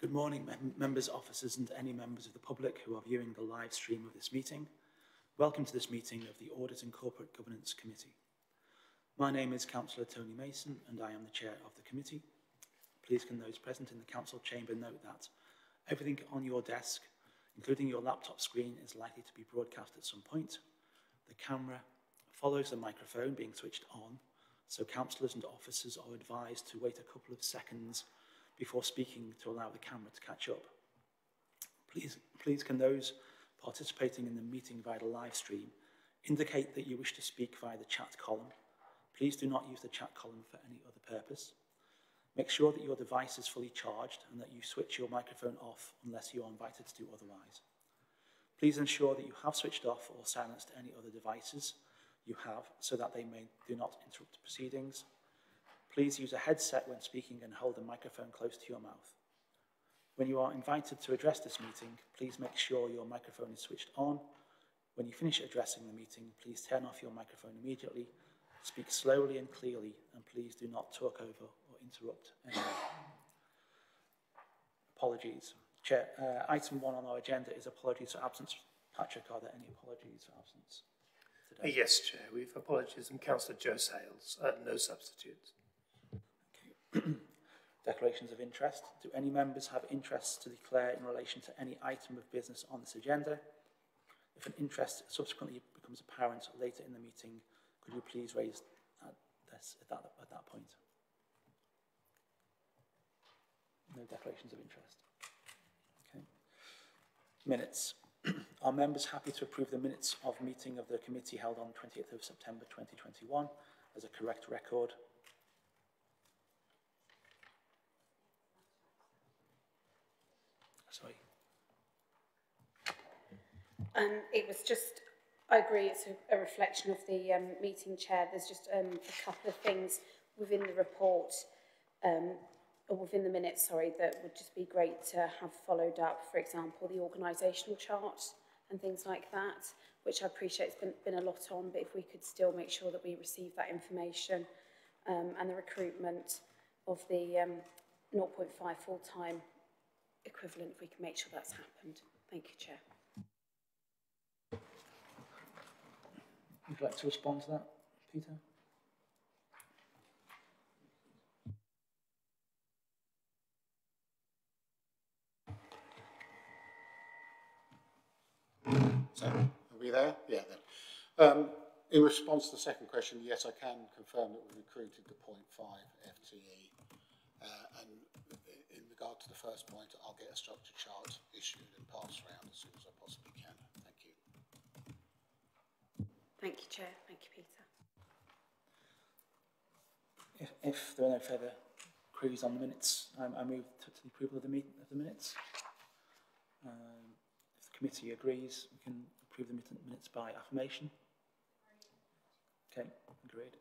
Good morning, mem members, officers and any members of the public who are viewing the live stream of this meeting. Welcome to this meeting of the Audit and Corporate Governance Committee. My name is Councillor Tony Mason and I am the chair of the committee. Please can those present in the council chamber note that everything on your desk, including your laptop screen, is likely to be broadcast at some point. The camera follows the microphone being switched on, so councillors and officers are advised to wait a couple of seconds before speaking to allow the camera to catch up. Please, please can those participating in the meeting via the live stream indicate that you wish to speak via the chat column. Please do not use the chat column for any other purpose. Make sure that your device is fully charged and that you switch your microphone off unless you are invited to do otherwise. Please ensure that you have switched off or silenced any other devices you have so that they may do not interrupt proceedings Please use a headset when speaking and hold the microphone close to your mouth. When you are invited to address this meeting, please make sure your microphone is switched on. When you finish addressing the meeting, please turn off your microphone immediately, speak slowly and clearly, and please do not talk over or interrupt anyone. Apologies. Chair, uh, item one on our agenda is apologies for absence. Patrick, are there any apologies for absence today? Yes, Chair. We've apologies from Councillor Joe Sales. Uh, no substitutes. Declarations of interest. Do any members have interests to declare in relation to any item of business on this agenda? If an interest subsequently becomes apparent later in the meeting, could you please raise this at that, at that point? No declarations of interest. Okay. Minutes. Are members happy to approve the minutes of meeting of the committee held on 28th of September 2021 as a correct record Um, it was just, I agree, it's a, a reflection of the um, meeting chair. There's just um, a couple of things within the report, um, or within the minutes, sorry, that would just be great to have followed up. For example, the organisational chart and things like that, which I appreciate it's been, been a lot on, but if we could still make sure that we receive that information um, and the recruitment of the um, 0.5 full-time equivalent, if we can make sure that's happened. Thank you, Chair. Like to respond to that, Peter? So, are we there? Yeah, then. Um, in response to the second question, yes, I can confirm that we recruited the 0.5 FTE. Uh, and in regard to the first point, I'll get a structure chart issued and passed around as soon as I possibly can. Thank you, Chair. Thank you, Peter. If, if there are no further queries on the minutes, um, I move to, to the approval of the, meet, of the minutes. Um, if the committee agrees, we can approve the minutes by affirmation. Okay, agreed.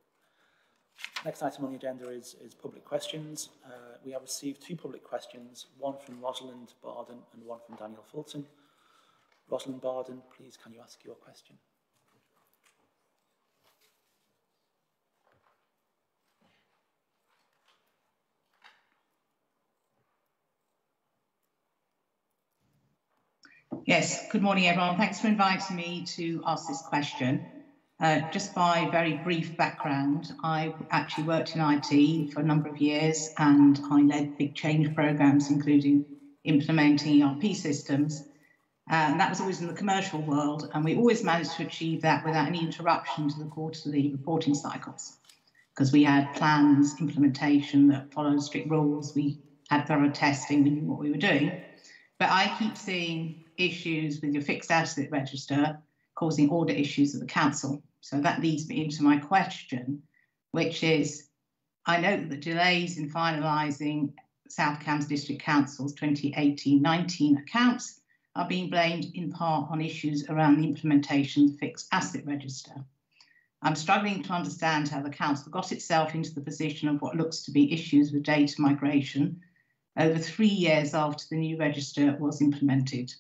Next item on the agenda is, is public questions. Uh, we have received two public questions, one from Rosalind Barden and one from Daniel Fulton. Rosalind Barden, please can you ask your question? Yes, good morning, everyone. Thanks for inviting me to ask this question. Uh, just by very brief background, I actually worked in IT for a number of years and I led big change programs, including implementing ERP systems. And that was always in the commercial world, and we always managed to achieve that without any interruption to the quarterly reporting cycles because we had plans, implementation that followed strict rules, we had thorough testing, we knew what we were doing. But I keep seeing issues with your fixed asset register causing audit issues at the council. So that leads me into my question, which is I note that the delays in finalising South Cambs District Council's 2018-19 accounts are being blamed in part on issues around the implementation of the fixed asset register. I'm struggling to understand how the council got itself into the position of what looks to be issues with data migration over three years after the new register was implemented.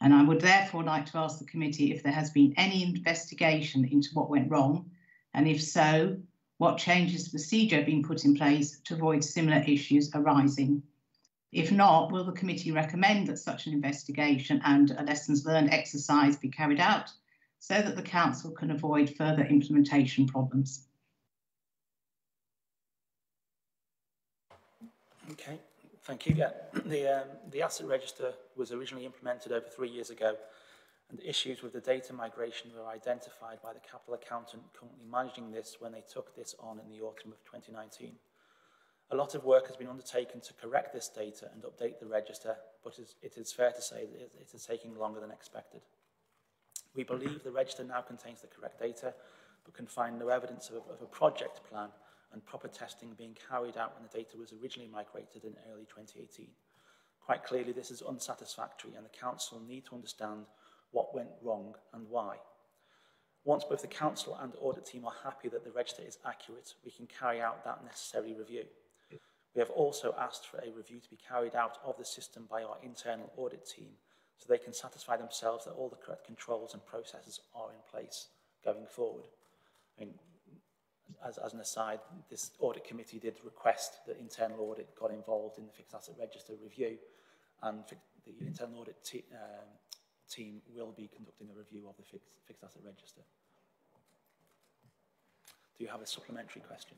And I would therefore like to ask the committee if there has been any investigation into what went wrong, and if so, what changes to procedure have been put in place to avoid similar issues arising. If not, will the committee recommend that such an investigation and a lessons learned exercise be carried out so that the council can avoid further implementation problems? Okay, thank you. Yeah, the, um, the asset register was originally implemented over three years ago and issues with the data migration were identified by the capital accountant currently managing this when they took this on in the autumn of 2019. A lot of work has been undertaken to correct this data and update the register, but it is fair to say that it is taking longer than expected. We believe the register now contains the correct data, but can find no evidence of, of a project plan and proper testing being carried out when the data was originally migrated in early 2018. Quite clearly, this is unsatisfactory and the Council need to understand what went wrong and why. Once both the Council and audit team are happy that the register is accurate, we can carry out that necessary review. We have also asked for a review to be carried out of the system by our internal audit team so they can satisfy themselves that all the correct controls and processes are in place going forward. I mean, as, as an aside, this audit committee did request that internal audit got involved in the fixed asset register review and the internal audit te um, team will be conducting a review of the fixed, fixed asset register. Do you have a supplementary question?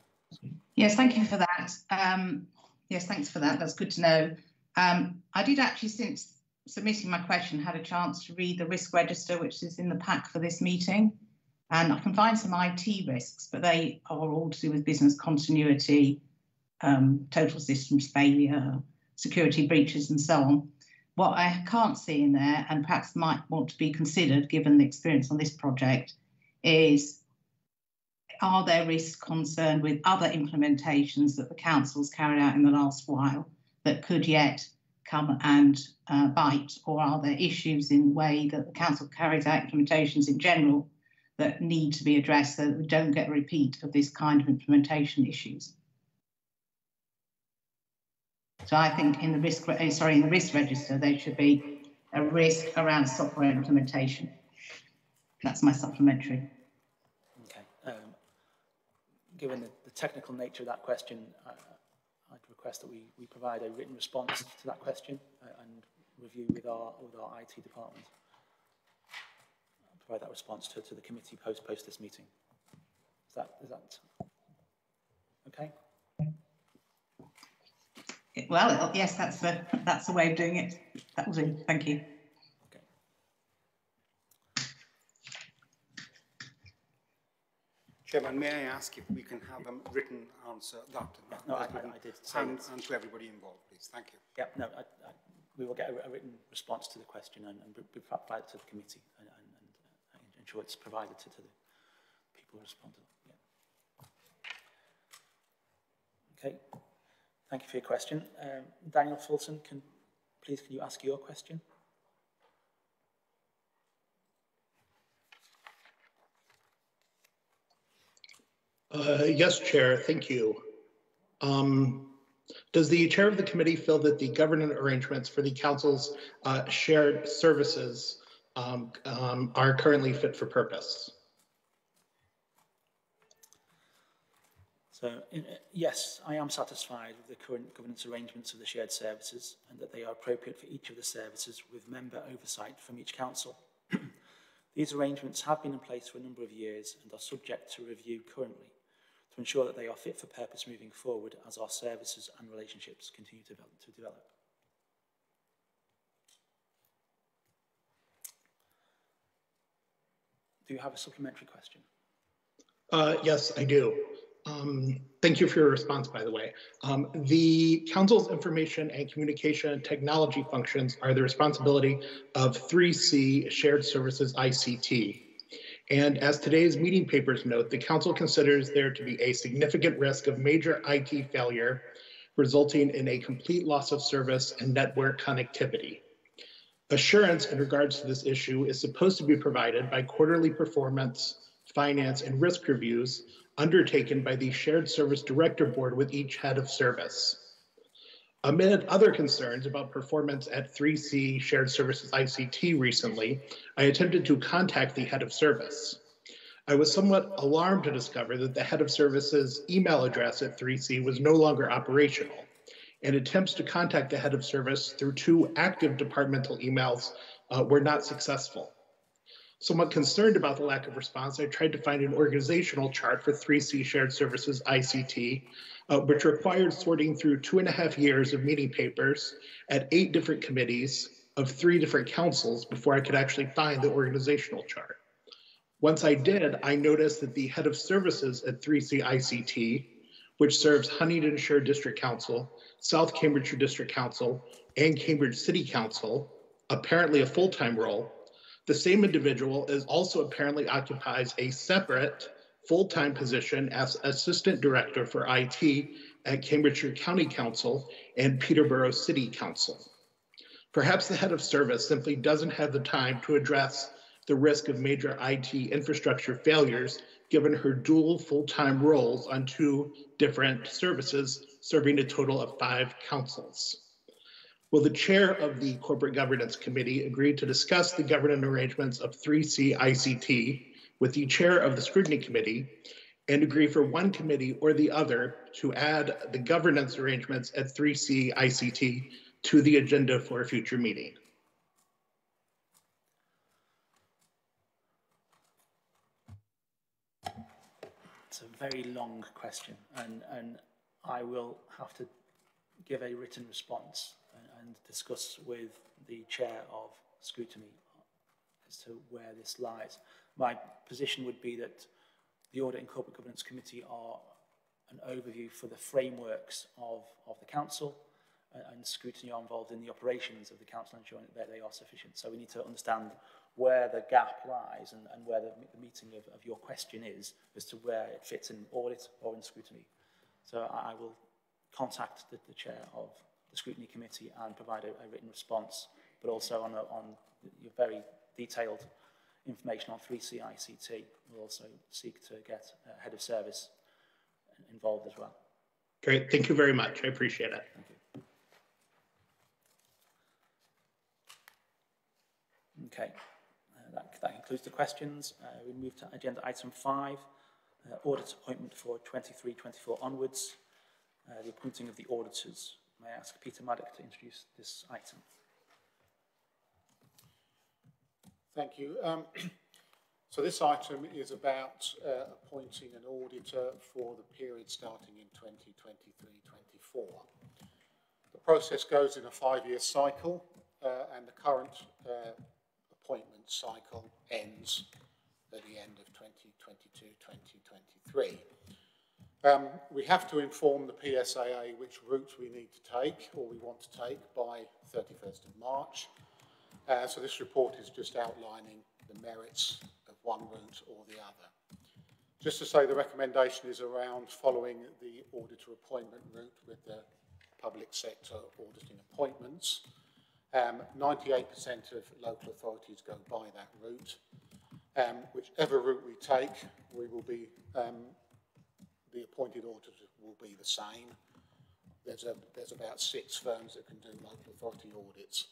Yes, thank you for that. Um, yes, thanks for that. That's good to know. Um, I did actually, since submitting my question, had a chance to read the risk register, which is in the pack for this meeting. And I can find some IT risks, but they are all to do with business continuity, um, total systems failure, security breaches, and so on. What I can't see in there, and perhaps might want to be considered given the experience on this project, is are there risks concerned with other implementations that the council's carried out in the last while that could yet come and uh, bite, or are there issues in the way that the council carries out implementations in general that need to be addressed so that we don't get a repeat of this kind of implementation issues? So I think in the risk, uh, sorry, in the risk register, there should be a risk around software implementation. That's my supplementary. Okay. Um, given the, the, technical nature of that question, uh, I'd request that we, we provide a written response to that question uh, and review with our, with our IT department. Provide that response to, to the committee post post this meeting. Is that, is that okay? Well, yes, that's the that's the way of doing it. That was it. Thank you. Okay. Chairman, may I ask if we can have a written answer that, that no, I, I, I, did and, and, to everybody involved, please. Thank you. Yeah, no, I, we will get a, a, written response to the question and, and provide it to the committee and it's provided to, to the people it. Yeah. Okay. Thank you for your question. Um, Daniel Fulton, can, please can you ask your question? Uh, yes, Chair, thank you. Um, does the chair of the committee feel that the governance arrangements for the council's uh, shared services um, um, are currently fit for purpose? So in, uh, yes, I am satisfied with the current governance arrangements of the shared services and that they are appropriate for each of the services with member oversight from each council. These arrangements have been in place for a number of years and are subject to review currently to ensure that they are fit for purpose moving forward as our services and relationships continue to develop. To develop. Do you have a supplementary question? Uh, yes, I do. Um, thank you for your response, by the way. Um, the Council's information and communication technology functions are the responsibility of 3C Shared Services ICT. And as today's meeting papers note, the Council considers there to be a significant risk of major IT failure resulting in a complete loss of service and network connectivity. Assurance in regards to this issue is supposed to be provided by quarterly performance, finance, and risk reviews undertaken by the Shared Service Director Board with each head of service. Amid other concerns about performance at 3C Shared Services ICT recently, I attempted to contact the head of service. I was somewhat alarmed to discover that the head of service's email address at 3C was no longer operational. And attempts to contact the head of service through two active departmental emails uh, were not successful. Somewhat concerned about the lack of response, I tried to find an organizational chart for 3C Shared Services ICT, uh, which required sorting through two and a half years of meeting papers at eight different committees of three different councils before I could actually find the organizational chart. Once I did, I noticed that the head of services at 3C ICT, which serves Huntingdonshire District Council, South Cambridgeshire District Council, and Cambridge City Council, apparently a full-time role, the same individual is also apparently occupies a separate full-time position as Assistant Director for IT at Cambridgeshire County Council and Peterborough City Council. Perhaps the head of service simply doesn't have the time to address the risk of major IT infrastructure failures given her dual full-time roles on two different services serving a total of five councils. Will the chair of the Corporate Governance Committee agree to discuss the governance arrangements of 3C ICT with the chair of the Scrutiny Committee and agree for one committee or the other to add the governance arrangements at 3C ICT to the agenda for a future meeting? It's a very long question, and, and I will have to give a written response and, and discuss with the chair of scrutiny as to where this lies. My position would be that the Audit and Corporate Governance Committee are an overview for the frameworks of, of the Council and, and scrutiny are involved in the operations of the Council and ensuring that they are sufficient. So we need to understand where the gap lies and, and where the, the meeting of, of your question is as to where it fits in audit or in scrutiny. So I, I will contact the, the chair of the scrutiny committee and provide a, a written response, but also on, a, on your very detailed information on 3C ICT. We'll also seek to get a head of service involved as well. Great, thank you very much. I appreciate it. Thank you. Okay, uh, that, that concludes the questions. Uh, we move to agenda item five, audit appointment for 23-24 onwards, uh, the appointing of the auditors. May I ask Peter Maddock to introduce this item? Thank you. Um, so this item is about uh, appointing an auditor for the period starting in 2023-24. The process goes in a five-year cycle uh, and the current uh, appointment cycle ends at the end of 2022-2023. Um, we have to inform the PSAA which route we need to take or we want to take by 31st of March. Uh, so this report is just outlining the merits of one route or the other. Just to say the recommendation is around following the auditor appointment route with the public sector auditing appointments. 98% um, of local authorities go by that route. Um, whichever route we take, we will be, um, the appointed auditors will be the same. There's, a, there's about six firms that can do local authority audits.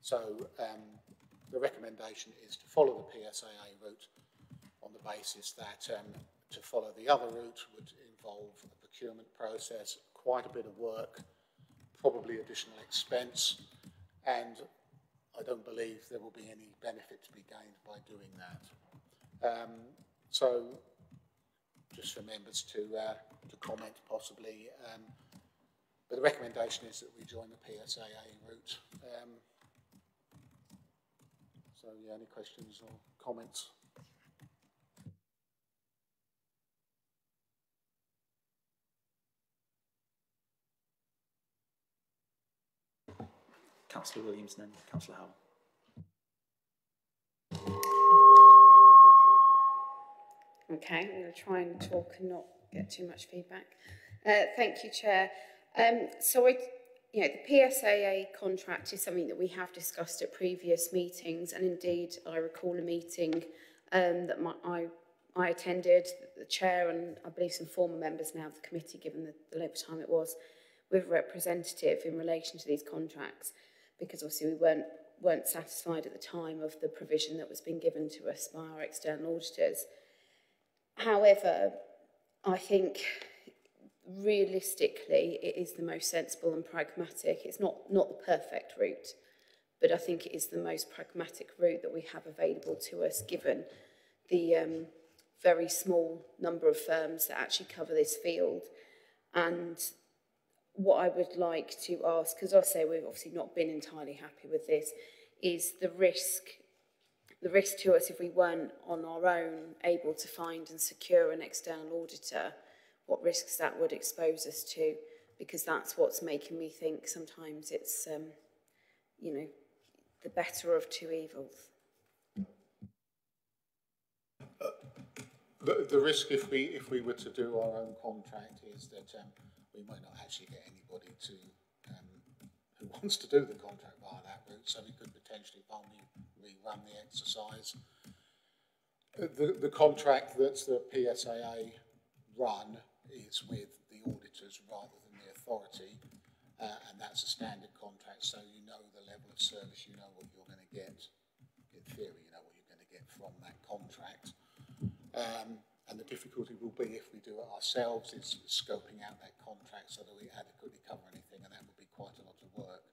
So um, the recommendation is to follow the PSAA route on the basis that um, to follow the other route would involve a procurement process, quite a bit of work, probably additional expense, and I don't believe there will be any benefit to be gained by doing that. Um, so, just for members to uh, to comment possibly, um, but the recommendation is that we join the PSAA route. Um, so, yeah, any questions or comments? Councillor Williams and then Councillor Howell. Okay, I'm going to try and talk and not get too much feedback. Uh, thank you, Chair. Um, so, I, you know, the PSAA contract is something that we have discussed at previous meetings, and indeed, I recall a meeting um, that my, I, I attended, the Chair and I believe some former members now of the committee, given the, the length of time it was, with representative in relation to these contracts because obviously we weren't weren't satisfied at the time of the provision that was being given to us by our external auditors. However, I think realistically, it is the most sensible and pragmatic. It's not, not the perfect route, but I think it is the most pragmatic route that we have available to us, given the um, very small number of firms that actually cover this field. And what I would like to ask, because I say we've obviously not been entirely happy with this, is the risk, the risk to us if we weren't on our own able to find and secure an external auditor, what risks that would expose us to, because that's what's making me think sometimes it's, um, you know, the better of two evils. The, the risk if we, if we were to do our own contract is that um, we might not actually get anybody to, um, who wants to do the contract via that route, so we could potentially only rerun the exercise. The, the contract that's the PSAA run is with the auditors rather than the authority, uh, and that's a standard contract, so you know the level of service, you know what you're going to get. In theory, you know what you're going to get from that contract. Um, and the difficulty will be if we do it ourselves is scoping out that contract so that we adequately cover anything, and that would be quite a lot of work.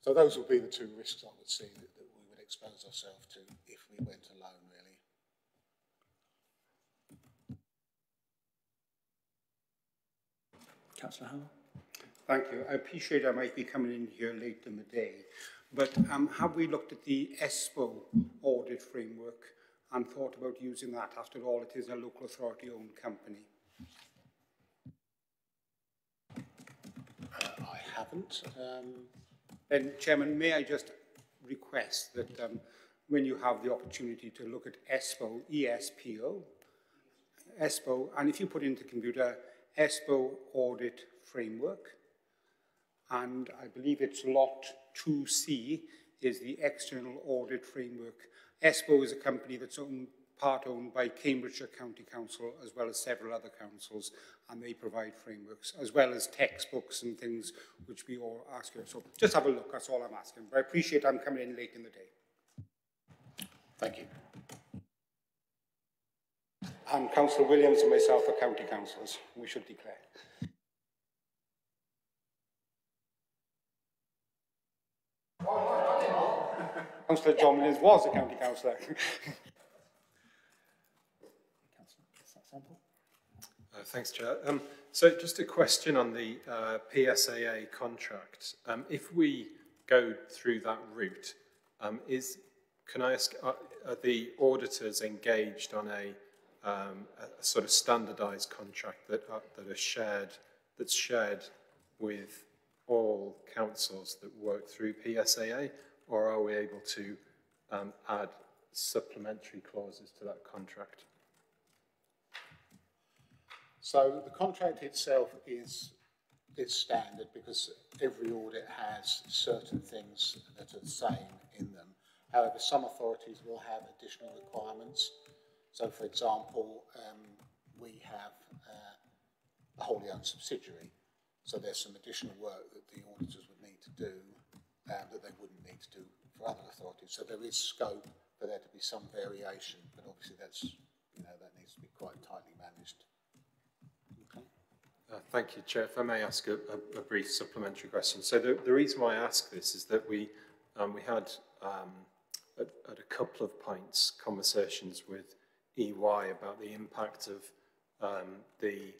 So those would be the two risks I would see that, that we would expose ourselves to if we went alone, really. Councillor Howell? Thank you. I appreciate I might be coming in here late in the day, but um, have we looked at the ESPO audit framework and thought about using that? After all, it is a local authority-owned company. Uh, I haven't. Um, Then, Chairman, may I just request that um, when you have the opportunity to look at ESPO, E-S-P-O, ESPO, and if you put into computer ESPO audit framework, and I believe it's lot 2C is the external audit framework. ESPO is a company that's owned, part owned by Cambridgeshire County Council as well as several other councils, and they provide frameworks as well as textbooks and things which we all ask you. So just have a look, that's all I'm asking. But I appreciate I'm coming in late in the day. thank you. And Councillor Williams and myself are county councillors, we should declare. Councillor John Williams was a county councillor. Uh, Thanks, Chair. Um, so just a question on the uh, PSAA contract. Um, if we go through that route, um, is, can I ask, are, are the auditors engaged on a, um, a sort of standardised contract that are, that are shared, that's shared with all councils that work through PSAA, or are we able to um, add supplementary clauses to that contract? So the contract itself is, is standard because every audit has certain things that are the same in them. However, some authorities will have additional requirements. So for example, um, we have uh, a wholly owned subsidiary. So there's some additional work that the auditors would need to do um, that they wouldn't need to do for other authorities. So there is scope for there to be some variation, but obviously that's, you know, that needs to be quite tightly managed. Uh, Thank you, Chair. If I may ask a, a, a brief supplementary question. So the, the reason why I ask this is that we, um, we had um, at, at a couple of points conversations with EY about the impact of um, the,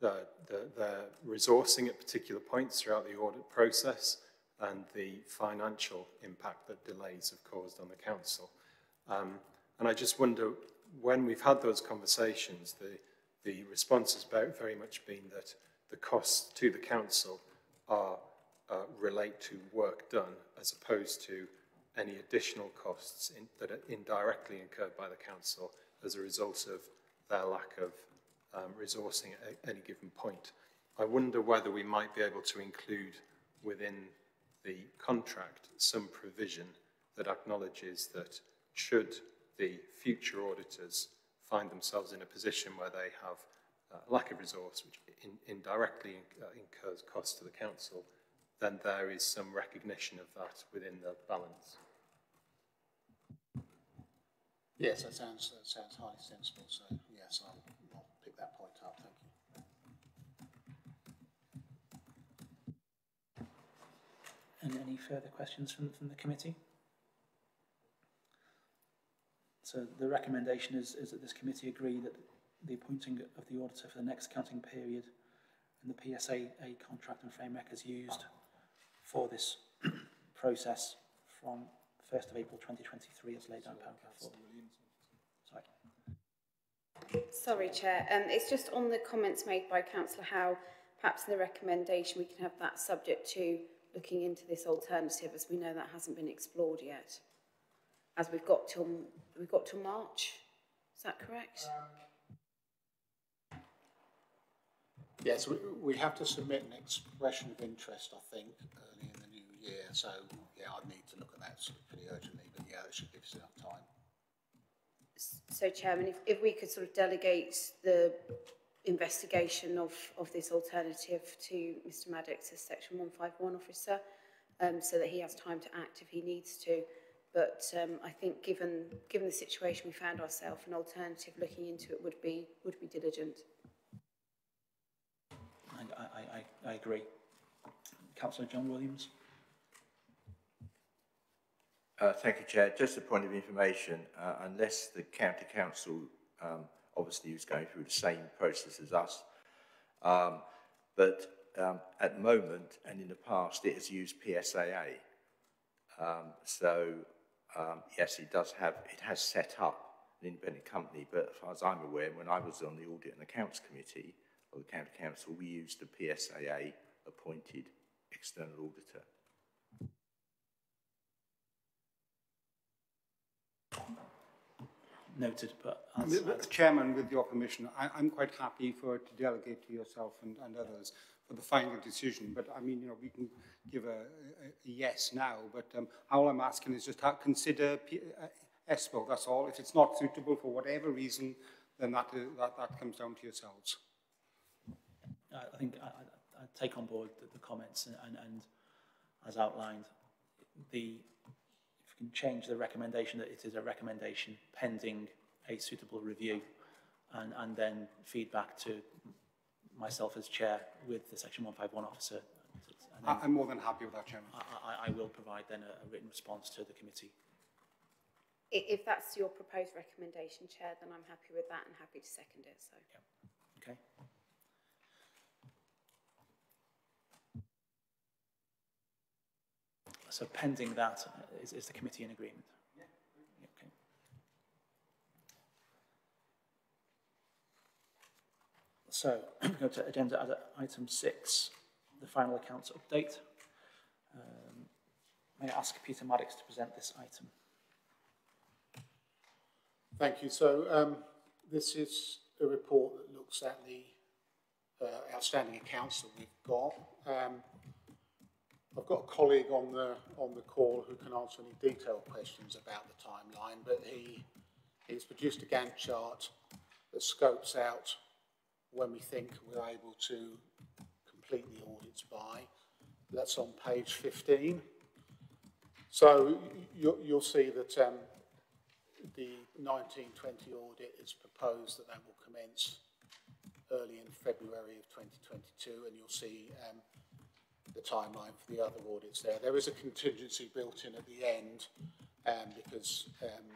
the, the, the resourcing at particular points throughout the audit process and the financial impact that delays have caused on the council. Um, and I just wonder, when we've had those conversations, the, the response has very, much been that the costs to the council are uh, relate to work done as opposed to any additional costs in, that are indirectly incurred by the council as a result of their lack of um, resourcing at any given point. I wonder whether we might be able to include within the contract some provision that acknowledges that should the future auditors find themselves in a position where they have uh, lack of resource, which in, indirectly uh, incurs costs to the council, then there is some recognition of that within the balance. Yes, that sounds, that sounds highly sensible, so yes, I'll, I'll pick that point up, thank you. And any further questions from, from the committee? So the recommendation is, is that this committee agree that the appointing of the auditor for the next accounting period and the PSAA contract and framework is used for this process from 1st of April 2023 as laid down in paragraph 4. Sorry. Sorry, Chair. Um, it's just on the comments made by Councillor Howell. Perhaps in the recommendation we can have that subject to looking into this alternative, as we know that hasn't been explored yet. As we've got till we've got till March. Is that correct? Yes, we, we have to submit an expression of interest, I think, early in the new year. So, yeah, I'd need to look at that pretty urgently, but yeah, that should give us enough time. So, Chairman, if, if we could sort of delegate the investigation of, of this alternative to Mr Maddock as Section 151 officer, um, so that he has time to act if he needs to. But um, I think given, given the situation we found ourselves, an alternative looking into it would be, would be diligent. And I, I, I, I agree. Councillor John Williams. Uh, thank you, Chair. Just a point of information, uh, unless the County Council um, obviously is going through the same process as us, um, but um, at the moment and in the past it has used PSAA. Um, so um, yes, it does have, it has set up an independent company, but as far as I'm aware, when I was on the Audit and Accounts Committee of the County Council, we used the PSAA appointed external auditor. noted. But as, as Chairman, with your permission, I, I'm quite happy for to delegate to yourself and, and others for the final decision. But I mean, you know, we can give a, a, a yes now. But um, all I'm asking is just how, consider P uh, ESPO. That's all. If it's not suitable for whatever reason, then that, uh, that, that comes down to yourselves. I think I, I, I take on board the, the comments and, and, and as outlined, the can change the recommendation that it is a recommendation pending a suitable review and, and then feedback to myself as chair with the section 151 officer. And then I, I'm more than happy with that, Chairman. I, I, I will provide then a, a written response to the committee. If that's your proposed recommendation, Chair, then I'm happy with that and happy to second it. So. Okay. So pending that, is, is the committee in agreement? Yeah. Okay. So, we go to agenda item six, the final accounts update. Um, may I ask Peter Maddock to present this item? Thank you. So um, this is a report that looks at the uh, outstanding accounts that we've got. Um, I've got a colleague on the on the call who can answer any detailed questions about the timeline, but he he's produced a Gantt chart that scopes out when we think we're able to complete the audits by. That's on page 15. So you, you'll see that um, the 1920 audit is proposed that that will commence early in February of 2022, and you'll see um, the timeline for the other audits there. There is a contingency built in at the end um, because um,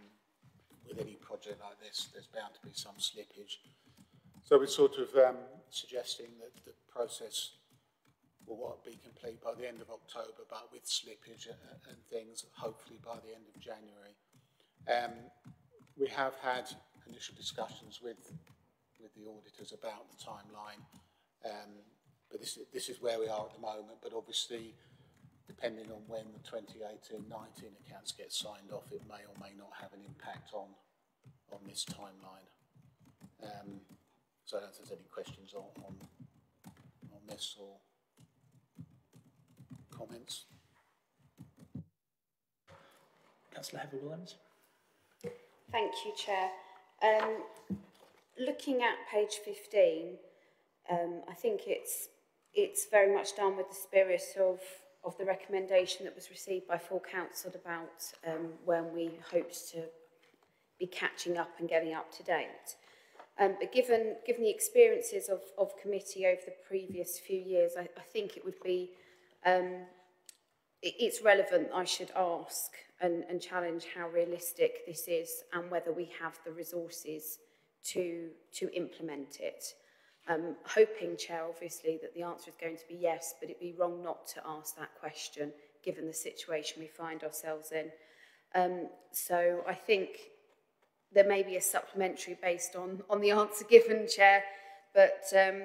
with any project like this, there's bound to be some slippage. So we're sort of um, suggesting that the process will be complete by the end of October, but with slippage and, and things, hopefully by the end of January. Um, we have had initial discussions with with the auditors about the timeline. Um, but this, this is where we are at the moment. But obviously, depending on when the 2018-19 accounts get signed off, it may or may not have an impact on, on this timeline. Um, so I don't know if there's any questions on, on, on this or comments. Councillor Heather Williams? Thank you, Chair. Um, looking at page 15, um, I think it's it's very much done with the spirit of, of the recommendation that was received by full council about um, when we hoped to be catching up and getting up to date. Um, but given, given the experiences of, of committee over the previous few years, I, I think it would be, um, it, it's relevant I should ask and, and challenge how realistic this is and whether we have the resources to, to implement it um, hoping, Chair, obviously, that the answer is going to be yes, but it'd be wrong not to ask that question, given the situation we find ourselves in. Um, so I think there may be a supplementary based on, on the answer given, Chair, but um,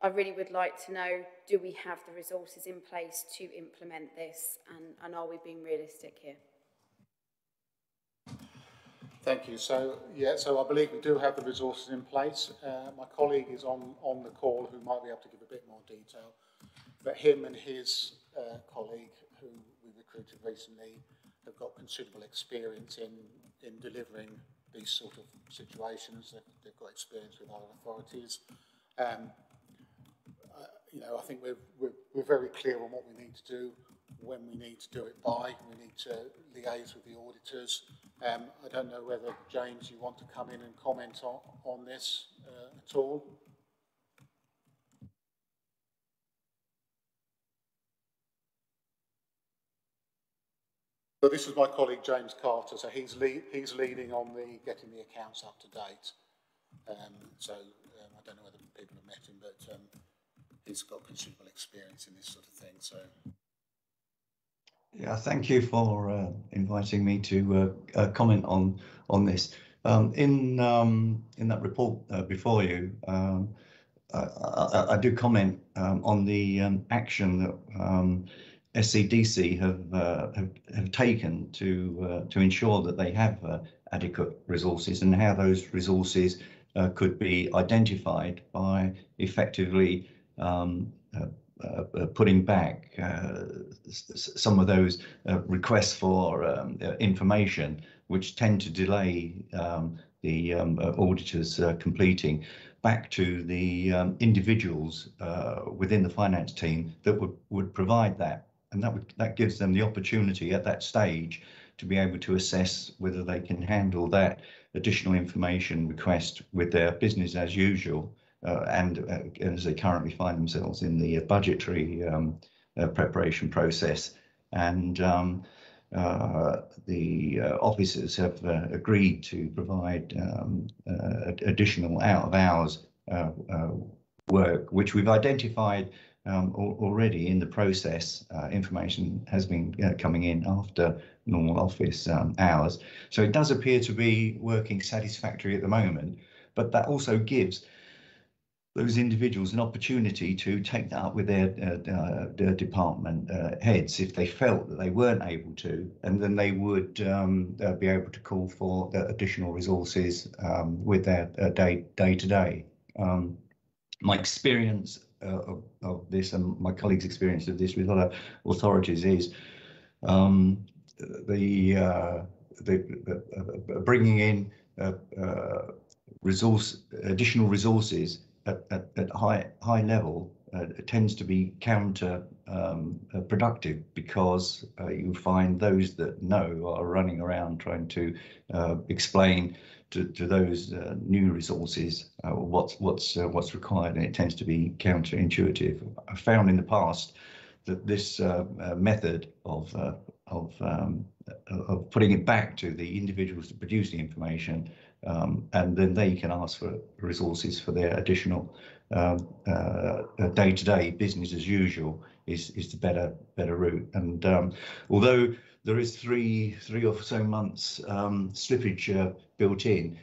I really would like to know, do we have the resources in place to implement this and, and are we being realistic here? Thank you. So, yeah, so I believe we do have the resources in place. Uh, my colleague is on, on the call who might be able to give a bit more detail. But him and his uh, colleague, who we recruited recently, have got considerable experience in, in delivering these sort of situations. They've, they've got experience with other authorities. Um, uh, you know, I think we're, we're, we're very clear on what we need to do, when we need to do it by. We need to liaise with the auditors. Um, I don't know whether, James, you want to come in and comment on, on this uh, at all. So this is my colleague James Carter. So he's he's leading on the getting the accounts up to date. Um, so um, I don't know whether people have met him, but um, he's got considerable experience in this sort of thing. So. Yeah, thank you for uh, inviting me to uh, uh, comment on on this. Um, in um, in that report uh, before you, um, I, I, I, do comment um, on the um, action that um, SCDC have, uh, have, have taken to uh, to ensure that they have adequate resources and how those resources could be identified by effectively putting back some of those requests for um, information, which tend to delay um, the um, auditors completing back to the um, individuals within the finance team that would, would provide that. And that, would, that gives them the opportunity at that stage to be able to assess whether they can handle that additional information request with their business as usual uh, and uh, as they currently find themselves in the budgetary um, uh, preparation process. And um, uh, the uh, officers have uh, agreed to provide um, additional out of hours work, which we've identified um, already in the process. information has been coming in after normal office um, hours. So it does appear to be working satisfactory at the moment, but that also gives those individuals an opportunity to take that up with their, uh, uh, their department uh, heads if they felt that they weren't able to, and then they would um, uh, be able to call for additional resources um, with their uh, day day to day. Um, my experience uh, of, of, this and my colleagues' experience of this with other authorities is um, the, the bringing in resource additional resources at, at, at high high level uh, tends to be counter um, uh, productive because uh, you find those that know are running around trying to uh, explain to, to those uh, new resources uh, what's what's what's required, and it tends to be counterintuitive. I found in the past that this method of of um, of putting it back to the individuals that produce the information um, and then they can ask for resources for their additional um, uh, day-to-day business as usual is is the better better route. And um, although there is three three or so months um, slippage uh, built in,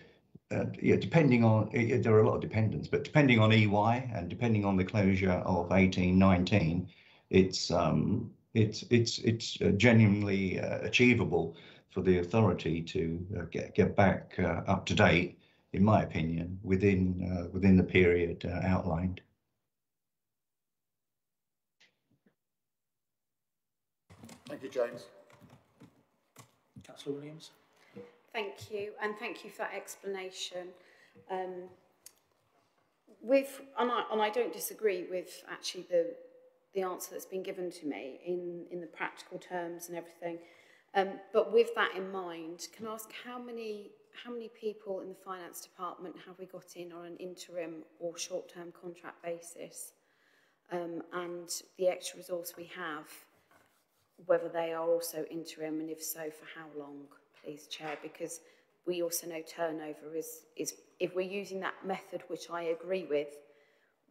uh, yeah, depending on there are a lot of dependents, but depending on EY and depending on the closure of 1819, it's um, it's it's it's uh, genuinely uh, achievable for the authority to uh, get get back uh, up to date, in my opinion, within uh, within the period uh, outlined. Thank you, James. Councillor Williams. Thank you, and thank you for that explanation. Um, with and I, and I don't disagree with actually the the answer that's been given to me in in the practical terms and everything. Um, but with that in mind, can I ask how many how many people in the finance department have we got in on an interim or short-term contract basis? Um, and the extra resource we have, whether they are also interim and if so, for how long, please, Chair, because we also know turnover is, is if we're using that method, which I agree with,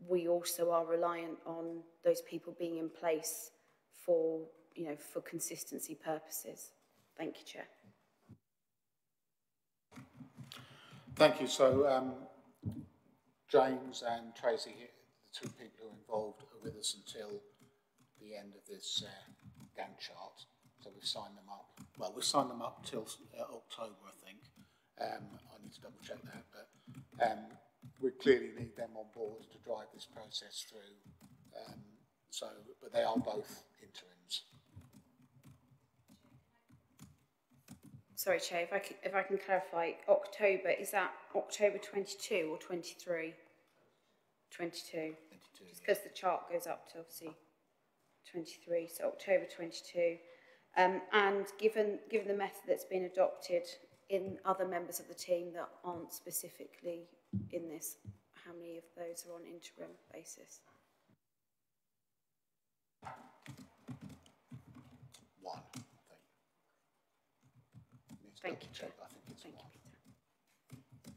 we also are reliant on those people being in place for, you know, for consistency purposes. Thank you, Chair. Thank you. So, um, James and Tracy, the two people who are involved, are with us until the end of this uh, Gantt chart. So we've signed them up. Well, we've signed them up till uh, October, I think. Um, I need to double check that, but um, we clearly need them on board to drive this process through. Um, so, but they are both interims. Sorry, Chair, if I can, if I can clarify, October, is that October 22 or 23? 22. 22 Just because the chart goes up to obviously 23, so October 22. Um, and given, given the method that's been adopted in other members of the team that aren't specifically in this, how many of those are on interim basis? One, I think. Thank you, check, I think it's Thank one. you, Peter.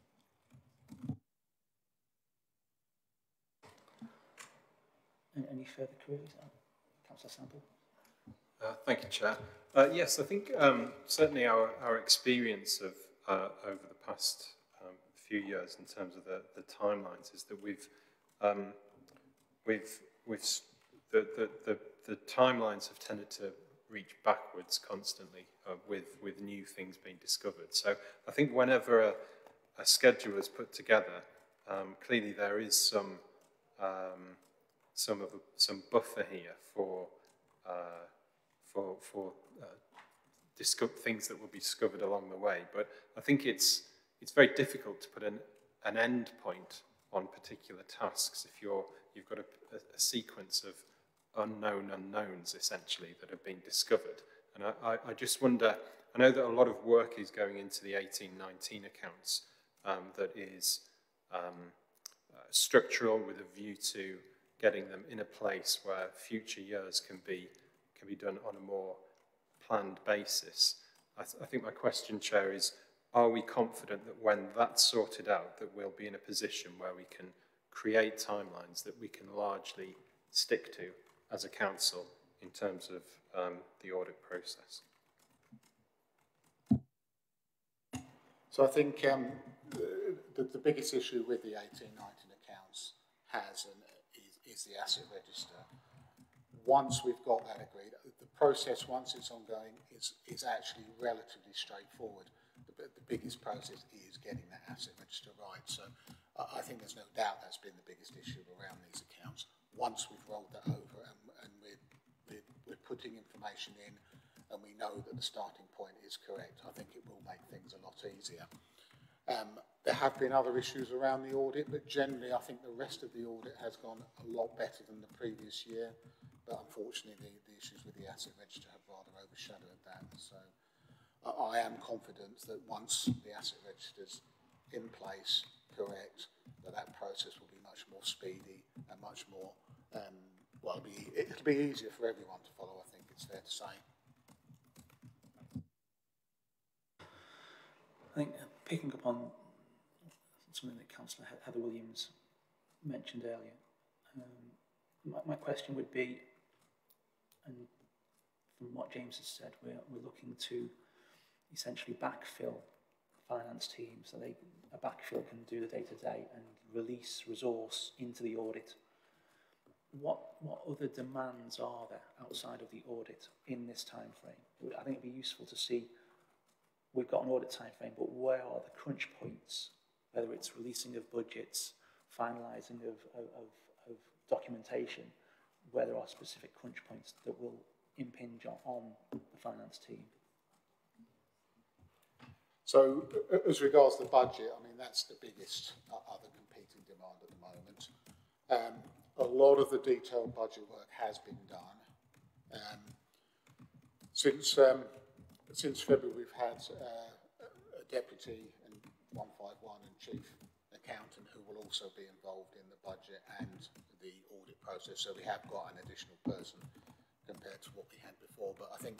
Any, any further queries? Uh, Councillor Sample? Uh, thank you, Chair. Uh, yes, I think um, certainly our, our experience of uh, over the past um, few years in terms of the, the timelines is that we've um, we've we've the, the, the, the timelines have tended to reach backwards constantly uh, with with new things being discovered. So I think whenever a, a schedule is put together, um, clearly there is some um, some of a, some buffer here for uh, for for uh, things that will be discovered along the way. But I think it's it's very difficult to put an an end point on particular tasks if you're you've got a, a sequence of unknown unknowns essentially that have been discovered. And I, I, just wonder. I know that a lot of work is going into the 1819 accounts um, that is um, uh, structural with a view to getting them in a place where future years can be can be done on a more planned basis. I, th- I think my question, Chair, is are we confident that when that's sorted out, that we'll be in a position where we can create timelines that we can largely stick to as a council in terms of um, the audit process? So I think um, the, the, biggest issue with the 1819 accounts has is, is the asset register. Once we've got that agreed, the process, once it's ongoing, is, is actually relatively straightforward. The, the biggest process is getting that asset register right. So I think there's no doubt that's been the biggest issue around these accounts. Once we've rolled that over and, and we're, we're, we're putting information in and we know that the starting point is correct, I think it will make things a lot easier. Um, there have been other issues around the audit, but generally I think the rest of the audit has gone a lot better than the previous year. But unfortunately, the, the issues with the asset register have rather overshadowed that. So I, I am confident that once the asset register is in place, correct, that that process will be much more speedy and much more, um, well, it'll be, it'll be easier for everyone to follow, I think it's fair to say. I think uh, picking up on something that Councillor Heather Williams mentioned earlier, um, my, my question would be, and from what James has said, we're, we're looking to essentially backfill finance team so they a backfill can do the day to day and release resource into the audit. What what other demands are there outside of the audit in this time frame? I think it'd be useful to see we've got an audit time frame, but where are the crunch points? Whether it's releasing of budgets, finalising of, of, of, documentation, where there are specific crunch points that will impinge on, on the finance team. So as regards the budget, I mean, that's the biggest uh, other competing demand at the moment. Um, a lot of the detailed budget work has been done. Um, since, um, since February, we've had uh, a deputy and 151 and chief accountant who will also be involved in the budget and the audit process. So we have got an additional person compared to what we had before. But I think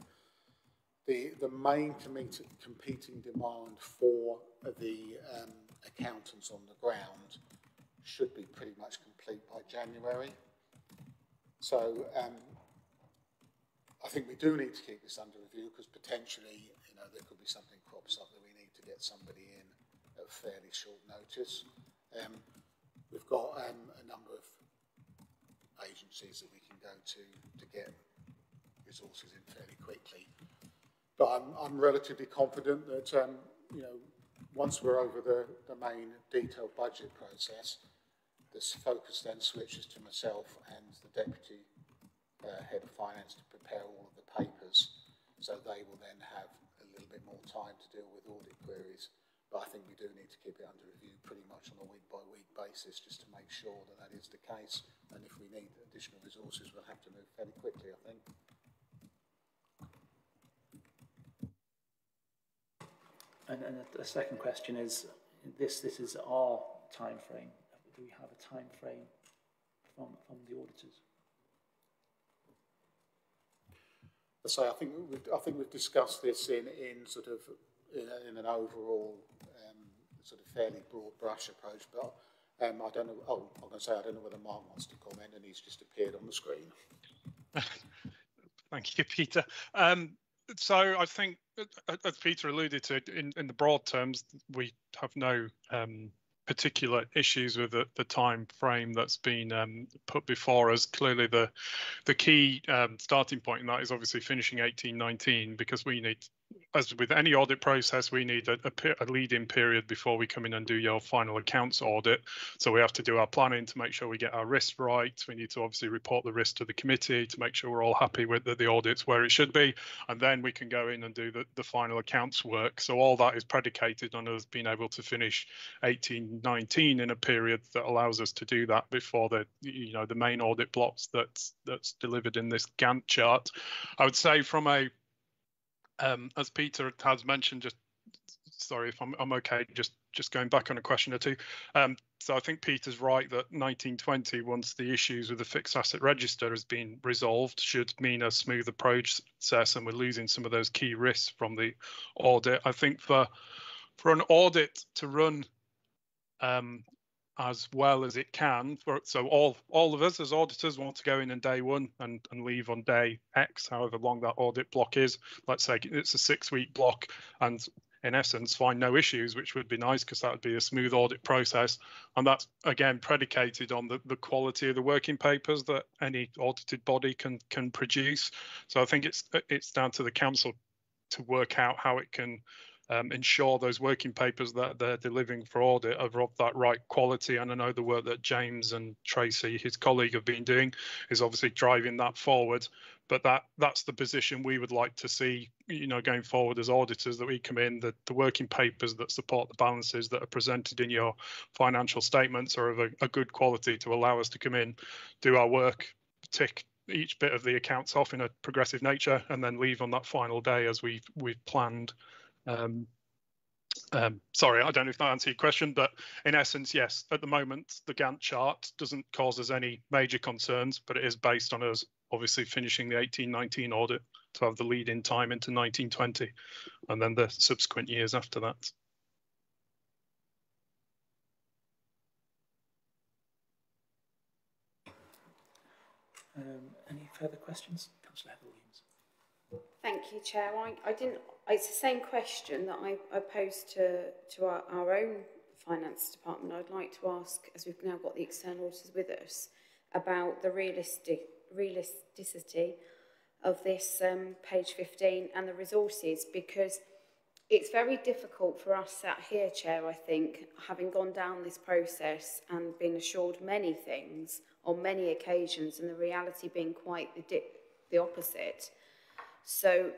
the the main competing demand for the um, accountants on the ground should be pretty much complete by January. So um, I think we do need to keep this under review because potentially, you know, there could be something crops up that we need to get somebody in at fairly short notice. Um, we've got um, a number of agencies that we can go to to get resources in fairly quickly. But I'm, I'm relatively confident that, um, you know, once we're over the, the main detailed budget process, this focus then switches to myself and the Deputy uh, Head of Finance to prepare all of the papers. So they will then have a little bit more time to deal with audit queries. But I think we do need to keep it under review pretty much on a week by week basis just to make sure that that is the case. And if we need additional resources, we'll have to move fairly quickly, I think. And, and the second question is, this this is our time frame. Do we have a time frame from from the auditors? So I think we've, I think we've discussed this in in sort of in, in an overall um, sort of fairly broad brush approach, but um, I don't know. Oh, I'm going to say I don't know whether Mark wants to comment, and he's just appeared on the screen. Thank you, Peter. Um, so I think, as Peter alluded to, in, in the broad terms, we have no um, particular issues with the, the, time frame that's been um, put before us. Clearly, the the key um, starting point in that is obviously finishing 1819 because we need as with any audit process, we need a, a, a lead-in period before we come in and do your final accounts audit. So we have to do our planning to make sure we get our risk right. We need to obviously report the risk to the committee to make sure we're all happy with the, the audits where it should be. And then we can go in and do the, the final accounts work. So all that is predicated on us being able to finish 18, 19 in a period that allows us to do that before the, you know, the main audit blocks that's, that's delivered in this Gantt chart. I would say from a um, as Peter has mentioned, just sorry if I'm, I'm okay, just just going back on a question or two. Um, so I think Peter's right that 1920, once the issues with the fixed asset register has been resolved, should mean a smoother process, and we're losing some of those key risks from the audit. I think for for an audit to run um, as well as it can. For, so all all of us as auditors want to go in on day one and, and leave on day X, however long that audit block is. Let's say it's a six week block and in essence find no issues, which would be nice because that would be a smooth audit process. And that's again predicated on the, the quality of the working papers that any audited body can can produce. So I think it's it's down to the council to work out how it can um, ensure those working papers that they're delivering for audit are of that right quality. And I know the work that James and Tracy, his colleague, have been doing is obviously driving that forward. But that that's the position we would like to see, you know, going forward as auditors that we come in, that the working papers that support the balances that are presented in your financial statements are of a, a good quality to allow us to come in, do our work, tick each bit of the accounts off in a progressive nature and then leave on that final day as we've we've planned um, um, sorry, I don't know if that answers your question, but in essence, yes, at the moment, the Gantt chart doesn't cause us any major concerns, but it is based on us obviously finishing the 1819 audit to have the lead in time into 1920 and then the subsequent years after that. Um, any further questions? Councillor Williams. Thank you, Chair. I, I didn't It's the same question that I, I posed to, to our, our own finance department. I'd like to ask, as we've now got the external auditors with us, about the realistic, realisticity of this um, page 15 and the resources because it's very difficult for us sat here, Chair, I think, having gone down this process and been assured many things on many occasions and the reality being quite the, the opposite. So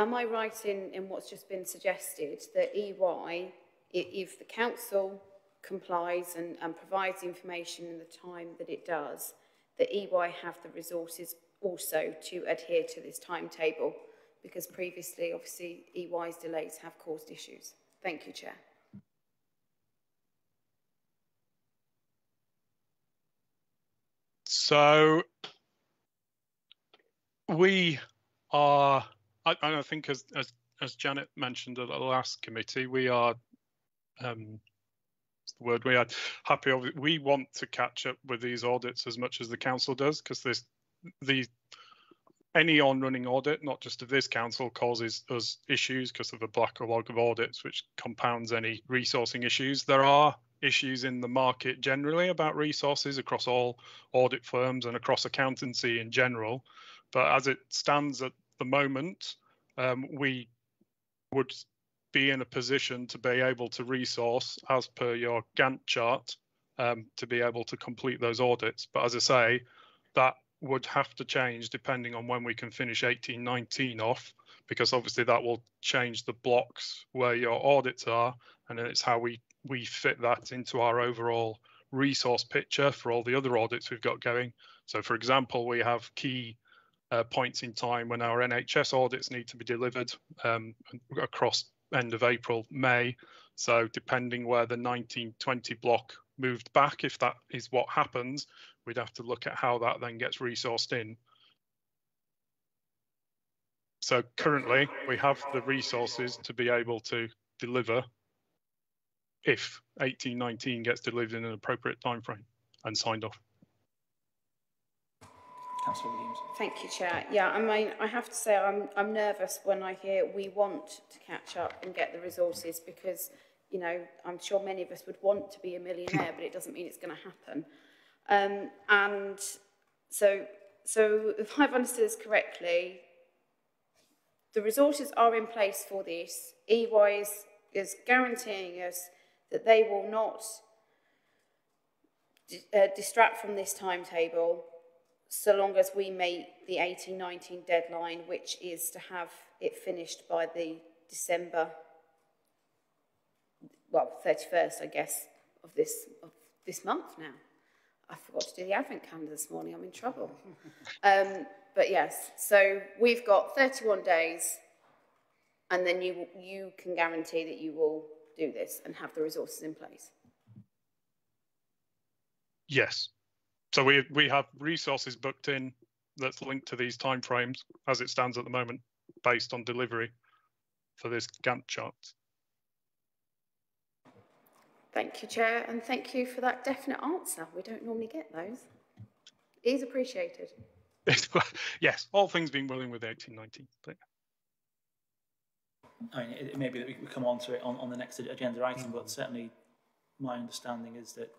Am I right in, in what's just been suggested that EY, if the council complies and, and provides information in the time that it does, that EY have the resources also to adhere to this timetable? Because previously, obviously, EY's delays have caused issues. Thank you, Chair. So we are, I, I think as, as, as Janet mentioned at the last committee, we are, um, the word we are happy. We want to catch up with these audits as much as the council does, because this, the, any on-running audit, not just of this council, causes us issues because of a backlog of audits, which compounds any resourcing issues. There are issues in the market generally about resources across all audit firms and across accountancy in general. But as it stands at the moment, um, we would be in a position to be able to resource as per your Gantt chart um, to be able to complete those audits. But as I say, that would have to change depending on when we can finish 1819 off, because obviously that will change the blocks where your audits are, and then it's how we we fit that into our overall resource picture for all the other audits we've got going. So, for example, we have key uh, points in time when our NHS audits need to be delivered um, across end of April, May. So, depending where the 1920 block moved back, if that is what happens, we'd have to look at how that then gets resourced in. So currently we have the resources to be able to deliver if 1819 gets delivered in an appropriate time frame and signed off. Councillor Williams. Thank you, Chair. Yeah, I mean, I have to say I'm, I'm nervous when I hear we want to catch up and get the resources because, you know, I'm sure many of us would want to be a millionaire, but it doesn't mean it's going to happen. Um, and so, so if I've understood this correctly, the resources are in place for this. EY is, is guaranteeing us that they will not uh, distract from this timetable so long as we meet the 1819 deadline, which is to have it finished by the December, well, 31st, I guess, of this, of this month now. I forgot to do the advent calendar this morning, I'm in trouble. Um, but yes, so we've got 31 days, and then you, you can guarantee that you will do this and have the resources in place? Yes. So we we have resources booked in that's linked to these timeframes as it stands at the moment, based on delivery for this Gantt chart. Thank you, Chair, and thank you for that definite answer. We don't normally get those. It is appreciated. yes, all things being willing with 1819. But... I mean, it, it may be that we come on to it on, on the next agenda item, but mm. certainly my understanding is that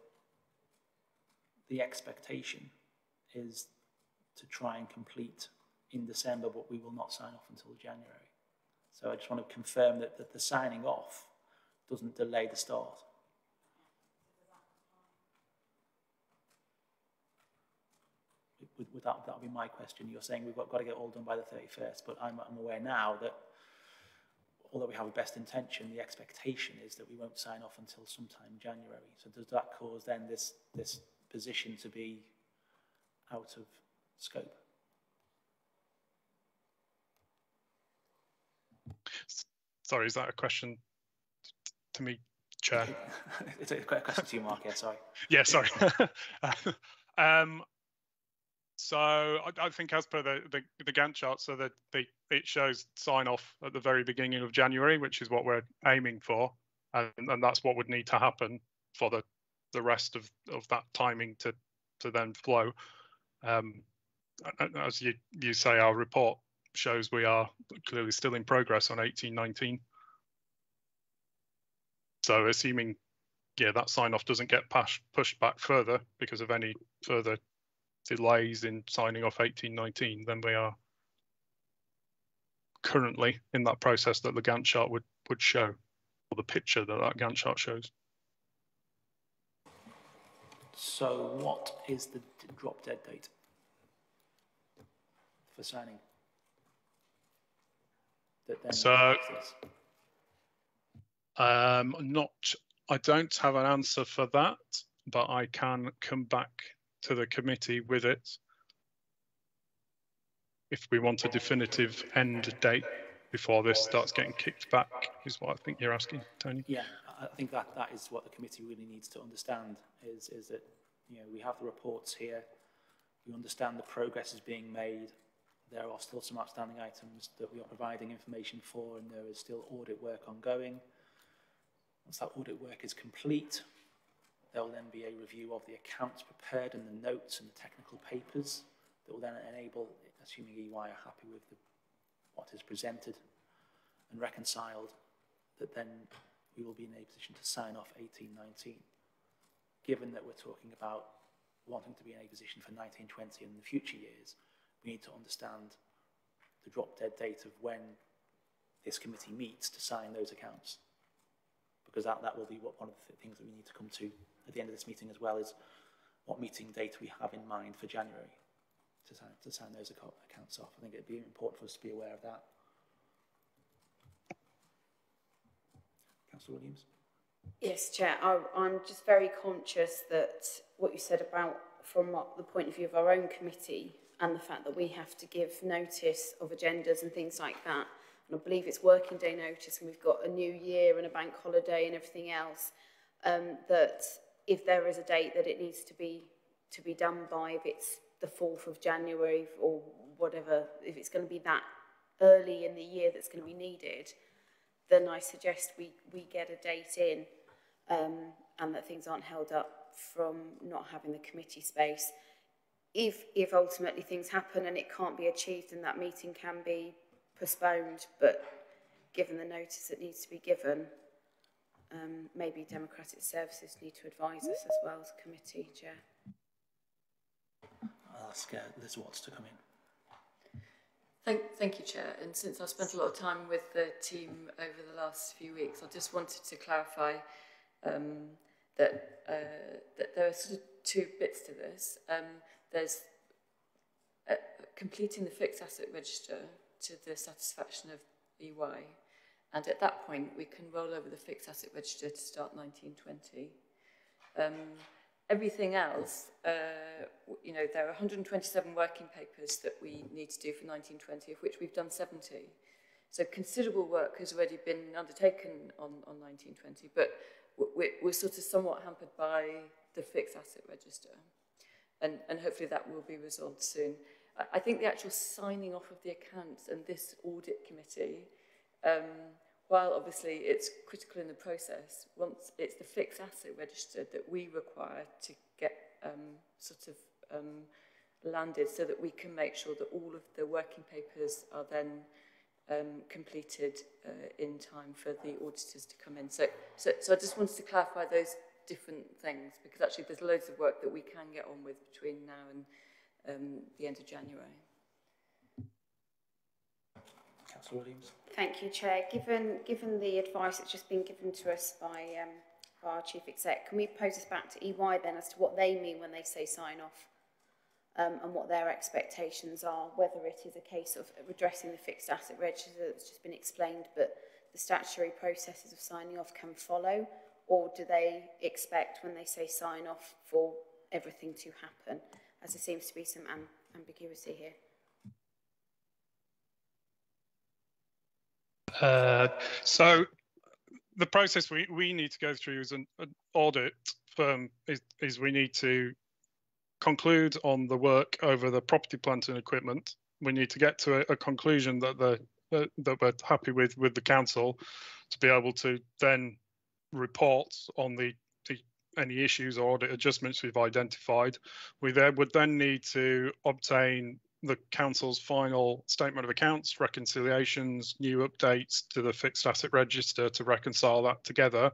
the expectation is to try and complete in December, but we will not sign off until January. So I just want to confirm that, that the signing off doesn't delay the start. Would, would that, that be my question? You're saying we've got, got to get all done by the 31st, but I'm, I'm aware now that although we have a best intention, the expectation is that we won't sign off until sometime January. So does that cause then this, this position to be out of scope? Sorry, is that a question to me, Chair? it's a question to you, Mark, yeah, sorry. yeah, sorry. um, so I, I, think as per the, the, the Gantt chart, so that the, it shows sign off at the very beginning of January, which is what we're aiming for. And, and that's what would need to happen for the, the rest of, of that timing to, to then flow. Um, as you, you say, our report shows we are clearly still in progress on 1819. So assuming, yeah, that sign off doesn't get pushed pushed back further because of any further delays in signing off 1819 then we are currently in that process that the Gantt chart would, would show, or the picture that that Gantt chart shows. So what is the drop dead date for signing? so, um, not, I don't have an answer for that, but I can come back to the committee with it if we want a definitive end date before this starts getting kicked back is what I think you're asking, Tony. Yeah, I think that that is what the committee really needs to understand is is that you know we have the reports here, we understand the progress is being made, there are still some outstanding items that we are providing information for and there is still audit work ongoing. Once that audit work is complete, there will then be a review of the accounts prepared and the notes and the technical papers that will then enable, assuming EY are happy with the, what is presented and reconciled, that then we will be in a position to sign off 1819. Given that we're talking about wanting to be in a position for 1920 and the future years, we need to understand the drop dead date of when this committee meets to sign those accounts. Because that, that will be what, one of the th things that we need to come to at the end of this meeting as well is what meeting date we have in mind for January to sign, to sign those accounts off. I think it'd be important for us to be aware of that. Councillor Williams. Yes, Chair. I, I'm just very conscious that what you said about from what, the point of view of our own committee and the fact that we have to give notice of agendas and things like that. And I believe it's working day notice and we've got a new year and a bank holiday and everything else. Um, that if there is a date that it needs to be to be done by, if it's the 4th of January or whatever, if it's going to be that early in the year that's going to be needed, then I suggest we, we get a date in um, and that things aren't held up from not having the committee space. If, if ultimately things happen and it can't be achieved, and that meeting can be postponed, but given the notice that needs to be given, um, maybe Democratic Services need to advise us as well as committee chair. I'll ask uh, Liz Watts to come in. Thank, thank you, Chair. And since I've spent a lot of time with the team over the last few weeks, I just wanted to clarify um, that, uh, that there are sort of two bits to this. Um, there's uh, completing the fixed asset register to the satisfaction of EY, and at that point we can roll over the fixed asset register to start 1920. Um, everything else, uh, you know, there are 127 working papers that we need to do for 1920, of which we've done 70. So considerable work has already been undertaken on, on 1920, but we're, we're sort of somewhat hampered by the fixed asset register. And, and hopefully that will be resolved soon. I think the actual signing off of the accounts and this audit committee um, while obviously it's critical in the process, once it's the fixed asset register that we require to get um, sort of um, landed so that we can make sure that all of the working papers are then um, completed uh, in time for the auditors to come in. So, so, so I just wanted to clarify those different things because actually there's loads of work that we can get on with between now and um, the end of January. Councillor Williams. Thank you, Chair. Given, given the advice that's just been given to us by, um, by our Chief Exec, can we pose this back to EY then as to what they mean when they say sign off? um, and what their expectations are, whether it is a case of redressing the fixed asset register that's just been explained, but the statutory processes of signing off can follow, or do they expect when they say sign off for everything to happen, as there seems to be some am ambiguity here? Uh, so the process we, we need to go through is an, an audit firm is, is we need to conclude on the work over the property, plant and equipment. We need to get to a, a conclusion that the uh, that we're happy with with the council to be able to then report on the, the any issues or audit adjustments we've identified. We then would then need to obtain the council's final statement of accounts, reconciliations, new updates to the fixed asset register to reconcile that together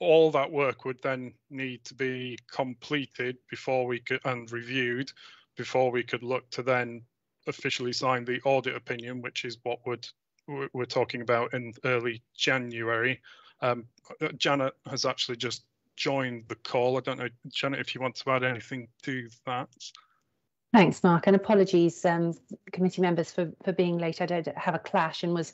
all that work would then need to be completed before we could and reviewed before we could look to then officially sign the audit opinion, which is what would we're talking about in early January. Um, Janet has actually just joined the call. I don't know, Janet, if you want to add anything to that. Thanks, Mark, and apologies, um, committee members, for, for being late. I did have a clash and was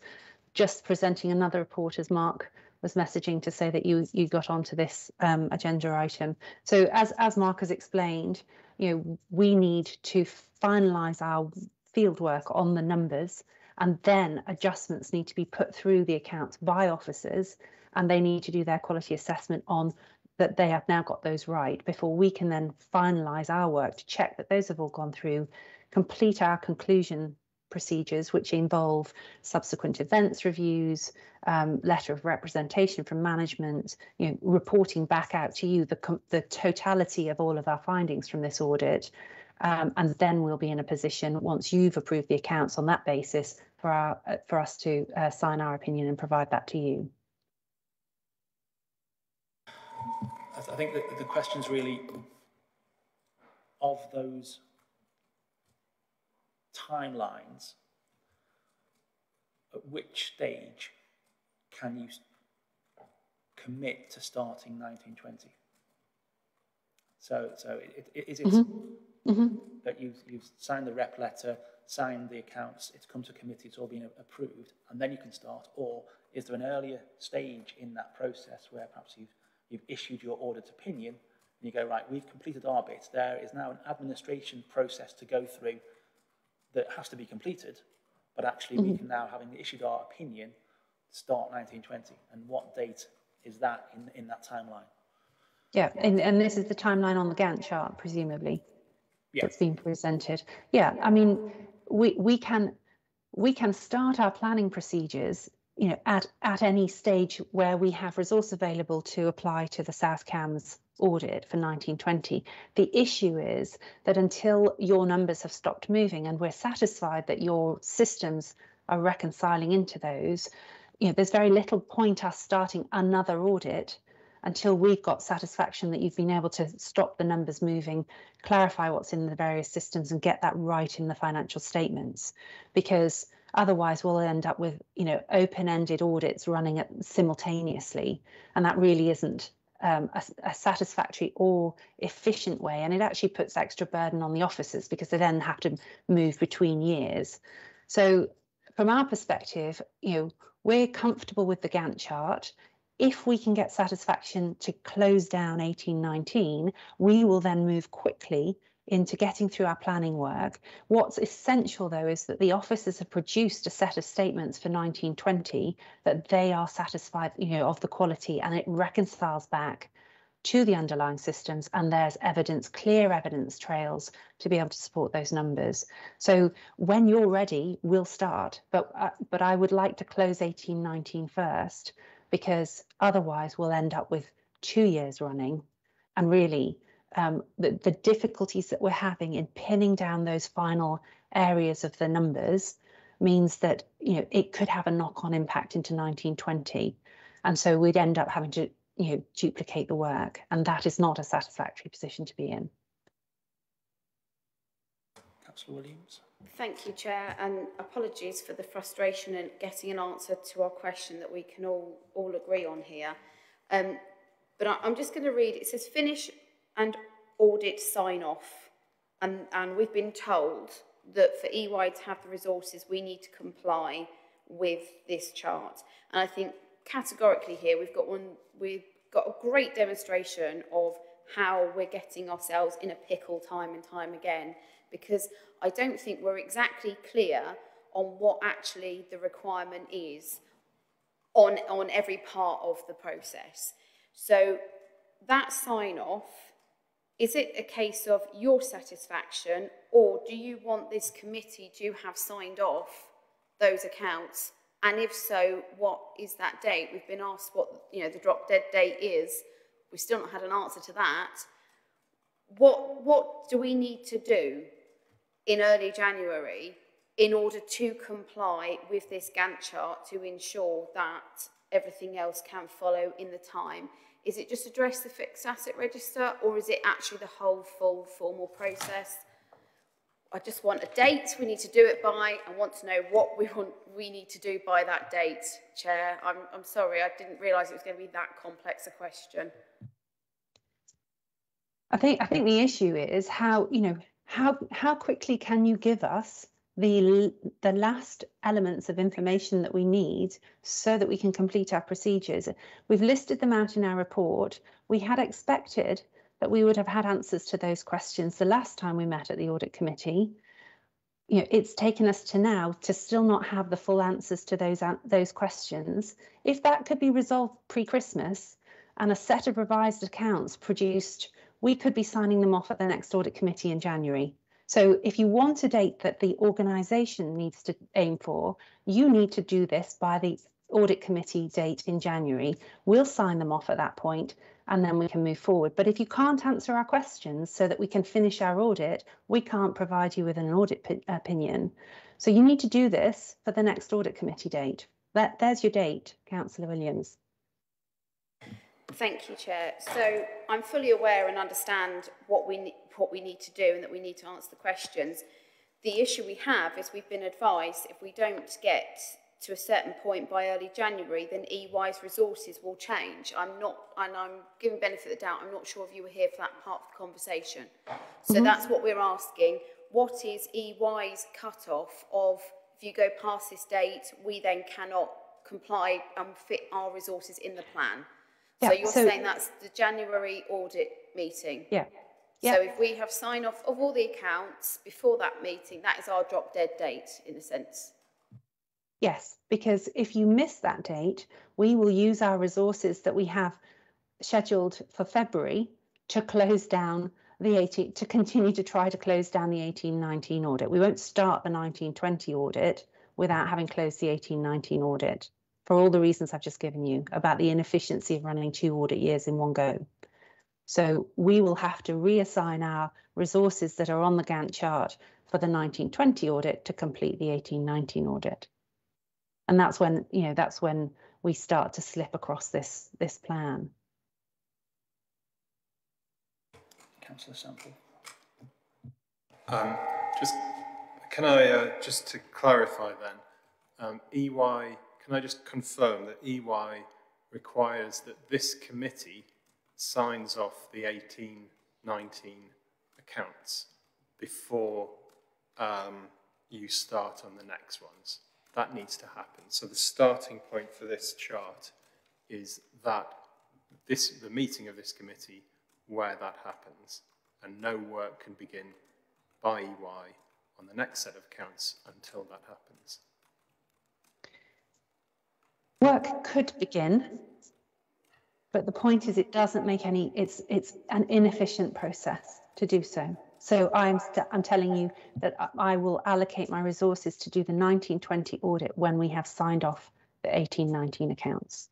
just presenting another report as Mark was messaging to say that you you got onto this um, agenda item. So as as Mark has explained, you know we need to finalise our fieldwork on the numbers, and then adjustments need to be put through the accounts by officers, and they need to do their quality assessment on that they have now got those right before we can then finalise our work to check that those have all gone through, complete our conclusion procedures, which involve subsequent events reviews, um, letter of representation from management, you know, reporting back out to you the, the totality of all of our findings from this audit. Um, and then we'll be in a position once you've approved the accounts on that basis for our uh, for us to uh, sign our opinion and provide that to you. I think that the question's really of those timelines, at which stage can you commit to starting 1920? So, so it, it, is it mm -hmm. Mm -hmm. that you've, you've signed the rep letter, signed the accounts, it's come to committee, it's all been approved, and then you can start? Or is there an earlier stage in that process where perhaps you've, you've issued your audit opinion and you go, right, we've completed our bits, there is now an administration process to go through that has to be completed, but actually mm -hmm. we mm-hmm. can now, having issued our opinion, start 1920. And what date is that in, in that timeline? Yeah, and, and this is the timeline on the Gantt chart, presumably, yeah. that's been presented. Yeah, I mean, we, we can we can start our planning procedures you know at at any stage where we have resource available to apply to the South Cambs audit for 1920. The issue is that until your numbers have stopped moving and we're satisfied that your systems are reconciling into those, you know, there's very little point us starting another audit until we've got satisfaction that you've been able to stop the numbers moving, clarify what's in the various systems and get that right in the financial statements. Because otherwise we'll end up with, you know, open-ended audits running at simultaneously. And that really isn't um, a, a, satisfactory or efficient way. And it actually puts extra burden on the officers because they then have to move between years. So from our perspective, you know, we're comfortable with the Gantt chart. If we can get satisfaction to close down 1819, we will then move quickly into getting through our planning work. What's essential, though, is that the officers have produced a set of statements for 1920 that they are satisfied, you know, of the quality, and it reconciles back to the underlying systems, and there's evidence, clear evidence trails to be able to support those numbers. So when you're ready, we'll start. But uh, but I would like to close 1819 first, because otherwise we'll end up with two years running, and really um, the, the difficulties that we're having in pinning down those final areas of the numbers means that you know it could have a knock-on impact into 1920 and so we'd end up having to you know duplicate the work and that is not a satisfactory position to be in. Councillor williams. Thank you chair and apologies for the frustration in getting an answer to our question that we can all all agree on here. Um, but I, i'm just going to read it says finish and audit sign off. And, and we've been told that for EY to have the resources, we need to comply with this chart. And I think categorically here, we've got one, we've got a great demonstration of how we're getting ourselves in a pickle time and time again, because I don't think we're exactly clear on what actually the requirement is on, on every part of the process. So that sign off is it a case of your satisfaction or do you want this committee to have signed off those accounts? And if so, what is that date? We've been asked what you know the drop dead date is. We've still not had an answer to that. What, what do we need to do in early January in order to comply with this Gantt chart to ensure that everything else can follow in the time? Is it just address the fixed asset register or is it actually the whole full formal process? I just want a date we need to do it by. I want to know what we want we need to do by that date, Chair. I'm, I'm sorry, I didn't realise it was going to be that complex a question. I think I think the issue is how, you know, how how quickly can you give us the, the last elements of information that we need so that we can complete our procedures. We've listed them out in our report. We had expected that we would have had answers to those questions the last time we met at the audit committee. You know, it's taken us to now to still not have the full answers to those those questions. If that could be resolved pre-Christmas and a set of revised accounts produced, we could be signing them off at the next audit committee in January So if you want a date that the organisation needs to aim for, you need to do this by the audit committee date in January. We'll sign them off at that point and then we can move forward. But if you can't answer our questions so that we can finish our audit, we can't provide you with an audit opinion. So you need to do this for the next audit committee date. That, there's your date, Councillor Williams. Thank you, Chair. So I'm fully aware and understand what we, what we need to do and that we need to answer the questions. The issue we have is we've been advised if we don't get to a certain point by early January, then EY's resources will change. I'm not, and I'm giving benefit of the doubt, I'm not sure if you were here for that part of the conversation. So mm -hmm. that's what we're asking. What is EY's cut-off of if you go past this date, we then cannot comply and fit our resources in the plan? Yeah, so you're so, saying that's the January audit meeting? Yeah. yeah. So if we have sign off of all the accounts before that meeting, that is our drop dead date in a sense. Yes, because if you miss that date, we will use our resources that we have scheduled for February to close down the 18 to continue to try to close down the 1819 audit. We won't start the 1920 audit without having closed the 1819 audit for all the reasons I've just given you about the inefficiency of running two audit years in one go. So we will have to reassign our resources that are on the Gantt chart for the 1920 audit to complete the 1819 audit. And that's when, you know, that's when we start to slip across this, this plan. Councillor Sample. Um, just, can I, uh, just to clarify then, um, EY can I just confirm that EY requires that this committee signs off the 1819 accounts before um, you start on the next ones? That needs to happen. So the starting point for this chart is that this, the meeting of this committee where that happens and no work can begin by EY on the next set of accounts until that happens. Work could begin, but the point is it doesn't make any, it's, it's an inefficient process to do so. So I'm, I'm telling you that I will allocate my resources to do the 1920 audit when we have signed off the 1819 accounts.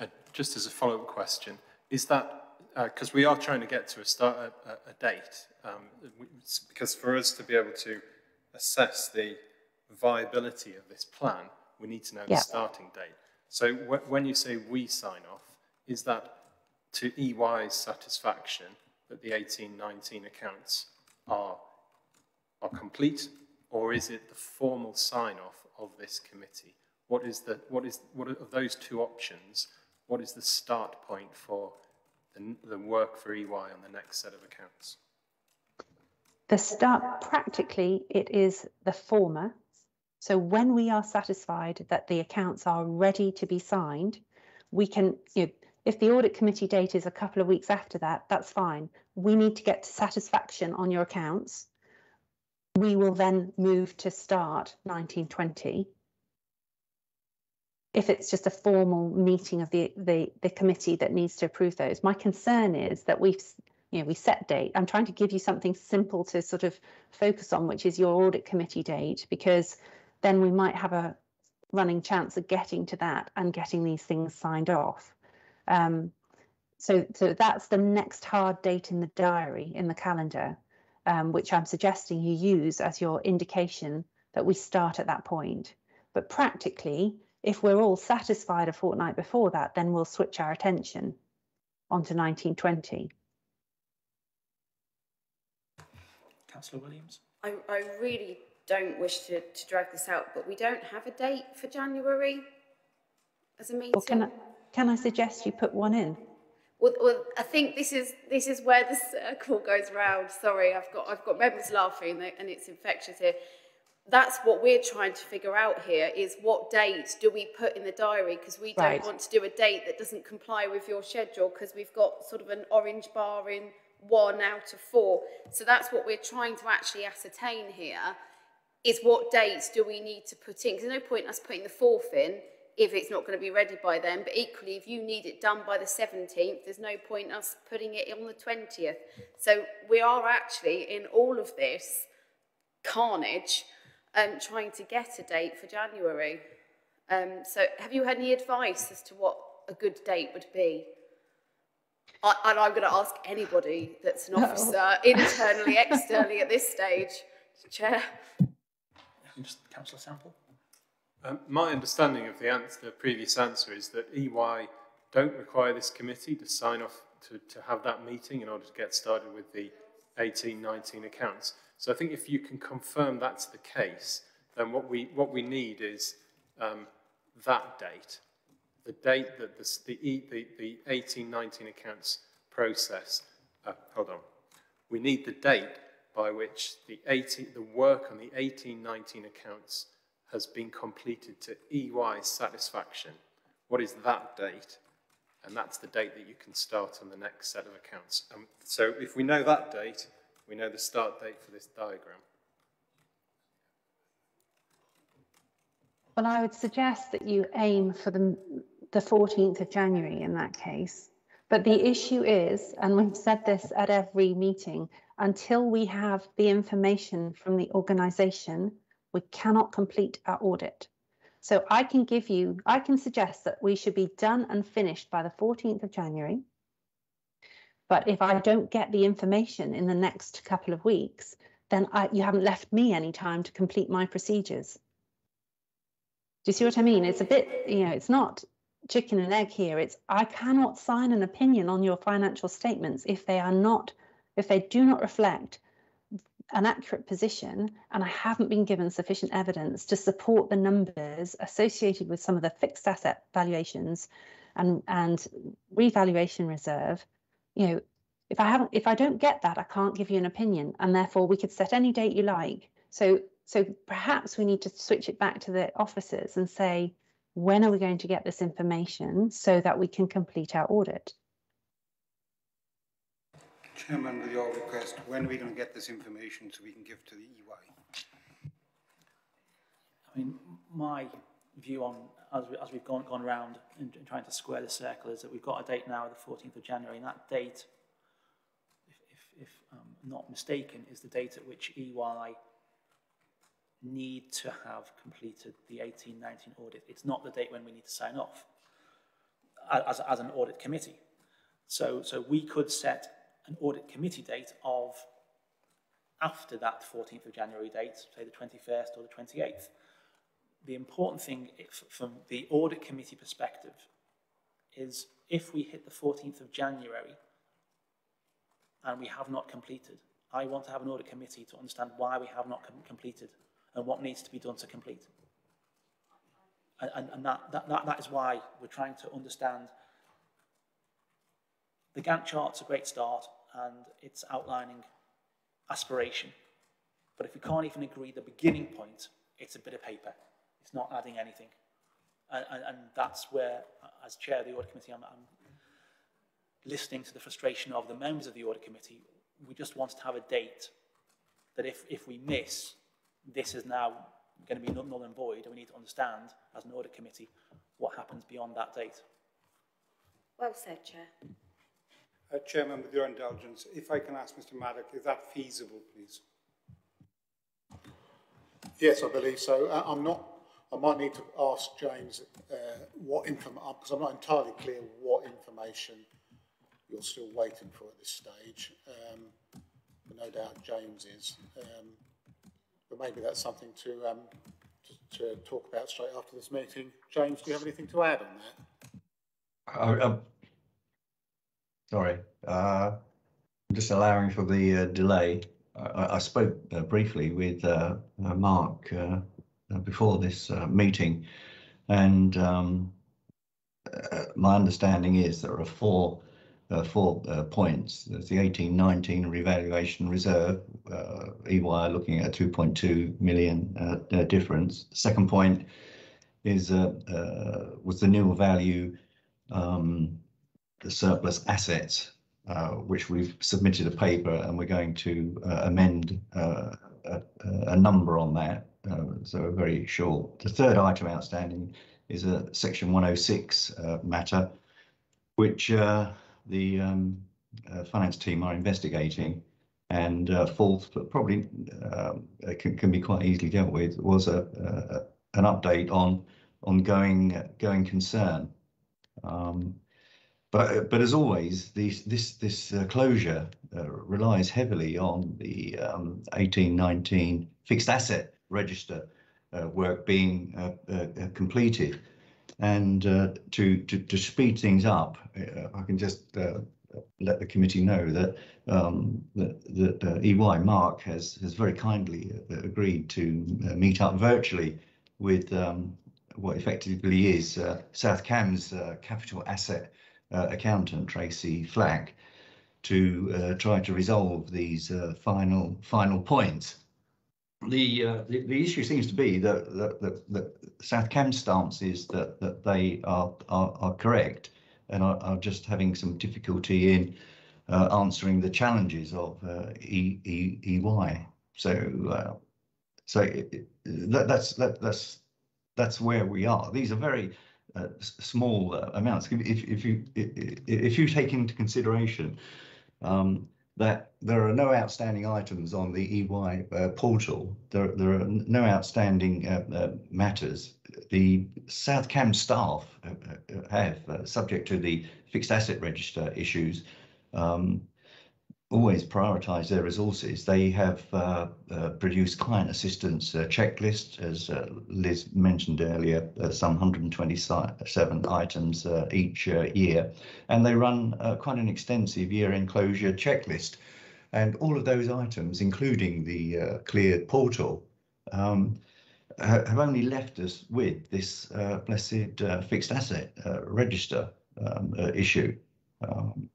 Uh, just as a follow-up question, is that because uh, we are trying to get to a start a, a date um, because for us to be able to assess the viability of this plan we need to know yeah. the starting date. So when you say we sign off, is that to EY's satisfaction that the 1819 accounts are, are complete, or is it the formal sign off of this committee? What is the, what is, what are, of those two options, what is the start point for the, the work for EY on the next set of accounts? The start, practically, it is the former, so when we are satisfied that the accounts are ready to be signed, we can, you know, if the audit committee date is a couple of weeks after that, that's fine. We need to get to satisfaction on your accounts. We will then move to start 1920. If it's just a formal meeting of the, the, the committee that needs to approve those. My concern is that we've you know, we set date. I'm trying to give you something simple to sort of focus on, which is your audit committee date, because then we might have a running chance of getting to that and getting these things signed off. Um, so, so that's the next hard date in the diary, in the calendar, um, which I'm suggesting you use as your indication that we start at that point. But practically, if we're all satisfied a fortnight before that, then we'll switch our attention onto 1920. Councillor Williams? I, I really don't wish to, to drag this out, but we don't have a date for January as a meeting. Well, can, I, can I suggest you put one in? Well, well, I think this is this is where the circle goes round. Sorry, I've got I've got members laughing and it's infectious here. That's what we're trying to figure out here is what date do we put in the diary because we don't want to do a date that doesn't comply with your schedule because we've got sort of an orange bar in one out of four. So that's what we're trying to actually ascertain here is what dates do we need to put in? Because there's no point us putting the fourth in if it's not going to be ready by then. But equally, if you need it done by the 17th, there's no point us putting it on the 20th. So we are actually in all of this carnage um, trying to get a date for January. Um, so have you had any advice as to what a good date would be? I, and I'm going to ask anybody that's an officer, no. internally, externally at this stage. Chair. Councillor Sample. Um, my understanding of the, answer, the previous answer is that EY don't require this committee to sign off to, to have that meeting in order to get started with the 18-19 accounts. So I think if you can confirm that's the case, then what we, what we need is um, that date, the date that the, the, the, the 18-19 accounts process, uh, hold on, we need the date by which the, 18, the work on the 18-19 accounts has been completed to EY's satisfaction. What is that date? And that's the date that you can start on the next set of accounts. Um, so if we know that date, we know the start date for this diagram. Well, I would suggest that you aim for the, the 14th of January in that case. But the issue is, and we've said this at every meeting, until we have the information from the organisation we cannot complete our audit. So I can give you, I can suggest that we should be done and finished by the 14th of January. But if I don't get the information in the next couple of weeks, then I, you haven't left me any time to complete my procedures. Do you see what I mean? It's a bit, you know, it's not chicken and egg here. It's I cannot sign an opinion on your financial statements if they are not, if they do not reflect an accurate position and I haven't been given sufficient evidence to support the numbers associated with some of the fixed asset valuations and, and revaluation reserve, you know, if I haven't, if I don't get that, I can't give you an opinion, and therefore we could set any date you like. So, so perhaps we need to switch it back to the officers and say, when are we going to get this information so that we can complete our audit? Chairman, with your request, when are we going to get this information so we can give to the EY? I mean, my view on, as, we, as we've gone, gone around in trying to square the circle, is that we've got a date now, the 14th of January, and that date, if, if, if I'm not mistaken, is the date at which EY need to have completed the 18-19 audit. It's not the date when we need to sign off as, as an audit committee. So, so we could set an audit committee date of after that 14th of January date, say the 21st or the 28th. The important thing from the audit committee perspective is if we hit the 14th of January and we have not completed, I want to have an audit committee to understand why we have not com completed and what needs to be done to complete. And, and, and that, that, that, that is why we're trying to understand the Gantt chart's a great start and it's outlining aspiration. But if we can't even agree the beginning point, it's a bit of paper. It's not adding anything. And, and, and that's where, as chair of the audit committee, I'm, I'm listening to the frustration of the members of the audit committee. We just want to have a date that if, if we miss, this is now going to be null and void, and we need to understand, as an audit committee, what happens beyond that date. Well said, Chair. Uh, Chairman, with your indulgence, if I can ask Mr Maddock, is that feasible, please? Yes, I believe so. Uh, I'm not, I might need to ask James uh, what information, because I'm not entirely clear what information you're still waiting for at this stage. Um, but no doubt James is. Um, but maybe that's something to, um, to, to, talk about straight after this meeting. James, do you have anything to add on that? Uh, Sorry, uh, just allowing for the uh, delay. I, I spoke uh, briefly with uh, uh, Mark uh, before this meeting, and um, my understanding is there are four four points. There's the 1819 revaluation reserve, EY looking at a 2.2 million difference. Second point is was the new value um, the surplus assets, uh, which we've submitted a paper and we're going to uh, amend uh, a, a, number on that. Uh, so very short. The third item outstanding is a Section 106 uh, matter, which uh, the um, uh, finance team are investigating. And uh, fourth, but probably um, can, can be quite easily dealt with, was a, a an update on on going going concern. Um, but but as always, this this uh, closure uh, relies heavily on the um, 1819 fixed asset register uh, work being uh, uh, completed. And uh, to, to, to speed things up, I can just let the committee know that um, that, that EY Mark has has very kindly agreed to meet up virtually with um, what effectively is South Cambs capital asset accountant Tracy Flack to uh, try to resolve these uh, final final points the, uh, the, the issue seems to be that that, that, that South Cambs' stance is that that they are are, are correct, and are, are, just having some difficulty in uh, answering the challenges of uh, e, e, EY. So uh, so it, that, that's that, that's that's where we are. These are very small uh, amounts. If if you if you take into consideration. Um, that there are no outstanding items on the EY uh, portal. There, there are no outstanding uh, uh, matters. The South Cambs staff uh, have, subject to the fixed asset register issues, um, always prioritize their resources. They have produced client assistance checklists, as Liz mentioned earlier, some 127 items each year, and they run quite an extensive year-end closure checklist. And all of those items, including the uh, cleared portal, um, have only left us with this uh, blessed uh, fixed asset uh, register um, uh, issue. Um,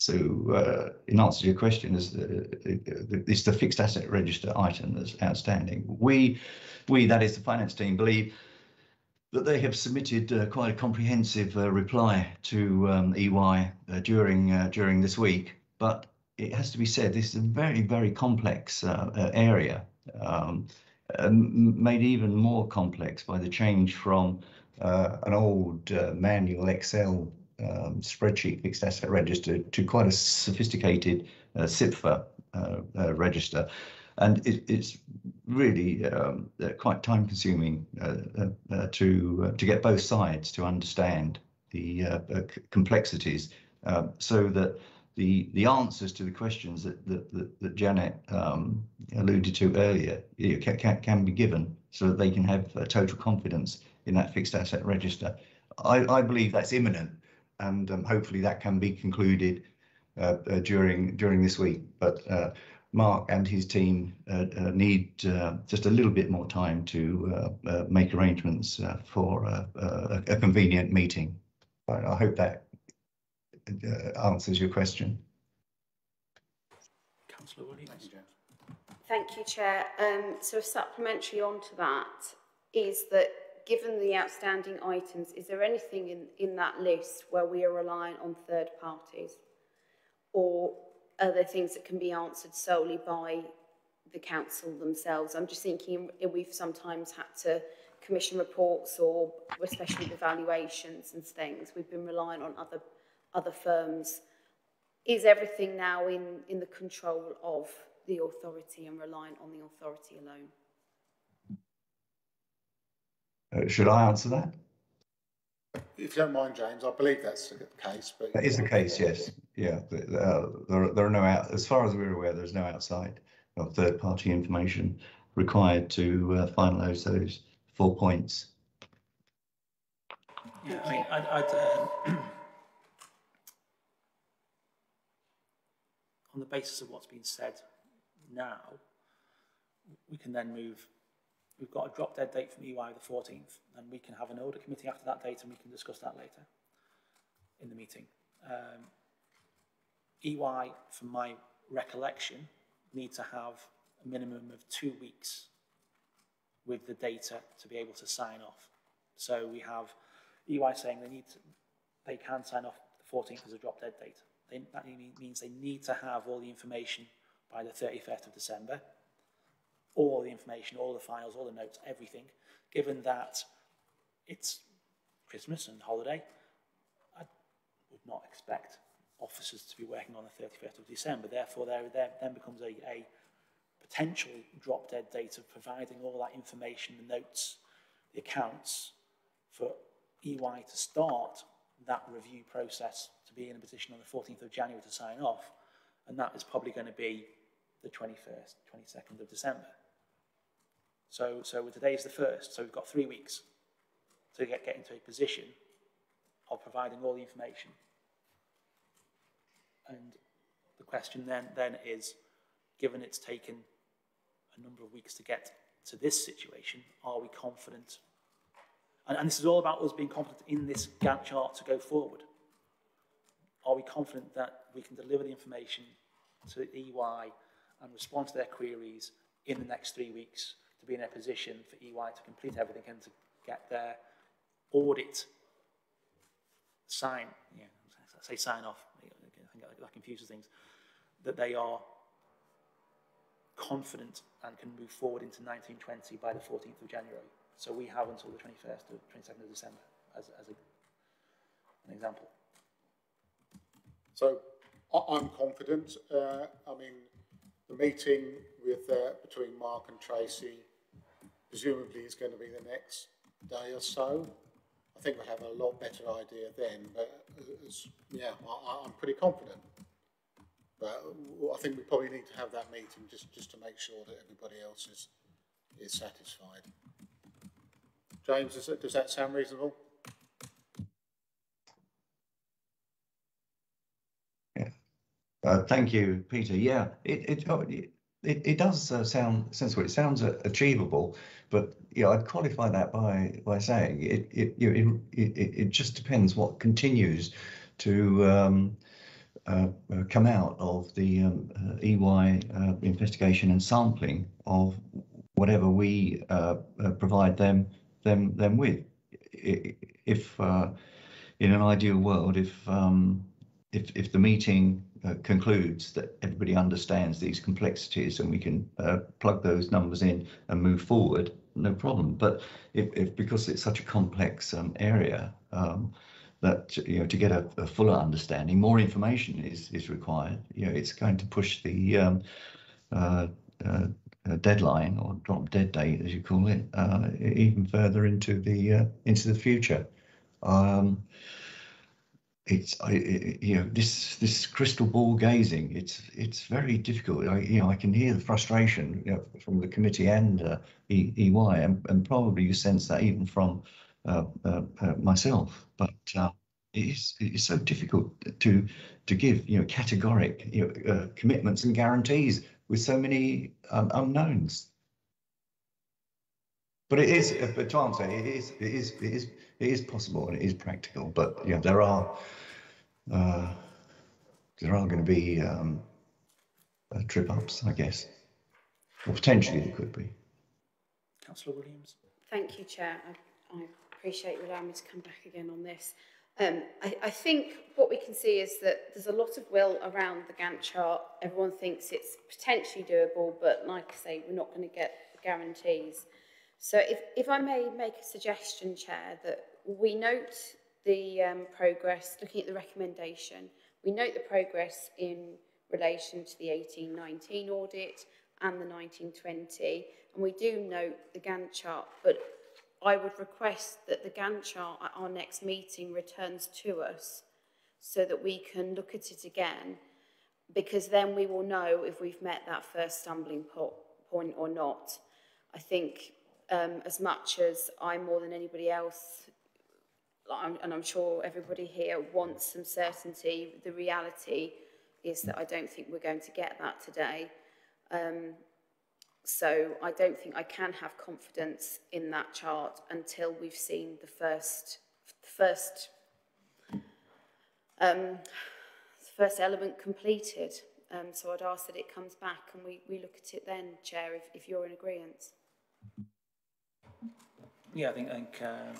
so, uh, in answer to your question, is the, it's the fixed asset register item that's outstanding. We, we that is the finance team, believe that they have submitted quite a comprehensive reply to um, EY during during this week, but it has to be said, this is a very, very complex uh, uh area, um, made even more complex by the change from uh, an old uh, manual Excel um, spreadsheet fixed asset register to quite a sophisticated uh, CIPFA uh, register. And it, it's really um, quite time consuming to, to get both sides to understand the complexities so that the the answers to the questions that that, that, that Janet um, alluded to earlier know, can, can be given so that they can have total confidence in that fixed asset register. I, I believe that's imminent, and um, hopefully that can be concluded uh, uh, during during this week. But uh, Mark and his team uh, uh, need uh, just a little bit more time to make arrangements for a, a, convenient meeting. But I hope that uh, answers your question. Councillor Williams. Thank you, Chair. Um, so a supplementary onto that is that given the outstanding items, is there anything in, in that list where we are relying on third parties? Or are there things that can be answered solely by the council themselves? I'm just thinking we've sometimes had to commission reports or especially the valuations and things. We've been relying on other other firms. Is everything now in, in the control of the authority and reliant on the authority alone? Uh, should I answer that? If you don't mind, James, I believe that's the case. But that is the case, yes. Yeah, uh, there, there are no out, as far as we're aware, there's no outside or third-party information required to uh, finalise those four points. Yeah, I mean, I'd, I'd uh, on the basis of what's been said now, we can then move. We've got a drop dead date from EY the 14th, and we can have an order committee after that date, and we can discuss that later in the meeting. Um, EY, from my recollection, need to have a minimum of two weeks with the data to be able to sign off. So we have EY saying they need to, they can sign off the 14th as a drop dead date. They, that means they need to have all the information by the 31st of December. all the information, all the files, all the notes, everything, given that it's Christmas and holiday, I would not expect officers to be working on the 31st of December. Therefore, there, there then becomes a, a potential drop-dead date of providing all that information, the notes, the accounts, for EY to start that review process to be in a position on the 14th of January to sign off. And that is probably going to be the 21st, 22nd of December. So, so today is the first, so we've got three weeks to get, get into a position of providing all the information. And the question then, then is, given it's taken a number of weeks to get to this situation, are we confident? And, and this is all about us being confident in this Gantt chart to go forward. Are we confident that we can deliver the information to EY and respond to their queries in the next three weeks to be in a position for EY to complete everything and to get their audit sign, yeah, say sign off, I think that confuses things, that they are confident and can move forward into 1920 by the 14th of January. So we have until the 21st or 22nd of December as, as a, an example. So I'm confident. Uh, I mean, the meeting with uh, between Mark and Tracy presumably is going to be the next day or so. I think we'll have a lot better idea then, but yeah, I, I'm pretty confident. But I think we probably need to have that meeting just, just to make sure that everybody else is, is satisfied. James, does that, does that sound reasonable? Yeah. Uh, thank you, Peter. Yeah, it it oh, it, it does uh, sound sensible. It sounds uh, achievable, but yeah, I'd qualify that by by saying it it it it, it just depends what continues to. Um, uh, uh, come out of the um, uh, EY uh, investigation and sampling of whatever we provide them them them with. If in an ideal world, if um, if if the meeting concludes that everybody understands these complexities and we can plug those numbers in and move forward, no problem. But if, if because it's such a complex um, area, um, that you know to get a, a, fuller understanding, more information is is required. You know, it's going to push the um, uh, uh, deadline or drop dead date, as you call it, uh, even further into the uh, into the future. Um, it's I, it, you know this this crystal ball gazing. It's it's very difficult. I, you know I can hear the frustration you know, from the committee and uh, EY, and, and probably you sense that even from uh, uh, uh, myself, but it is, it is so difficult to to give you know categoric you know, commitments and guarantees with so many um, unknowns. But it is, but to answer, it is, it is, it is, it is possible and it is practical. But you know, there are, uh, there are going to be um, uh, trip ups, I guess, or potentially there could be. Councillor Williams. Thank you, Chair. I, I appreciate you allowing me to come back again on this. Um, I, I think what we can see is that there's a lot of will around the Gantt chart. Everyone thinks it's potentially doable, but like I say, we're not going to get the guarantees. So if, if I may make a suggestion, Chair, that we note the um, progress, looking at the recommendation, we note the progress in relation to the 1819 audit and the 1920, and we do note the Gantt chart, but I would request that the Gantt chart at our next meeting returns to us so that we can look at it again because then we will know if we've met that first stumbling po point or not. I think um, as much as I more than anybody else, and I'm sure everybody here wants some certainty, the reality is that I don't think we're going to get that today. Um, So I don't think I can have confidence in that chart until we've seen the first, the first, um, first element completed. Um, so I'd ask that it comes back and we, we look at it then, Chair, if, if you're in agreement. Yeah, I think, I think uh,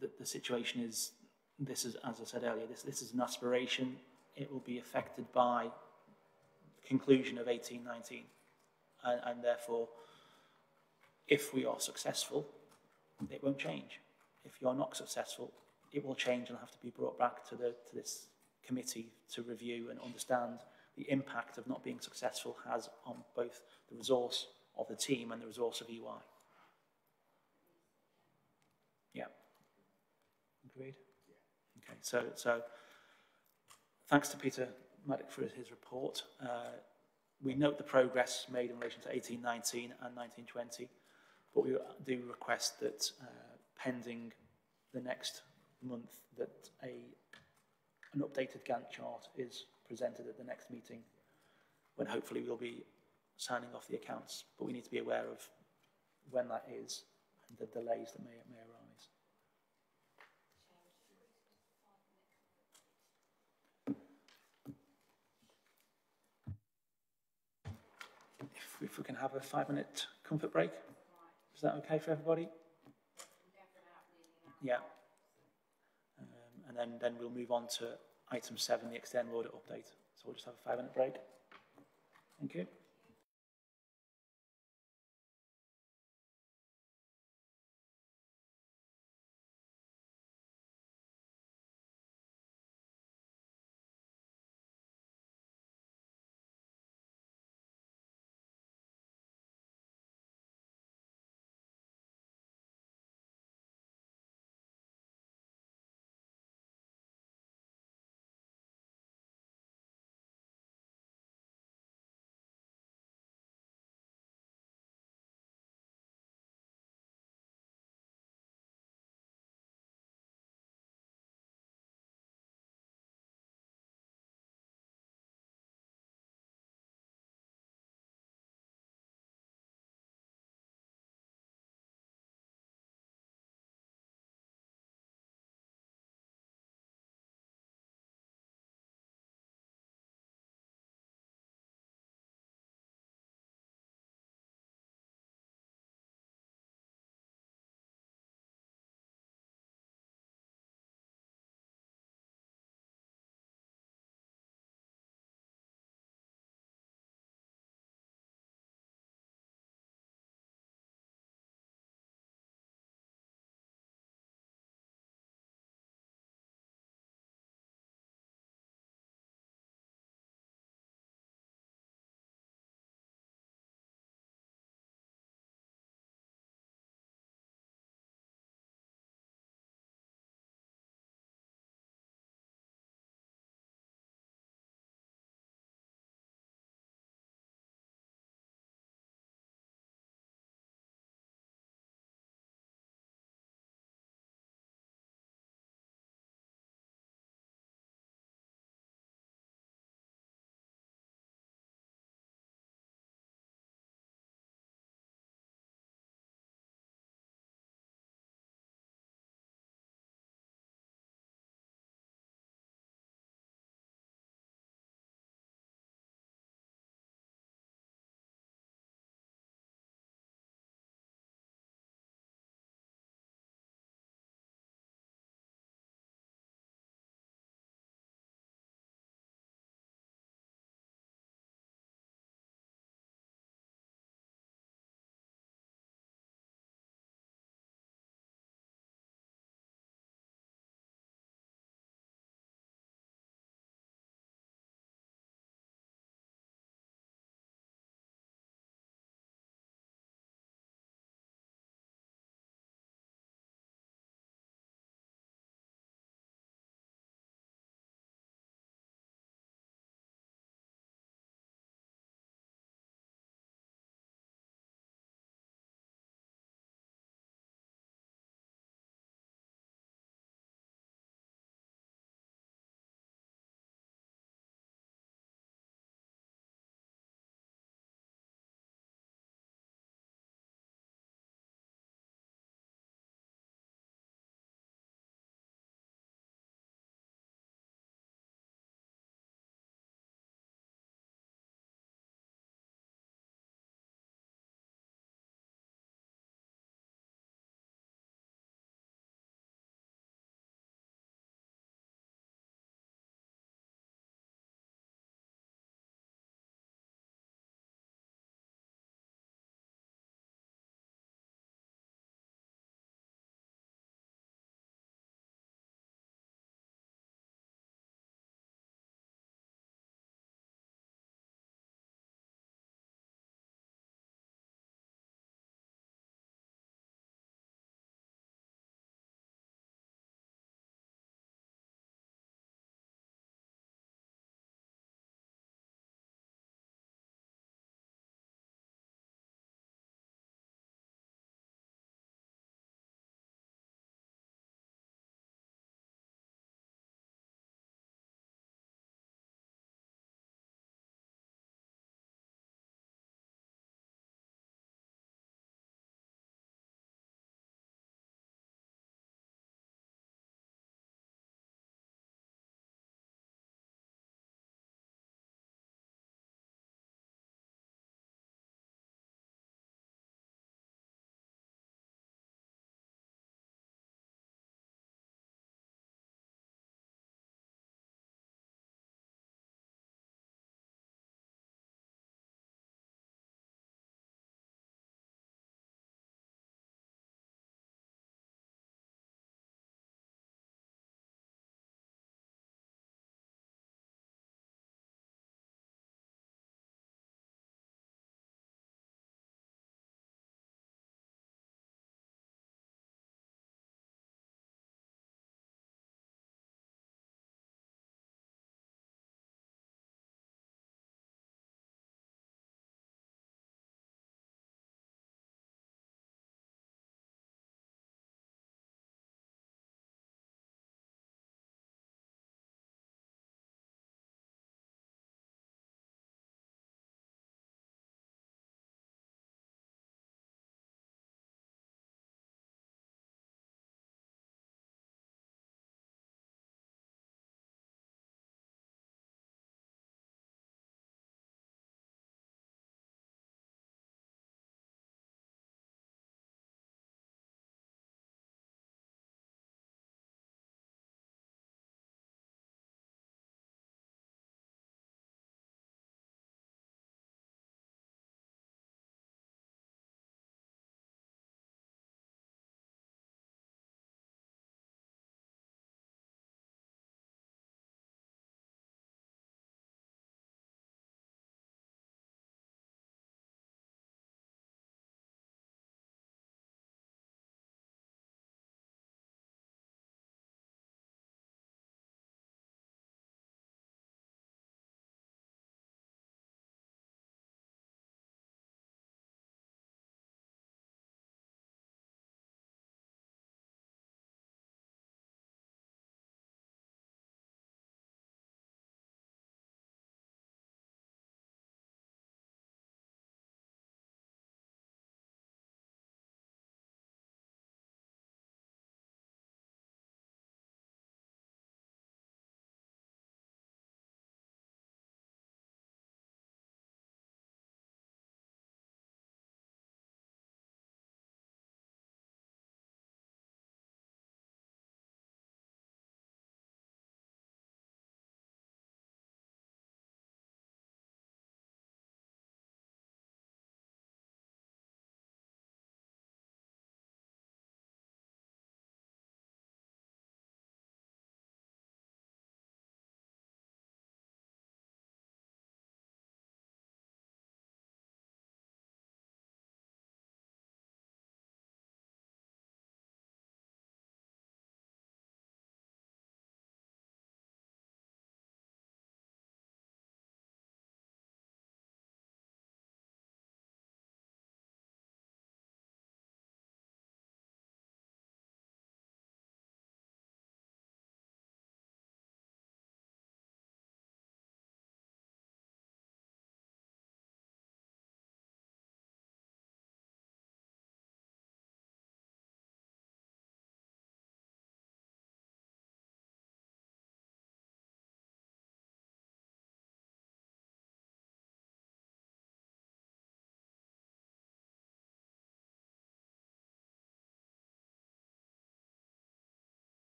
the, the situation is, this is, as I said earlier, this, this is an aspiration. It will be affected by the conclusion of 1819 and, and therefore, if we are successful, it won't change. If you are not successful, it will change and have to be brought back to, the, to this committee to review and understand the impact of not being successful has on both the resource of the team and the resource of UI. Yeah. Agreed? Okay, so, so thanks to Peter Maddock for his report. Uh, we note the progress made in relation to 1819 and 1920, but we do request that uh, pending the next month that a an updated Gantt chart is presented at the next meeting when hopefully we'll be signing off the accounts, but we need to be aware of when that is and the delays that may, may arise. If, we can have a five minute comfort break, is that okay for everybody? Yeah. Um, and then, then we'll move on to item seven, the external audit update. So we'll just have a five minute break. Thank you.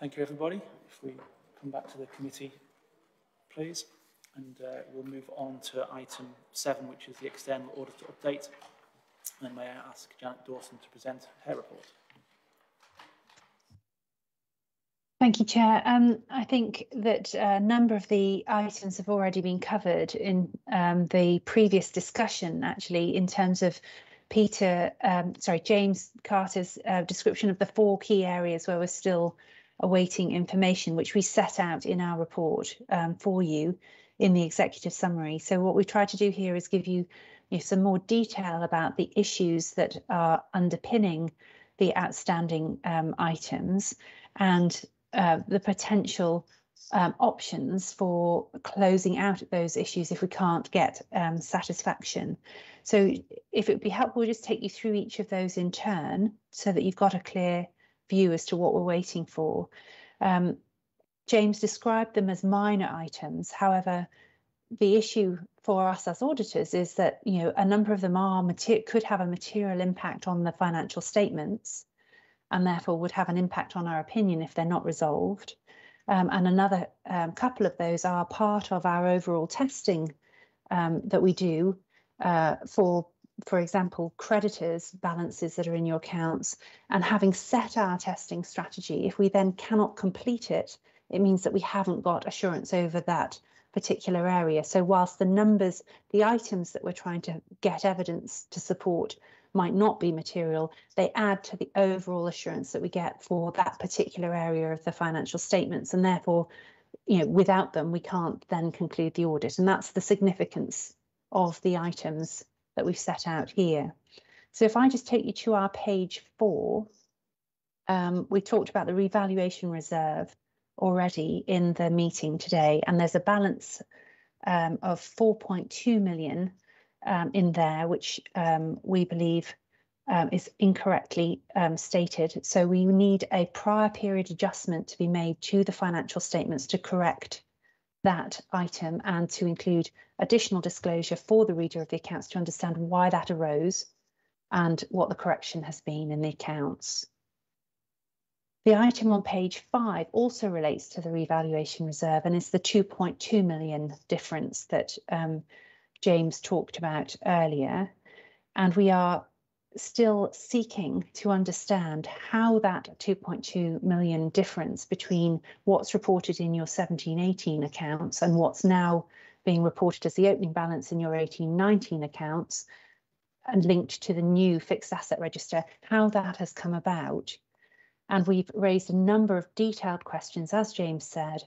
Thank you, everybody. If we come back to the committee, please. And uh, we'll move on to item seven, which is the external auditor update. And may I ask Janet Dawson to present her report? Thank you, Chair. Um, I think that a number of the items have already been covered in um, the previous discussion, actually, in terms of Peter, um, sorry, James Carter's uh, description of the four key areas where we're still awaiting information, which we set out in our report um, for you in the executive summary. So what we try to do here is give you, you know, some more detail about the issues that are underpinning the outstanding um, items and uh, the potential um, options for closing out those issues if we can't get um, satisfaction. So if it would be helpful, we'll just take you through each of those in turn so that you've got a clear view as to what we're waiting for. Um, James described them as minor items. However, the issue for us as auditors is that you know a number of them are could have a material impact on the financial statements and therefore would have an impact on our opinion if they're not resolved. Um, and another um, couple of those are part of our overall testing um, that we do uh, for, for example, creditors' balances that are in your accounts. And having set our testing strategy, if we then cannot complete it, it means that we haven't got assurance over that particular area. So whilst the numbers, the items that we're trying to get evidence to support might not be material, they add to the overall assurance that we get for that particular area of the financial statements. And therefore, you know, without them, we can't then conclude the audit. And that's the significance of the items that we've set out here. So if I just take you to our page four, um, we talked about the revaluation reserve already in the meeting today, and there's a balance um, of 4.2 million um, in there, which um, we believe um, is incorrectly um, stated. So we need a prior period adjustment to be made to the financial statements to correct that item and to include additional disclosure for the reader of the accounts to understand why that arose and what the correction has been in the accounts. The item on page five also relates to the revaluation reserve and is the 2.2 million difference that um, James talked about earlier. And we are still seeking to understand how that 2.2 million difference between what's reported in your 1718 accounts and what's now being reported as the opening balance in your 1819 accounts and linked to the new fixed asset register, how that has come about. And we've raised a number of detailed questions, as James said,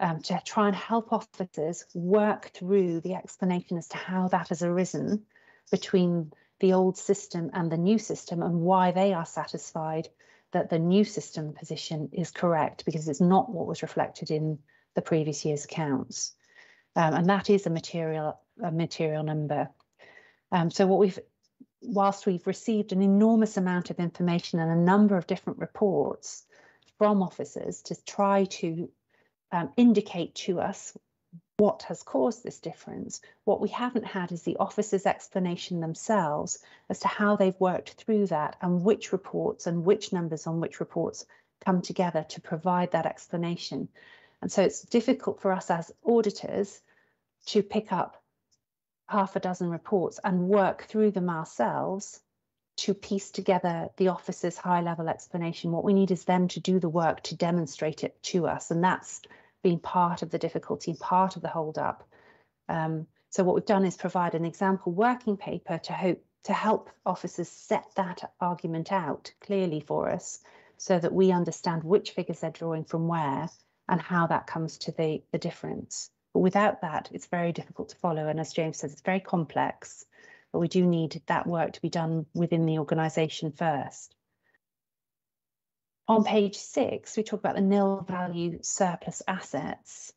um, to try and help officers work through the explanation as to how that has arisen between the old system and the new system and why they are satisfied that the new system position is correct because it's not what was reflected in the previous year's accounts. Um, and that is a material a material number. Um, so what we've whilst we've received an enormous amount of information and a number of different reports from officers to try to um, indicate to us what has caused this difference. What we haven't had is the officers' explanation themselves as to how they've worked through that and which reports and which numbers on which reports come together to provide that explanation. And so it's difficult for us as auditors to pick up half a dozen reports and work through them ourselves to piece together the officer's high level explanation. What we need is them to do the work to demonstrate it to us. And that's been part of the difficulty, part of the hold up. Um, so what we've done is provide an example working paper to hope to help officers set that argument out clearly for us so that we understand which figures they're drawing from where and how that comes to the, the difference. But without that, it's very difficult to follow. And as James says, it's very complex, but we do need that work to be done within the organisation first. On page six, we talk about the nil value surplus assets.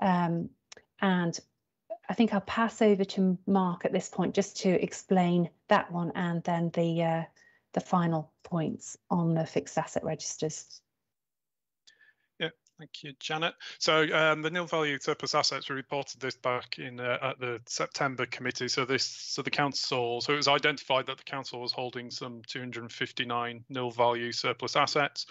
Um, and I think I'll pass over to Mark at this point just to explain that one and then the uh, the final points on the fixed asset registers. Thank you, Janet. So um, the nil value surplus assets, we reported this back in uh, at the September committee. So this, so the council, so it was identified that the council was holding some 259 nil value surplus assets.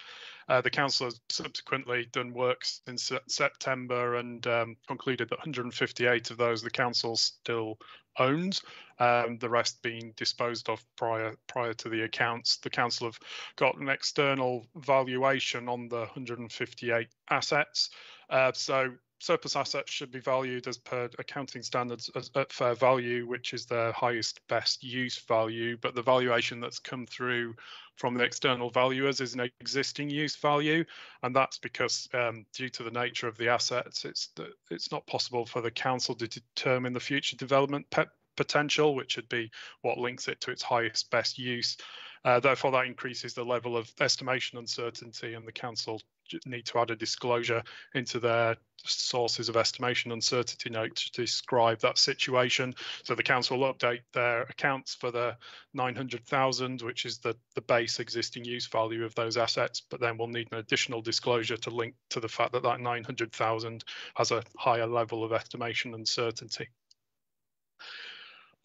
Uh, the council has subsequently done works in September and um, concluded that 158 of those the council still owns, um, the rest being disposed of prior prior to the accounts. The council have got an external valuation on the 158 assets. Uh, so surplus assets should be valued as per accounting standards at fair value, which is their highest best use value. But the valuation that's come through from the external valuers is an existing use value, and that's because um, due to the nature of the assets, it's the, it's not possible for the council to determine the future development potential, which would be what links it to its highest best use. Uh, therefore, that increases the level of estimation uncertainty, and the council need to add a disclosure into their sources of estimation uncertainty note to describe that situation. So the council will update their accounts for the 900,000, which is the, the base existing use value of those assets, but then we'll need an additional disclosure to link to the fact that that 900,000 has a higher level of estimation uncertainty.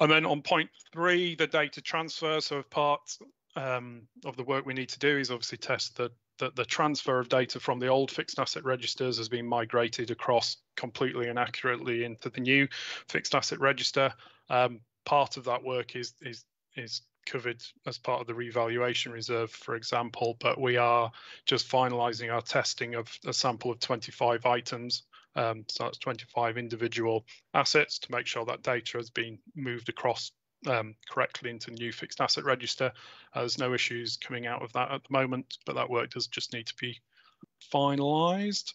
And then on point three, the data transfer. So part um, of the work we need to do is obviously test that that the transfer of data from the old fixed asset registers has been migrated across completely and accurately into the new fixed asset register. Um, part of that work is is is covered as part of the revaluation reserve, for example, but we are just finalising our testing of a sample of 25 items. Um, so that's 25 individual assets to make sure that data has been moved across um, correctly into the new fixed asset register. Uh, there's no issues coming out of that at the moment, but that work does just need to be finalised.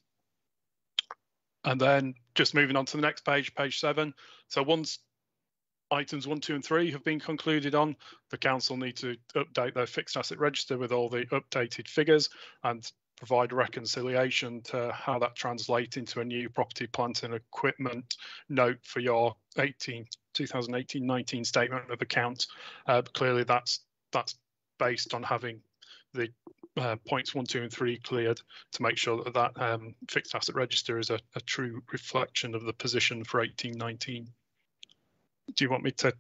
And then just moving on to the next page, page seven. So once items one, two, and three have been concluded on, the council need to update their fixed asset register with all the updated figures and provide reconciliation to how that translates into a new property, plant and equipment note for your 18 2018-19 statement of accounts. Uh, clearly, that's that's based on having the uh, points one, two, and three cleared to make sure that that um, fixed asset register is a, a, true reflection of the position for 18-19. Do you want me to?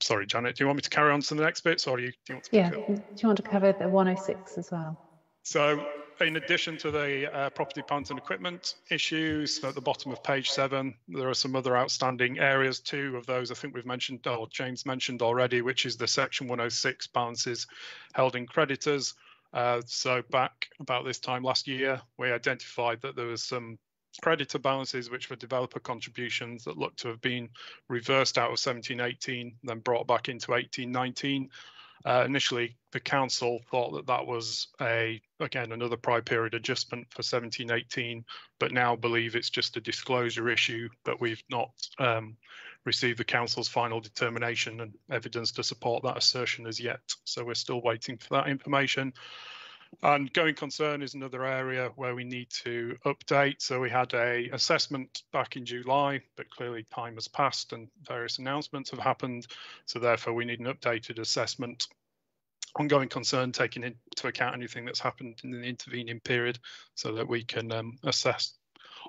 Sorry, Janet. Do you want me to carry on to the next bits, or do you, do you want to? Yeah. Do you want to cover the 106 as well? So in addition to the uh, property, plant and equipment issues at the bottom of page seven, there are some other outstanding areas. Two of those I think we've mentioned, or James mentioned already, which is the section 106 balances held in creditors. Uh, so back about this time last year, we identified that there was some creditor balances which were developer contributions that looked to have been reversed out of 1718, then brought back into 1819. Uh, initially, the council thought that that was a again another prior period adjustment for 1718, but now believe it's just a disclosure issue. But we've not um, received the council's final determination and evidence to support that assertion as yet. So we're still waiting for that information. And going concern is another area where we need to update. So we had a assessment back in July, but clearly time has passed and various announcements have happened. So therefore we need an updated assessment. Ongoing concern taking into account anything that's happened in the intervening period so that we can um, assess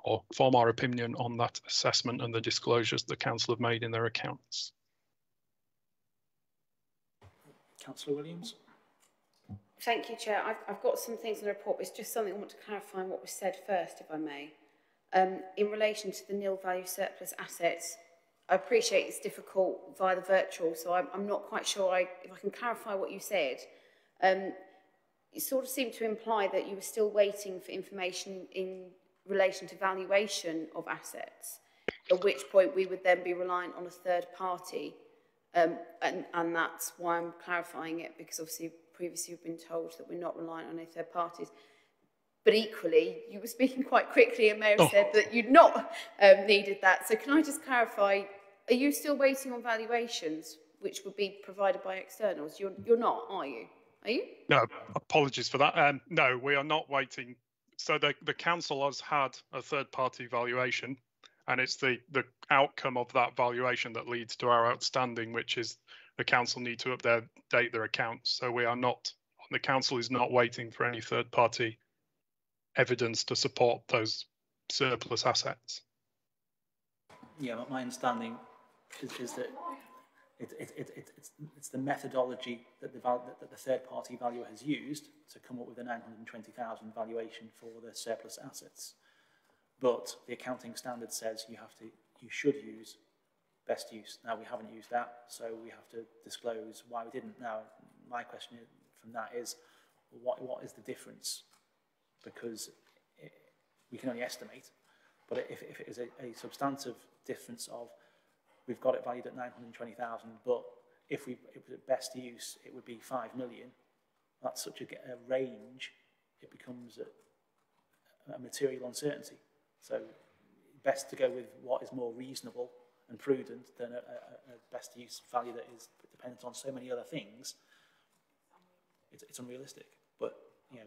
or form our opinion on that assessment and the disclosures the council have made in their accounts. Councillor Williams. Thank you, Chair. I've, I've got some things in the report, but it's just something I want to clarify on what was said first, if I may. Um, in relation to the nil value surplus assets, I appreciate it's difficult via the virtual, so I'm, I'm not quite sure I, if I can clarify what you said. Um, it sort of seemed to imply that you were still waiting for information in relation to valuation of assets, at which point we would then be reliant on a third party. Um, and, and that's why I'm clarifying it, because obviously previously we've been told that we're not reliant on any third parties. But equally, you were speaking quite quickly and may have oh. said that you'd not um, needed that. So can I just clarify, are you still waiting on valuations which would be provided by externals? You're, you're not, are you? Are you? No, apologies for that. Um, no, we are not waiting. So the, the council has had a third party valuation and it's the, the outcome of that valuation that leads to our outstanding, which is the council need to update their accounts. So we are not, the council is not waiting for any third party evidence to support those surplus assets. Yeah, but my understanding is, is that it, it, it, it, it's, it's the methodology that the, that the third-party valuer has used to come up with the 920,000 valuation for the surplus assets. But the accounting standard says you have to, you should use best use. Now, we haven't used that, so we have to disclose why we didn't. Now, my question from that is, what, what is the difference? Because it, we can only estimate, but if, if it is a, a substantive difference of we've got it valued at 920,000, but if we it was at best use, it would be 5 million. That's such a, a range, it becomes a, a material uncertainty. So best to go with what is more reasonable and prudent than a, a, a best use value that is dependent on so many other things. It's, it's unrealistic. But, you know,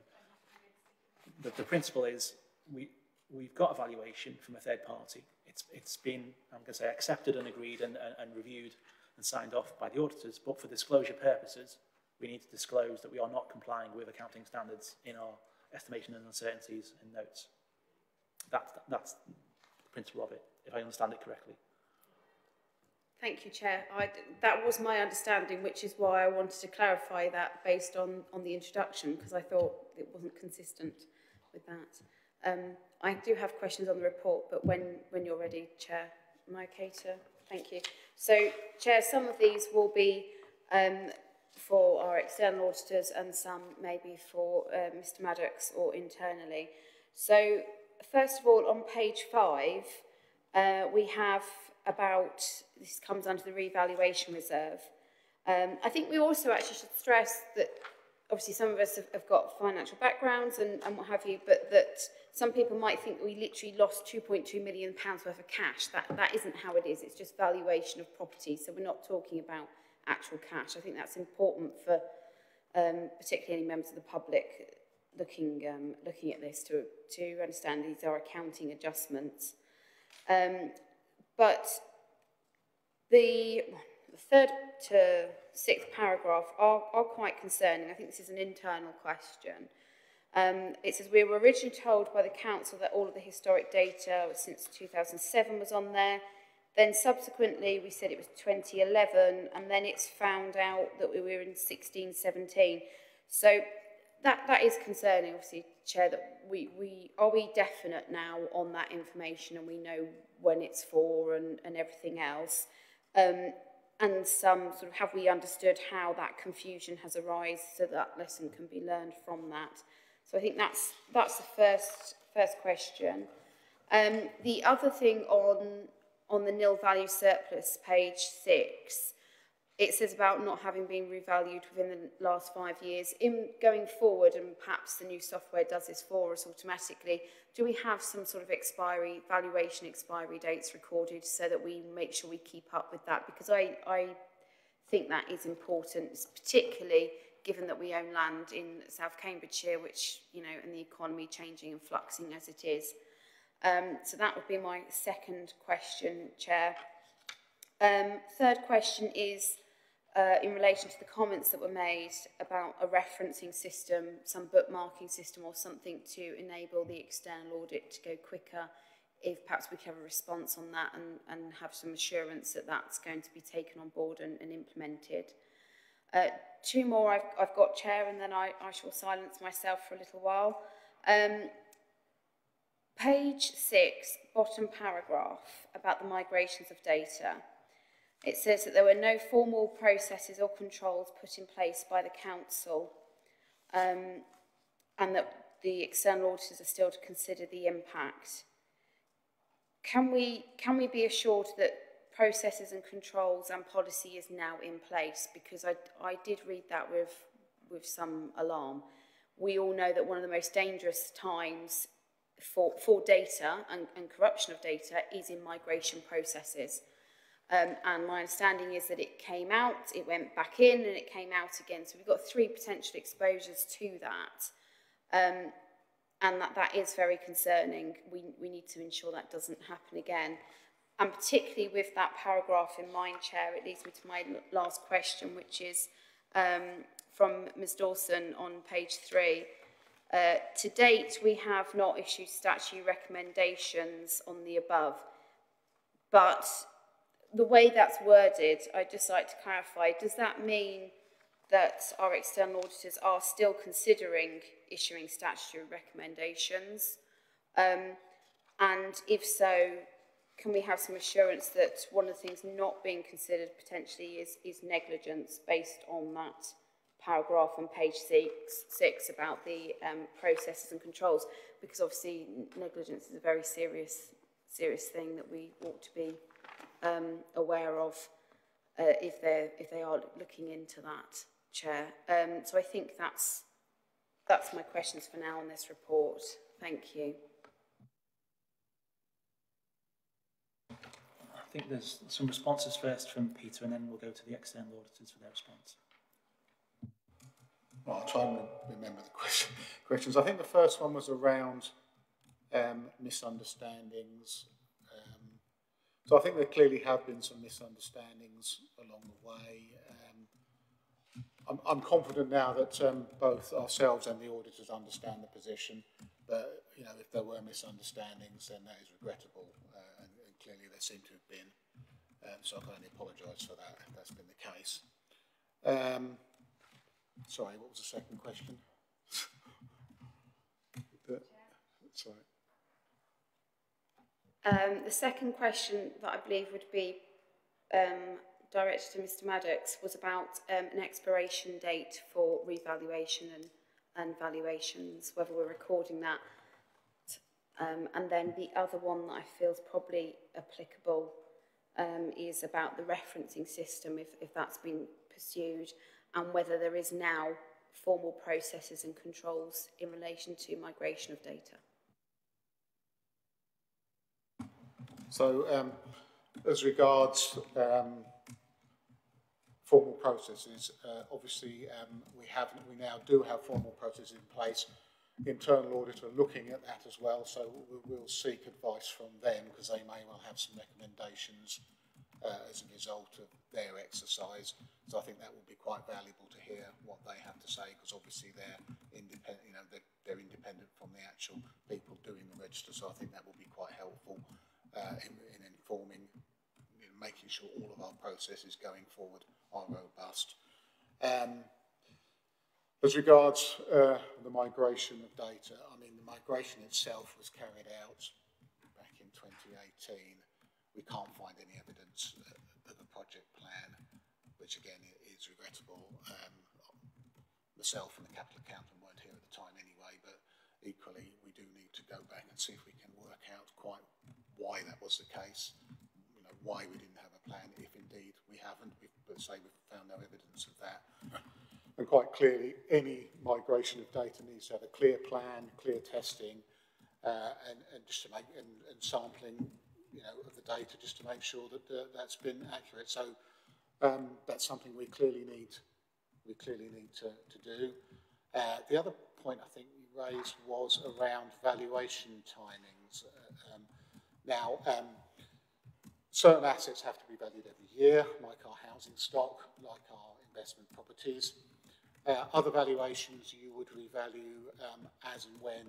the, the principle is we, we've got a valuation from a third party. It's, it's been, I'm going to say, accepted and agreed and, and, and reviewed and signed off by the auditors, but for disclosure purposes, we need to disclose that we are not complying with accounting standards in our estimation and uncertainties and notes. That's, that's the principle of it, if I understand it correctly. Thank you, Chair. I, that was my understanding, which is why I wanted to clarify that based on, on the introduction, because I thought it wasn't consistent with that. Um, I do have questions on the report, but when, when you're ready, Chair, am I okay to? Thank you. So, Chair, some of these will be um, for our external auditors and some maybe for uh, Mr Maddock or internally. So, first of all, on page five, uh, we have about this comes under the revaluation reserve. Um, I think we also actually should stress that obviously some of us have, have got financial backgrounds and, and what have you, but that some people might think we literally lost 2.2 million pounds worth of cash. That, that isn't how it is. It's just valuation of property. So we're not talking about actual cash. I think that's important for um, particularly any members of the public looking, um, looking at this to, to understand these are accounting adjustments. Um, but the, the third to sixth paragraph are, are quite concerning. I think this is an internal question. Um, it says, we were originally told by the council that all of the historic data since 2007 was on there. Then subsequently we said it was 2011 and then it's found out that we were in 1617. So that, that is concerning, obviously, Chair, that we, we are we definite now on that information and we know when it's for and, and everything else. Um, and some sort of have we understood how that confusion has arisen so that lesson can be learned from that. So I think that's that's the first first question. Um, the other thing on on the nil value surplus page six, it says about not having been revalued within the last five years. In going forward, and perhaps the new software does this for us automatically, do we have some sort of expiry, valuation expiry dates recorded so that we make sure we keep up with that? Because I, I think that is important, particularly given that we own land in South Cambridgeshire, which, you know, and the economy changing and fluxing as it is. Um, so that would be my second question, Chair. Um, third question is, uh, in relation to the comments that were made about a referencing system, some bookmarking system or something to enable the external audit to go quicker, if perhaps we could have a response on that and, and have some assurance that that's going to be taken on board and, and implemented. Uh, two more I've, I've got, Chair, and then I, I shall silence myself for a little while. Um, page six, bottom paragraph, about the migrations of data. It says that there were no formal processes or controls put in place by the council um, and that the external auditors are still to consider the impact. Can we, can we be assured that processes and controls and policy is now in place? Because I, I did read that with, with some alarm. We all know that one of the most dangerous times for, for data and, and corruption of data is in migration processes. Um, and my understanding is that it came out, it went back in, and it came out again. So we've got three potential exposures to that. Um, and that, that is very concerning. We, we need to ensure that doesn't happen again. And particularly with that paragraph in mind, Chair, it leads me to my last question, which is um, from Ms Dawson on page three. Uh, to date, we have not issued statutory recommendations on the above, but the way that's worded, I'd just like to clarify, does that mean that our external auditors are still considering issuing statutory recommendations? Um, and if so, can we have some assurance that one of the things not being considered potentially is, is negligence based on that paragraph on page six, six about the um, processes and controls? Because obviously negligence is a very serious, serious thing that we ought to be um, aware of uh, if, they're, if they are looking into that, Chair. Um, so I think that's, that's my questions for now on this report. Thank you. I think there's some responses first from Peter and then we'll go to the external auditors for their response. Well, I'll try and remember the question, questions. I think the first one was around um, misunderstandings. So I think there clearly have been some misunderstandings along the way. Um, I'm, I'm confident now that um, both ourselves and the auditors understand the position, but you know, if there were misunderstandings, then that is regrettable. Uh, clearly there seem to have been. Um, so I can only apologise for that if that's been the case. Um, sorry, what was the second question? sorry. Um, the second question that I believe would be um, directed to Mr Maddox was about um, an expiration date for revaluation and, and valuations, whether we're recording that. Um, and then the other one that I feel is probably applicable um, is about the referencing system, if, if that's been pursued, and whether there is now formal processes and controls in relation to migration of data. So, um, as regards um, formal processes, uh, obviously um, we have we now do have formal processes in place internal auditor looking at that as well, so we'll seek advice from them because they may well have some recommendations uh, as a result of their exercise. So I think that will be quite valuable to hear what they have to say because obviously they're independent, you know, they're, they're independent from the actual people doing the register. So I think that will be quite helpful uh, in, in informing, know, making sure all of our processes going forward are robust. Um, As regards uh, the migration of data, I mean, the migration itself was carried out back in 2018. We can't find any evidence of a project plan, which again is regrettable. Um, myself and the capital accountant weren't here at the time anyway, but equally we do need to go back and see if we can work out quite why that was the case, you know, why we didn't have a plan, if indeed we haven't, but say we've found no evidence of that. And quite clearly, any migration of data needs to have a clear plan, clear testing, uh, and, and just to make and, and sampling, you know, of the data just to make sure that uh, that's been accurate. So um, that's something we clearly need we clearly need to, to do. Uh, the other point I think you raised was around valuation timings. Uh, um, now, um, certain assets have to be valued every year, like our housing stock, like our investment properties. Uh, other valuations you would revalue um, as and when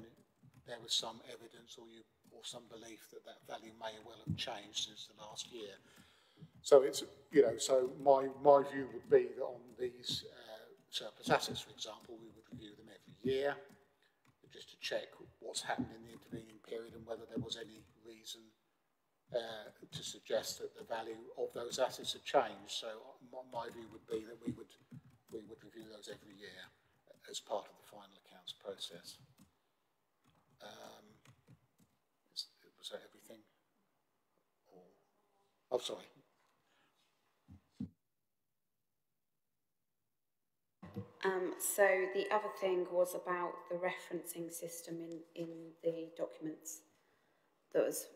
there was some evidence or you or some belief that that value may well have changed since the last year. So it's you know so my my view would be that on these uh, surplus assets, for example, we would review them every year just to check what's happened in the intervening period and whether there was any reason uh, to suggest that the value of those assets had changed. So my, view would be that we would we would review those every year as part of the final accounts process. Um, was that everything? Oh, sorry. Um, so the other thing was about the referencing system in, in the documents that was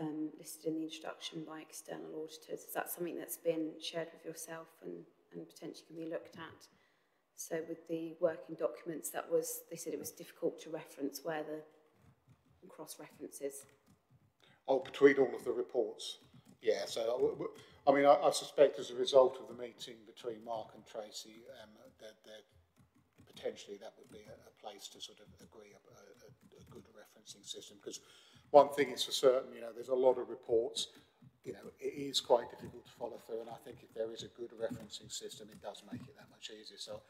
um, listed in the introduction by external auditors. Is that something that's been shared with yourself and and potentially can be looked at. So with the working documents, that was they said it was difficult to reference where the cross references. Oh, between all of the reports. Yeah, so I mean, I, I suspect as a result of the meeting between Mark and Tracy, um, that, that potentially that would be a, a place to sort of agree a, a, a good referencing system. Because one thing is for certain, you know, there's a lot of reports you know, it is quite difficult to follow through, and I think if there is a good referencing system, it does make it that much easier. So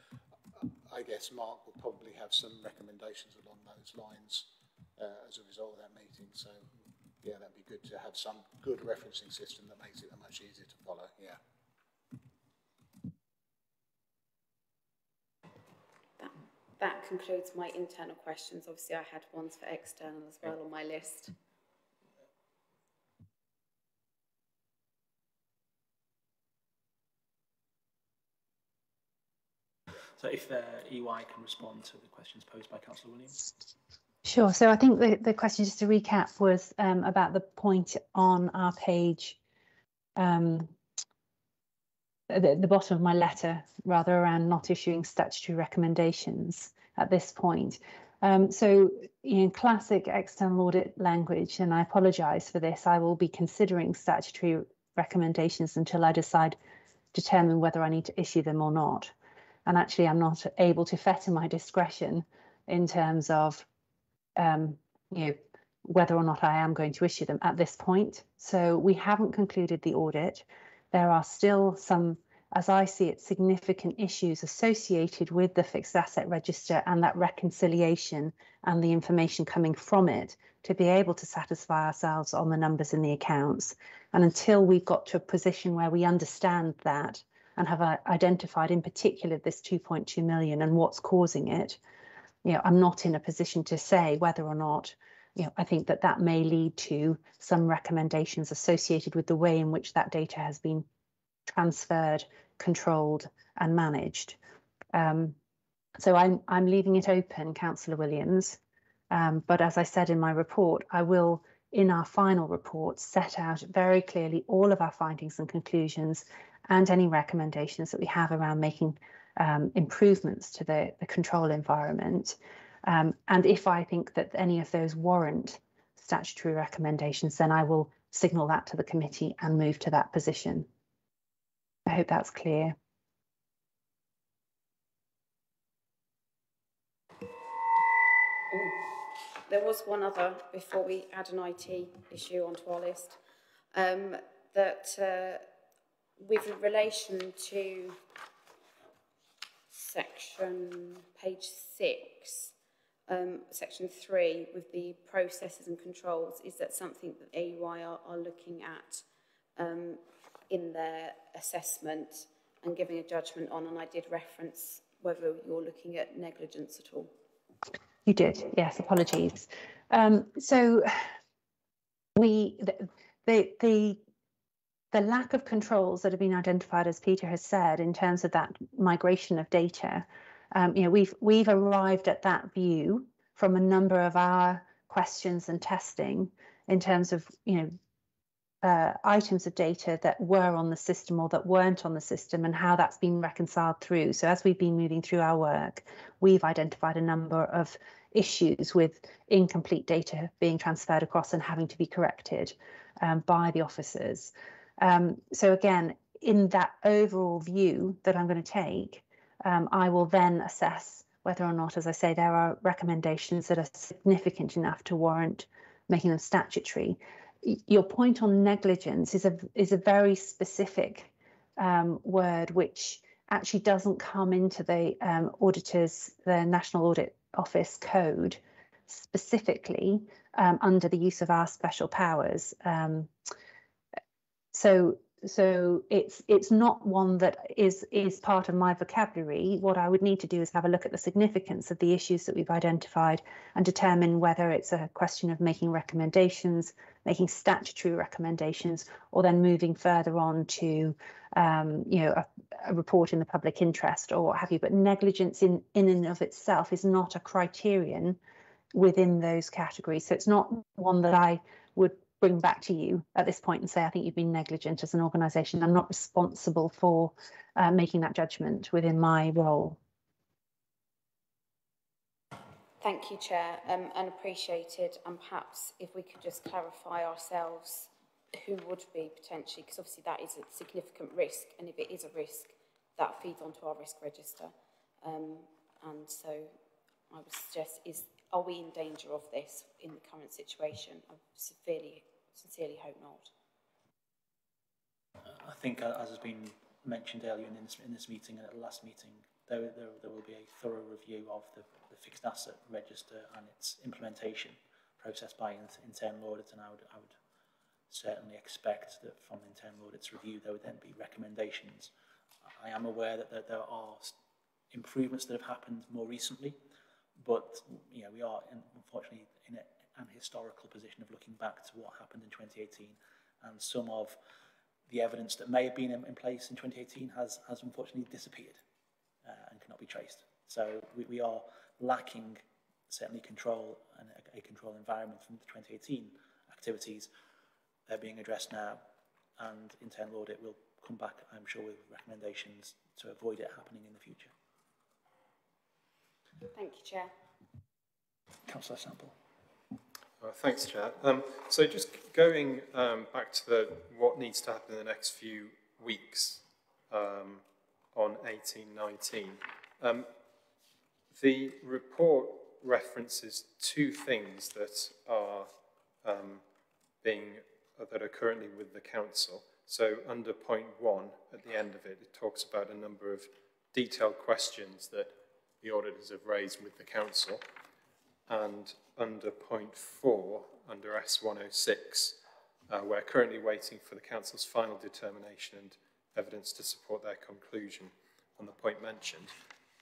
I guess Mark will probably have some recommendations along those lines uh, as a result of that meeting. So yeah, that'd be good to have some good referencing system that makes it that much easier to follow. Yeah. That concludes my internal questions. Obviously, I had ones for external as well on my list. So if uh, EY can respond to the questions posed by Councillor Williams. Sure. So I think the, the question, just to recap, was um, about the point on our page, um, the, the bottom of my letter, rather around not issuing statutory recommendations at this point. Um, so in classic external audit language, and I apologise for this, I will be considering statutory recommendations until I decide, determine whether I need to issue them or not. And actually, I'm not able to fetter my discretion in terms of um, you know, whether or not I am going to issue them at this point. So we haven't concluded the audit. There are still some, as I see it, significant issues associated with the fixed asset register and that reconciliation and the information coming from it to be able to satisfy ourselves on the numbers in the accounts. And until we've got to a position where we understand that and have uh, identified in particular this 2.2 million and what's causing it, you know, I'm not in a position to say whether or not, you know, I think that that may lead to some recommendations associated with the way in which that data has been transferred, controlled and managed. Um, so I'm, I'm leaving it open, Councillor Williams. Um, but as I said in my report, I will, in our final report, set out very clearly all of our findings and conclusions and any recommendations that we have around making um, improvements to the, the control environment. Um, and if I think that any of those warrant statutory recommendations, then I will signal that to the committee and move to that position. I hope that's clear. Oh, there was one other before we add an IT issue onto our list um, that uh, with relation to section, page six, um, section three, with the processes and controls, is that something that EY are, are looking at um, in their assessment and giving a judgment on? And I did reference whether you're looking at negligence at all. You did, yes, apologies. Um, so we, the, the, the the lack of controls that have been identified, as Peter has said, in terms of that migration of data, um, you know, we've we've arrived at that view from a number of our questions and testing in terms of you know uh, items of data that were on the system or that weren't on the system and how that's been reconciled through. So as we've been moving through our work, we've identified a number of issues with incomplete data being transferred across and having to be corrected um, by the officers. Um, so again, in that overall view that I'm going to take, um, I will then assess whether or not, as I say, there are recommendations that are significant enough to warrant making them statutory. Your point on negligence is a is a very specific um, word which actually doesn't come into the um, auditors, the National Audit Office code specifically um, under the use of our special powers. Um, so so it's it's not one that is is part of my vocabulary. What i would need to do is have a look at the significance of the issues that we've identified and determine whether it's a question of making recommendations making statutory recommendations or then moving further on to um, you know a, a, report in the public interest or what have you. But negligence in in and of itself is not a criterion within those categories. So it's not one that i would bring back to you at this point and say, I think you've been negligent as an organisation. I'm not responsible for uh, making that judgment within my role. Thank you, Chair, um, and appreciated. And perhaps if we could just clarify ourselves who would be potentially, because obviously that is a significant risk, and if it is a risk, that feeds onto our risk register. Um, and so I would suggest, is are we in danger of this in the current situation? I severely Sincerely hope not. I think, uh, as has been mentioned earlier in this, in this meeting and at the last meeting, there, there, there will be a thorough review of the, the fixed asset register and its implementation process by internal audit, and I would, I would certainly expect that from the internal audit's review there would then be recommendations. I am aware that, that there are improvements that have happened more recently, but you know, we are in, unfortunately in a, an historical position of looking back to what happened in 2018 and some of the evidence that may have been in, in place in 2018 has, has unfortunately disappeared uh, and cannot be traced. So we, we are lacking certainly control and a, a control environment from the 2018 activities. They're being addressed now and internal audit will come back, I'm sure, with recommendations to avoid it happening in the future. Thank you, Chair. Councillor Sample. Uh, thanks, Chair. Um, so just going um, back to the what needs to happen in the next few weeks um, on 1819, um, the report references two things that are um, being uh, that are currently with the council. So under point one, at the end of it, it talks about a number of detailed questions that the auditors have raised with the council. And under point four, under S106, uh, we're currently waiting for the council's final determination and evidence to support their conclusion on the point mentioned.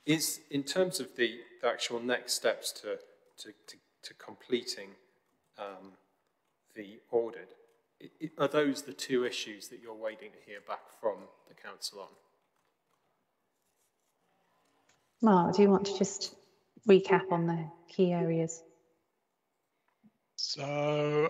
Is, in terms of the, the actual next steps to, to, to, to completing um, the audit, are those the two issues that you're waiting to hear back from the council on? Mark, do you want to just recap on the key areas? So,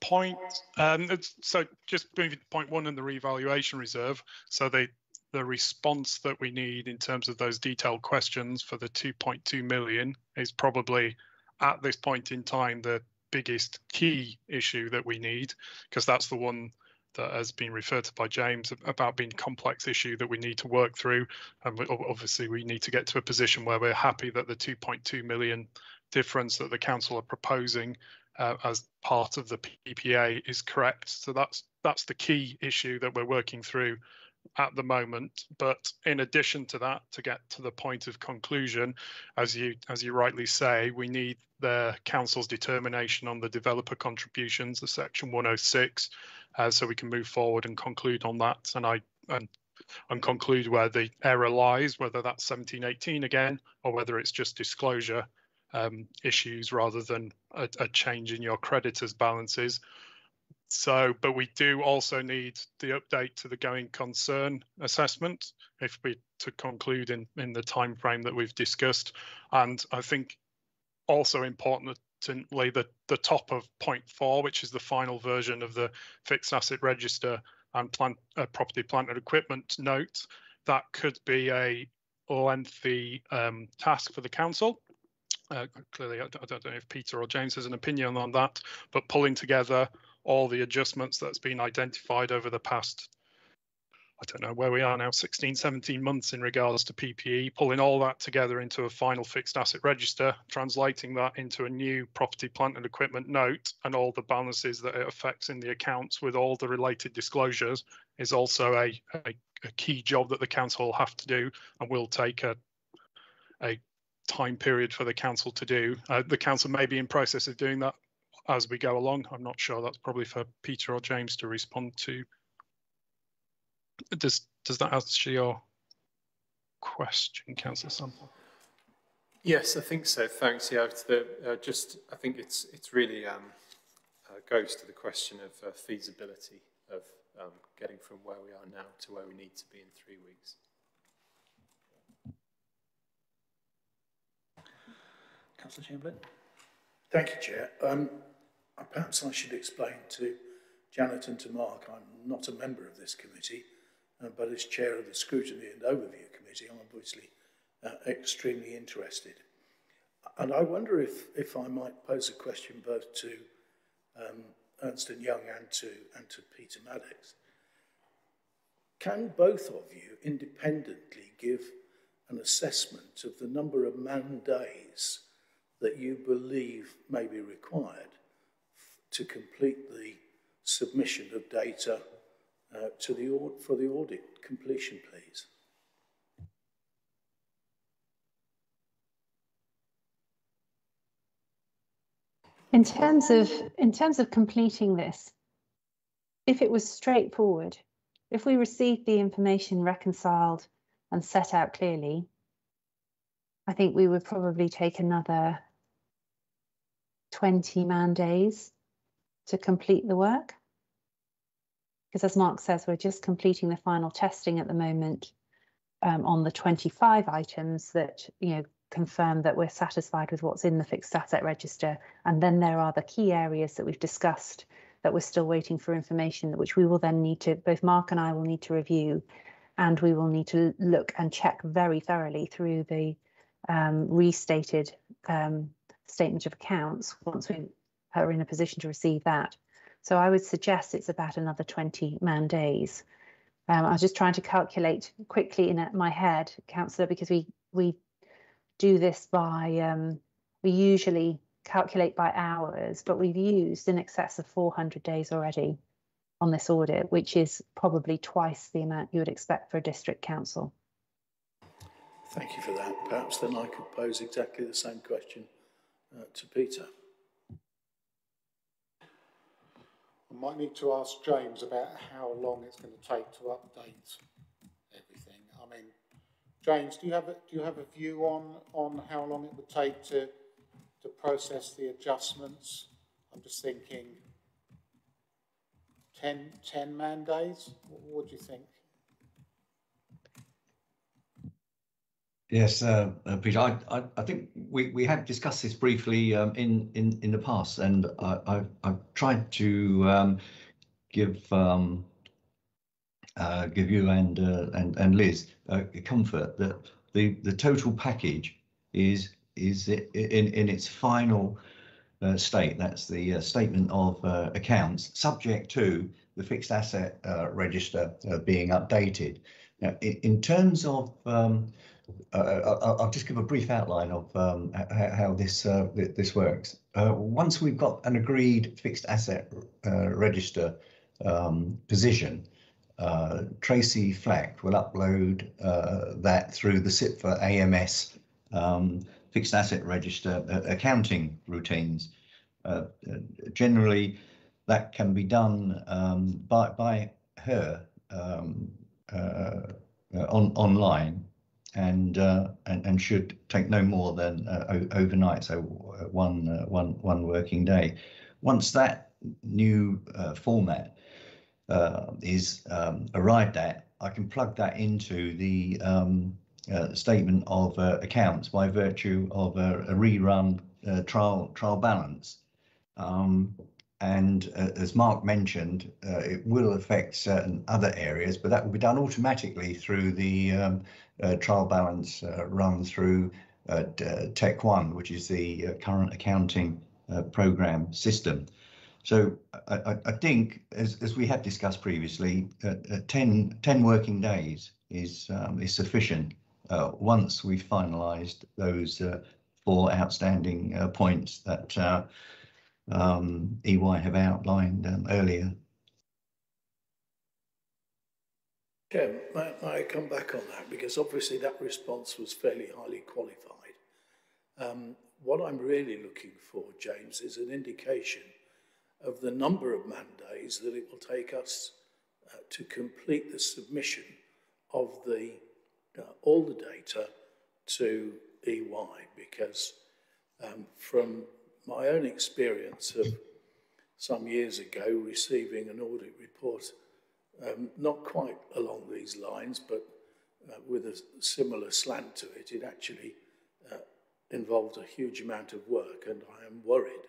point, um, so just moving to point one in the revaluation reserve. So the the response that we need in terms of those detailed questions for the 2.2 million is probably at this point in time the biggest key issue that we need because that's the one that has been referred to by James about being a complex issue that we need to work through. And obviously, we need to get to a position where we're happy that the 2.2 million difference that the council are proposing uh, as part of the PPA is correct. So that's that's the key issue that we're working through at the moment. But in addition to that, to get to the point of conclusion, as you as you rightly say, we need the council's determination on the developer contributions, the section 106, uh, so we can move forward and conclude on that. And I and and conclude where the error lies, whether that's 1718 again, or whether it's just disclosure um, issues rather than a, a, change in your creditors balances. So, but we do also need the update to the going concern assessment if we to conclude in, in the time frame that we've discussed. And I think also important importantly, the, the top of point four, which is the final version of the fixed asset register and plant, uh, property, plant and equipment note, that could be a lengthy um, task for the council. Uh, clearly, I, I don't know if Peter or James has an opinion on that, but pulling together all the adjustments that's been identified over the past I don't know where we are now, 16, 17 months in regards to PPE, pulling all that together into a final fixed asset register, translating that into a new property, plant and equipment note and all the balances that it affects in the accounts with all the related disclosures is also a, a, a key job that the council will have to do and will take a, a time period for the council to do. Uh, the council may be in process of doing that as we go along. I'm not sure. That's probably for Peter or James to respond to. Does does that answer your question, Councillor Sample? Yes, I think so. Thanks. Yeah, the, uh, just I think it's it's really um, uh, goes to the question of uh, feasibility of um, getting from where we are now to where we need to be in three weeks. Councillor Chamberlain. Thank you, Chair. Um, perhaps I should explain to Janet and to Mark, I'm not a member of this committee, uh, but as chair of the Scrutiny and Overview Committee, I'm obviously uh, extremely interested. And I wonder if, if I might pose a question both to um, Ernst & Young and to, and to Peter Maddock. Can both of you independently give an assessment of the number of man days that you believe may be required to complete the submission of data uh, to the for the audit completion, please. In terms of in terms of completing this, if it was straightforward, if we received the information reconciled and set out clearly, I think we would probably take another 20 man days to complete the work. Because as Mark says, we're just completing the final testing at the moment um, on the 25 items that, you know, confirm that we're satisfied with what's in the fixed asset register. And then there are the key areas that we've discussed that we're still waiting for information, which we will then need to, both Mark and I will need to review, and we will need to look and check very thoroughly through the um, restated um, statement of accounts once we are in a position to receive that. So I would suggest it's about another 20 man days. Um, I was just trying to calculate quickly in my head, councillor, because we we do this by, um, we usually calculate by hours, but we've used in excess of 400 days already on this audit, which is probably twice the amount you would expect for a district council. Thank you for that. Perhaps then I could pose exactly the same question uh, to Peter. I might need to ask James about how long it's going to take to update everything. I mean, James, do you have a, do you have a view on on how long it would take to to process the adjustments? I'm just thinking 10, 10 man days. What, what do you think? Yes, uh, uh, Peter, I, I, I, think we, we have discussed this briefly um, in, in, in the past, and I, I've, I've tried to um, give um, uh, give you and uh, and and Liz uh, comfort that the the total package is is in in its final uh, state. That's the statement of accounts, subject to the fixed asset register being updated. Now, in, in terms of um, I'll just give a brief outline of um, how this this works. once we've got an agreed fixed asset register um, position, uh, Tracy Flack will upload uh, that through the CIPFA AMS um, fixed asset register uh, accounting routines. Uh, generally, that can be done um, by, by her um, uh, on online and, and and should take no more than overnight, so one one one working day. Once that new format uh, is um, arrived at, I can plug that into the um, uh, statement of uh, accounts by virtue of a, a rerun uh, trial trial balance. Um, and uh, as Mark mentioned, uh, it will affect certain other areas, but that will be done automatically through the um, trial balance run through Tech One, which is the current accounting program system. So I, I think, as, as we have discussed previously, uh, uh, 10, 10 working days is um, is sufficient uh, once we've finalised those uh, four outstanding uh, points that uh, um, EY have outlined um, earlier. Yeah, may, may, I come back on that? Because obviously that response was fairly highly qualified. Um, what I'm really looking for, James, is an indication of the number of man days that it will take us uh, to complete the submission of the uh, all the data to EY because um, from my own experience of some years ago receiving an audit report um, not quite along these lines but uh, with a similar slant to it. It actually uh, involved a huge amount of work and I am worried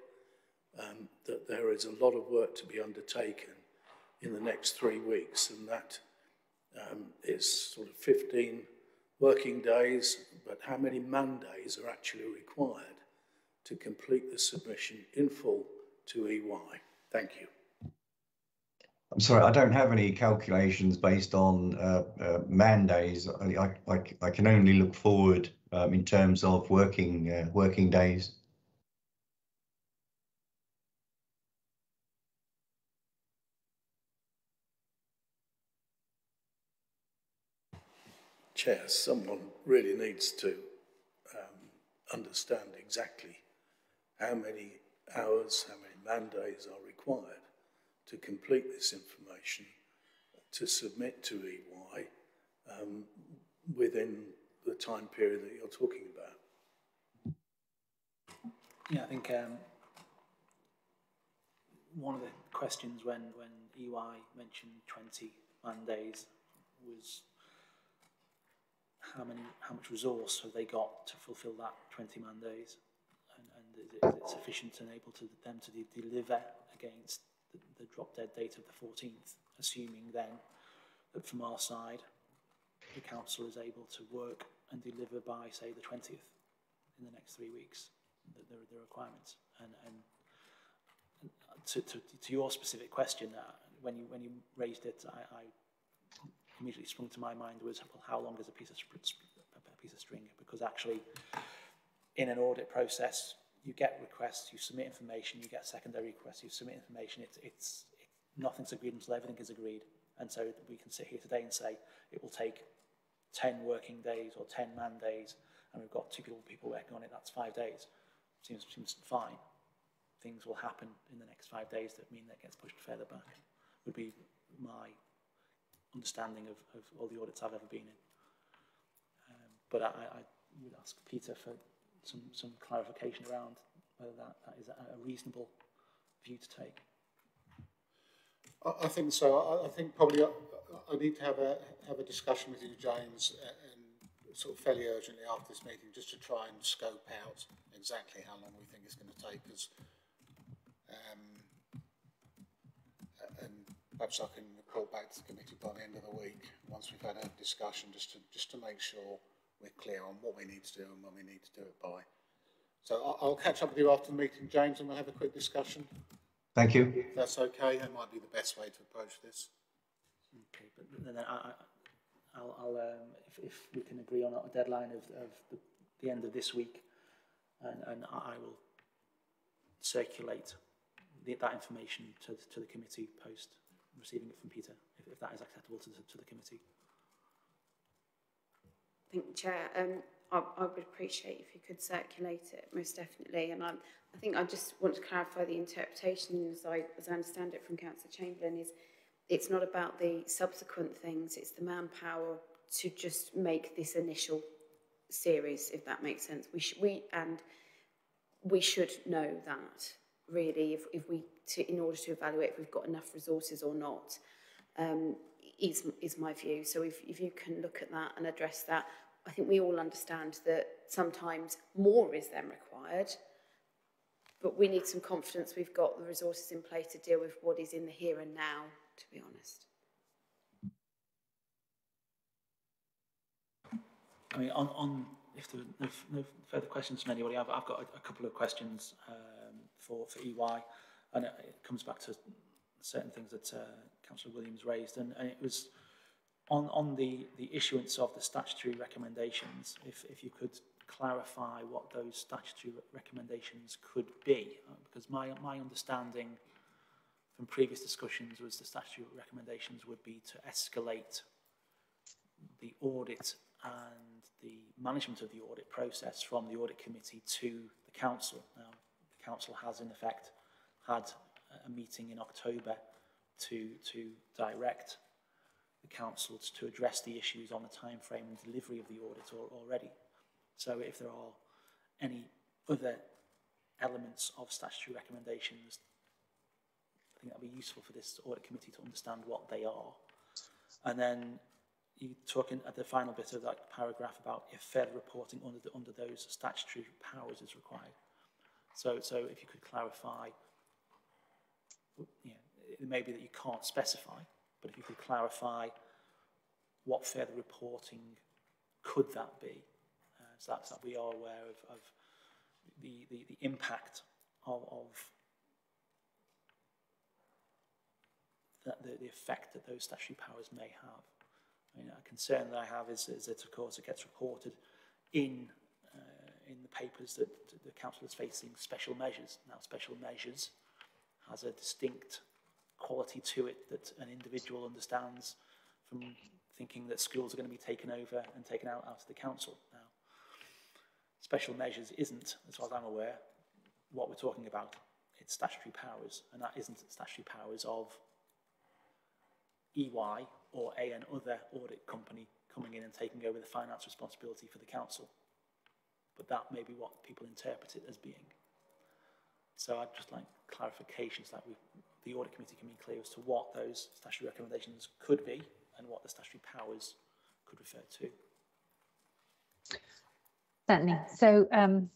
um, that there is a lot of work to be undertaken in the next three weeks, and that um, is sort of 15 working days, but how many man days are actually required to complete the submission in full to EY. Thank you. I'm sorry, I don't have any calculations based on uh, uh, man days. I, I, I, can only look forward um, in terms of working uh, working days. Chair, someone really needs to um, understand exactly how many hours, how many man days are required to complete this information to submit to EY um, within the time period that you're talking about. Yeah, I think um, one of the questions when, when EY mentioned 20 man days was how many how much resource have they got to fulfill that 20 man days and, and is, it, is it sufficient and able to them to de deliver against the, the drop dead date of the 14th assuming then that from our side the council is able to work and deliver by say the 20th in the next three weeks the, the, the requirements and, and to, to, to your specific question uh, when you when you raised it I, I immediately sprung to my mind was, well, how long is a piece of a piece of string? Because actually, in an audit process, you get requests, you submit information, you get secondary requests, you submit information. It's, it's it, nothing's agreed until everything is agreed. And so we can sit here today and say it will take 10 working days or 10 man days, and we've got two people, people working on it. That's five days. Seems seems fine. Things will happen in the next five days that mean that gets pushed further back. Would be my understanding of, of all the audits I've ever been in. Um, but I, I would ask Peter for some, some clarification around whether that, that is a, reasonable view to take. I, think so. I, think probably I, I, need to have a have a discussion with you, James, uh, and sort of fairly urgently after this meeting, just to try and scope out exactly how long we think it's going to take us. Um, and perhaps I can report back to the committee by the end of the week, once we've had a discussion, just to, just to make sure we're clear on what we need to do and when we need to do it by. So I'll, I'll catch up with you after the meeting, James, and we'll have a quick discussion. Thank you. If that's okay, that might be the best way to approach this. Okay, but then I, I, will I'll um, if, if we can agree on a deadline of, of the, the end of this week, and, and I will circulate the, that information to, to the committee post receiving it from Peter, if, if that is acceptable to, to the committee. think, Chair. Um, I, I would appreciate if you could circulate it, most definitely. And I, I think I just want to clarify the interpretation, as I, as I understand it from Councillor Chamberlain, is it's not about the subsequent things, it's the manpower to just make this initial series, if that makes sense. We, we and we should know that really, if, if we to, in order to evaluate if we've got enough resources or not. Um, is, is my view. So if, if you can look at that and address that, I think we all understand that sometimes more is then required, but we need some confidence we've got the resources in place to deal with what is in the here and now, to be honest. I mean, on, on if there are no, further questions from anybody, I've, I've got a, a couple of questions. Uh, for, for EY. And it, it comes back to certain things that uh, Councillor Williams raised. And, and it was on, on the, the issuance of the statutory recommendations, if, if you could clarify what those statutory recommendations could be. Uh, because my, my understanding from previous discussions was the statutory recommendations would be to escalate the audit and the management of the audit process from the audit committee to the council. Now, the Council has in effect had a meeting in October to, to direct the council to address the issues on the time frame and delivery of the audit already. So if there are any other elements of statutory recommendations, I think that would be useful for this audit committee to understand what they are. And then you talk in, at the final bit of that paragraph about if further reporting under, the, under those statutory powers is required. So, so if you could clarify, know, it may be that you can't specify, but if you could clarify what further reporting could that be, uh, so that, that we are aware of, of the, the, the impact of, of that the, the effect that those statutory powers may have. I mean, a concern that I have is, is that, of course, it gets reported in in the papers that the council is facing special measures. Now, special measures has a distinct quality to it that an individual understands from thinking that schools are going to be taken over and taken out, out of the council now. Special measures isn't, as far as I'm aware, what we're talking about. It's statutory powers, and that isn't statutory powers of EY or a and other audit company coming in and taking over the finance responsibility for the council. But that may be what people interpret it as being. So I'd just like clarifications that we, the audit committee can be clear as to what those statutory recommendations could be and what the statutory powers could refer to. Certainly. So um,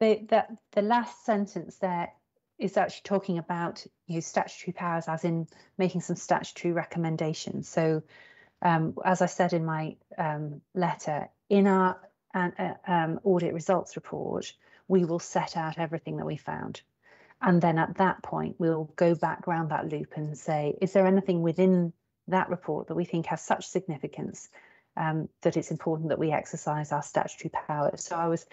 the, the, the last sentence there is actually talking about you know, statutory powers as in making some statutory recommendations. So um, as I said in my um, letter, in our uh, um, audit results report, we will set out everything that we found. And then at that point, we'll go back around that loop and say, is there anything within that report that we think has such significance um, that it's important that we exercise our statutory powers? So I was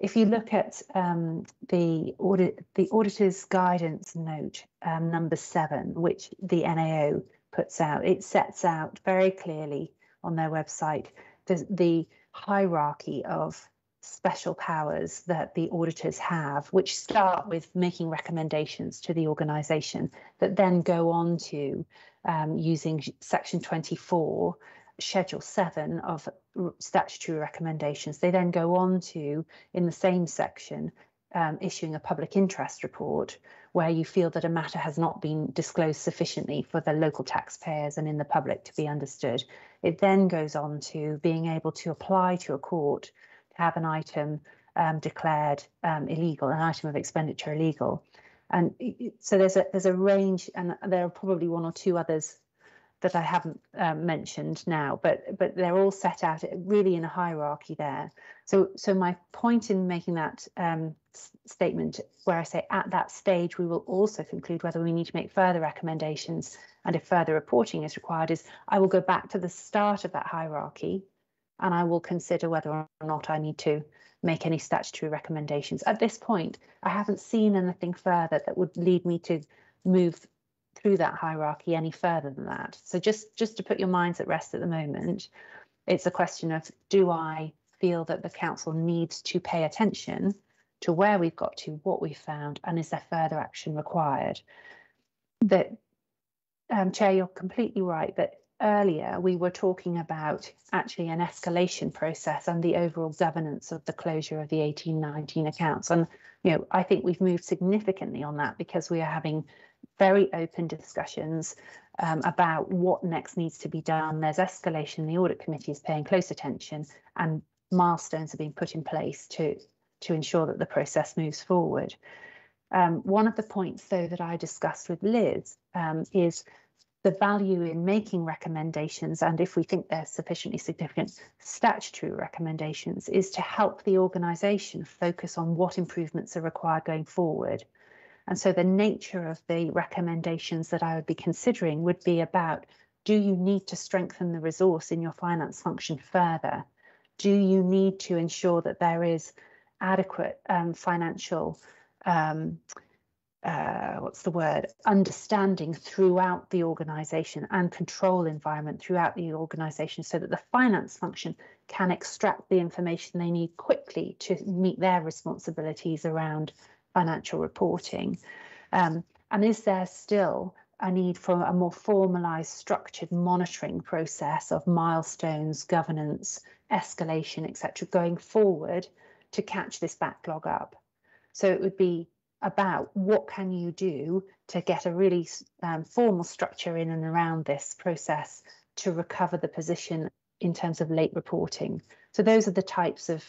if you look at um, the audit, the auditor's guidance note um, number seven, which the NAO puts out, it sets out very clearly on their website the, the hierarchy of special powers that the auditors have, which start with making recommendations to the organisation that then go on to um, using section 24 Schedule 7 of statutory recommendations. They then go on to, in the same section, um, issuing a public interest report where you feel that a matter has not been disclosed sufficiently for the local taxpayers and in the public to be understood. It then goes on to being able to apply to a court have an item um, declared um, illegal, an item of expenditure illegal. And so there's a there's a range, and there are probably one or two others that I haven't um, mentioned now, but but they're all set out really in a hierarchy there. So so my point in making that um, statement, where I say at that stage we will also conclude whether we need to make further recommendations and if further reporting is required, is I will go back to the start of that hierarchy, and I will consider whether or not I need to make any statutory recommendations. At this point, I haven't seen anything further that would lead me to move through that hierarchy any further than that. So just, just to put your minds at rest at the moment, it's a question of do I feel that the council needs to pay attention to where we've got to, what we've found, and is there further action required? That, um, Chair, you're completely right that earlier we were talking about actually an escalation process and the overall governance of the closure of the 1819 accounts. And, you know, I think we've moved significantly on that because we are having very open discussions um, about what next needs to be done. There's escalation, the audit committee is paying close attention and milestones are being put in place to, to ensure that the process moves forward. Um, one of the points, though, that I discussed with Liz um, is the value in making recommendations, and if we think they're sufficiently significant, statutory recommendations, is to help the organisation focus on what improvements are required going forward. And so the nature of the recommendations that I would be considering would be about do you need to strengthen the resource in your finance function further? Do you need to ensure that there is adequate um, financial, um, uh, what's the word, understanding throughout the organization and control environment throughout the organization so that the finance function can extract the information they need quickly to meet their responsibilities around financial reporting? Um, and is there still a need for a more formalized, structured monitoring process of milestones, governance, escalation, etc., going forward to catch this backlog up? So it would be about what can you do to get a really um, formal structure in and around this process to recover the position in terms of late reporting. So those are the types of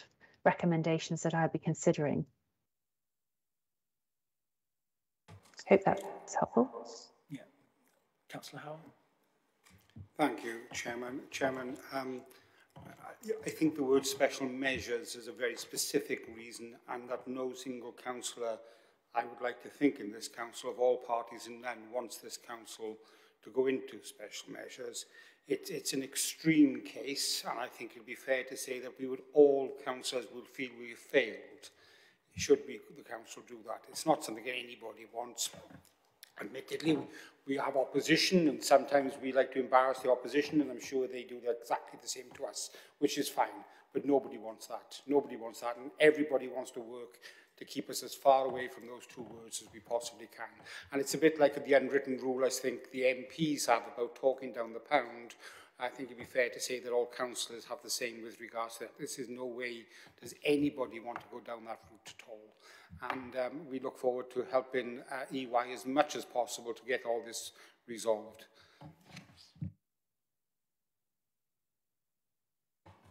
recommendations that I'd be considering. Hope that's helpful. Yeah. Councillor Howell. Thank you, Chairman. Chairman, um, I think the word special measures is a very specific reason and that no single councillor, I would like to think in this council of all parties and, and wants this council to go into special measures. It, it's an extreme case, and I think it would be fair to say that we would all councillors would feel we failed should we, the council do that. It's not something that anybody wants. Admittedly, we have opposition, and sometimes we like to embarrass the opposition, and I'm sure they do exactly the same to us, which is fine. But nobody wants that. Nobody wants that, and everybody wants to work to keep us as far away from those two words as we possibly can. And it's a bit like the unwritten rule I think the MPs have about talking down the pound. I think it'd be fair to say that all councillors have the same with regards to that. This is no way does anybody want to go down that route at all and um, we look forward to helping uh, EY as much as possible to get all this resolved.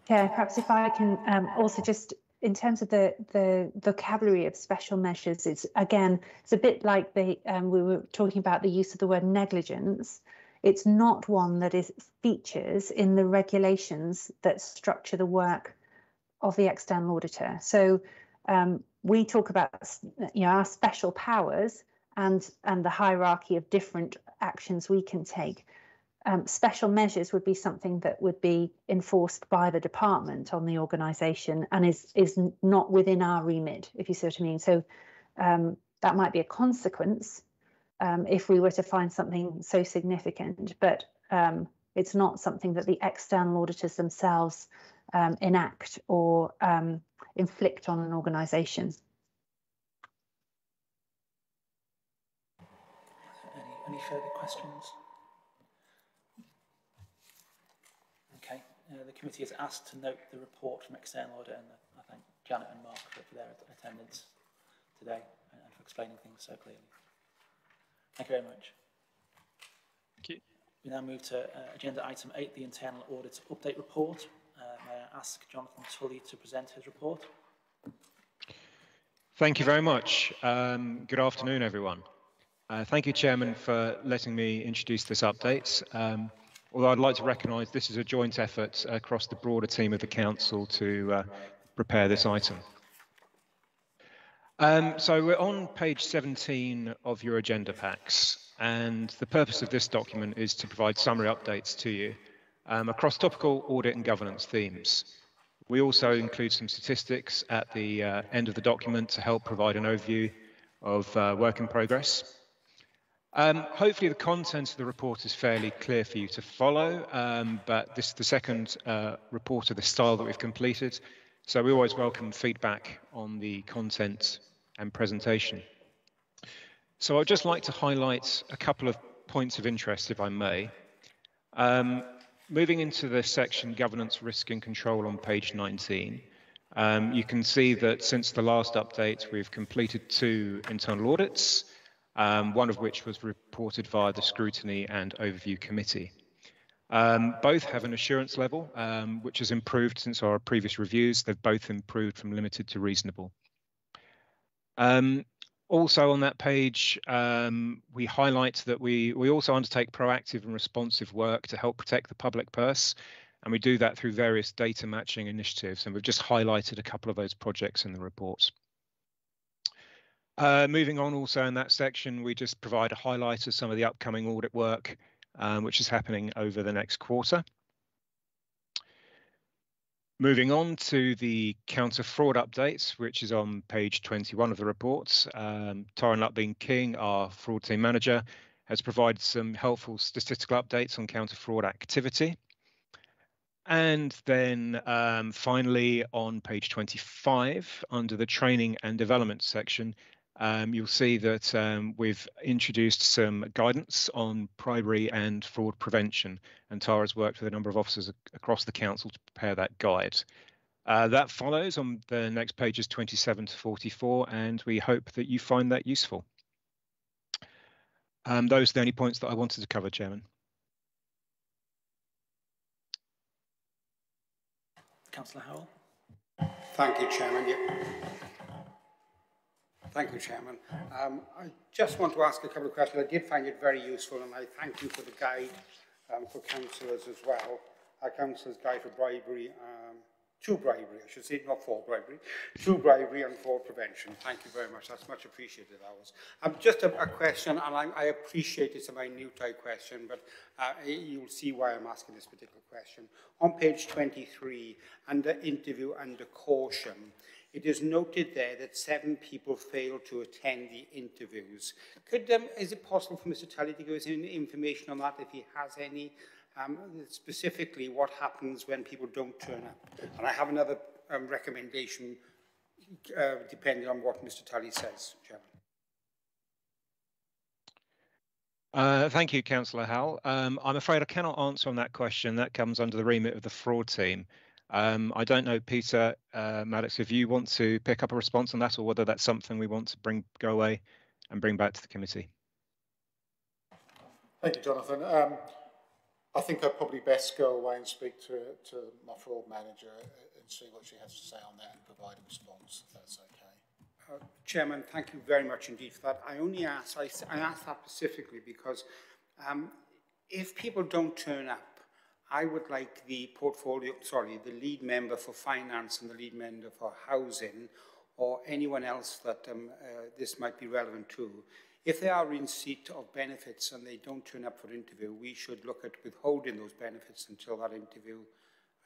Yeah, perhaps if I can um, also just in terms of the the vocabulary of special measures, it's again it's a bit like the um, we were talking about the use of the word negligence. It's not one that is features in the regulations that structure the work of the external auditor. So um, we talk about you know our special powers and and the hierarchy of different actions we can take. Um, special measures would be something that would be enforced by the department on the organisation and is is not within our remit, if you see what I mean. So um, that might be a consequence um, if we were to find something so significant, but um, it's not something that the external auditors themselves um, enact or um, inflict on an organisation. Any, any further questions? Okay, uh, the committee is asked to note the report from external audit and I thank Janet and Mark for, for their attendance today and for explaining things so clearly. Thank you very much. Thank you. We now move to uh, agenda item 8, the internal audit update report. Uh, may I ask Jonathan Tully to present his report? Thank you very much. Um, good afternoon, everyone. Uh, thank you, Chairman, for letting me introduce this update. Um, although I'd like to recognise this is a joint effort across the broader team of the Council to uh, prepare this item. Um, so we're on page 17 of your agenda packs, and the purpose of this document is to provide summary updates to you um, across topical audit and governance themes. We also include some statistics at the uh, end of the document to help provide an overview of uh, work in progress. Um, hopefully the content of the report is fairly clear for you to follow, um, but this is the second uh, report of the style that we've completed, so we always welcome feedback on the content and presentation. So I'd just like to highlight a couple of points of interest, if I may. Um, moving into the section governance, risk and control on page 19, um, you can see that since the last update, we've completed two internal audits, um, one of which was reported via the Scrutiny and Overview Committee. Um, both have an assurance level, um, which has improved since our previous reviews. They've both improved from limited to reasonable. Um, also on that page, um, we highlight that we, we also undertake proactive and responsive work to help protect the public purse. And we do that through various data matching initiatives. And we've just highlighted a couple of those projects in the reports. Uh, moving on also in that section, we just provide a highlight of some of the upcoming audit work, um, which is happening over the next quarter. Moving on to the counter fraud updates, which is on page 21 of the reports. Um, Tara Lutbing King, our fraud team manager, has provided some helpful statistical updates on counter fraud activity. And then um, finally, on page 25, under the training and development section, um, you'll see that um, we've introduced some guidance on bribery and fraud prevention, and Tara's worked with a number of officers across the council to prepare that guide. Uh, that follows on the next pages 27 to 44, and we hope that you find that useful. Um, those are the only points that I wanted to cover, Chairman. Councillor Howell. Thank you, Chairman. Yeah. Thank you, Chairman. Um, I just want to ask a couple of questions. I did find it very useful, and I thank you for the guide um, for councillors as well. Our councillor's guide for bribery, um, to bribery, I should say, not for bribery, to bribery and fraud prevention. Thank you very much. That's much appreciated, ours. Um, just a, a question, and I, I appreciate it's a minute question, but uh, you'll see why I'm asking this particular question. On page 23, under interview under caution, it is noted there that seven people failed to attend the interviews. Could, um, is it possible for Mr Tully to give us any information on that, if he has any, um, specifically what happens when people don't turn up? And I have another um, recommendation, uh, depending on what Mr Tully says, Chairman. Uh, thank you, Councillor Howell. Um, I'm afraid I cannot answer on that question. That comes under the remit of the fraud team. Um, I don't know, Peter, uh, Maddock, if you want to pick up a response on that or whether that's something we want to bring go away and bring back to the committee. Thank you, Jonathan. Um, I think I'd probably best go away and speak to, to my fraud manager and see what she has to say on that and provide a response, if that's okay. Uh, Chairman, thank you very much indeed for that. I only asked, I, I asked that specifically because um, if people don't turn up, I would like the portfolio, sorry, the lead member for finance and the lead member for housing or anyone else that um, uh, this might be relevant to. If they are in seat of benefits and they don't turn up for interview, we should look at withholding those benefits until that interview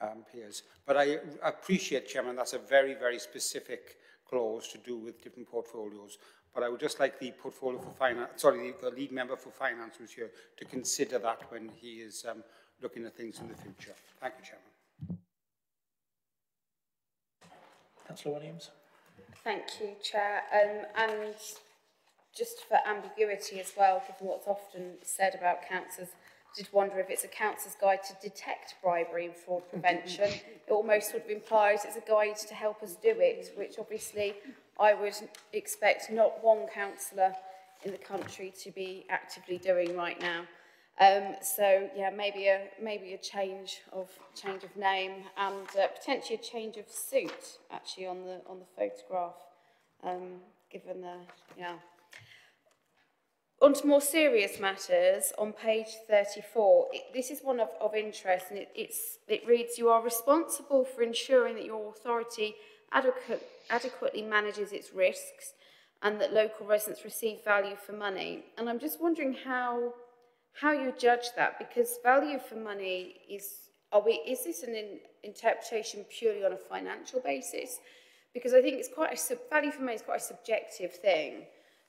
um, appears. But I appreciate, Chairman, that's a very, very specific clause to do with different portfolios. But I would just like the portfolio for finance, sorry, the, lead member for finance who's here to consider that when he is um, looking at things in the future. Thank you, Chairman. Councillor Williams. Thank you, Chair. Um, and just for ambiguity as well, given what's often said about councillors, I did wonder if it's a councillor's guide to detect bribery and fraud prevention. it almost sort of implies it's a guide to help us do it, which obviously I would expect not one councillor in the country to be actively doing right now. Um, so yeah, maybe a maybe a change of change of name and uh, potentially a change of suit actually on the on the photograph, um, given the yeah. On to more serious matters, on page 34, it, this is one of, of interest and it, it's, it reads, you are responsible for ensuring that your authority adequate, adequately manages its risks and that local residents receive value for money. And I'm just wondering how how you judge that because value for money is are we is this an in, interpretation purely on a financial basis? Because I think it's quite a value for money is quite a subjective thing.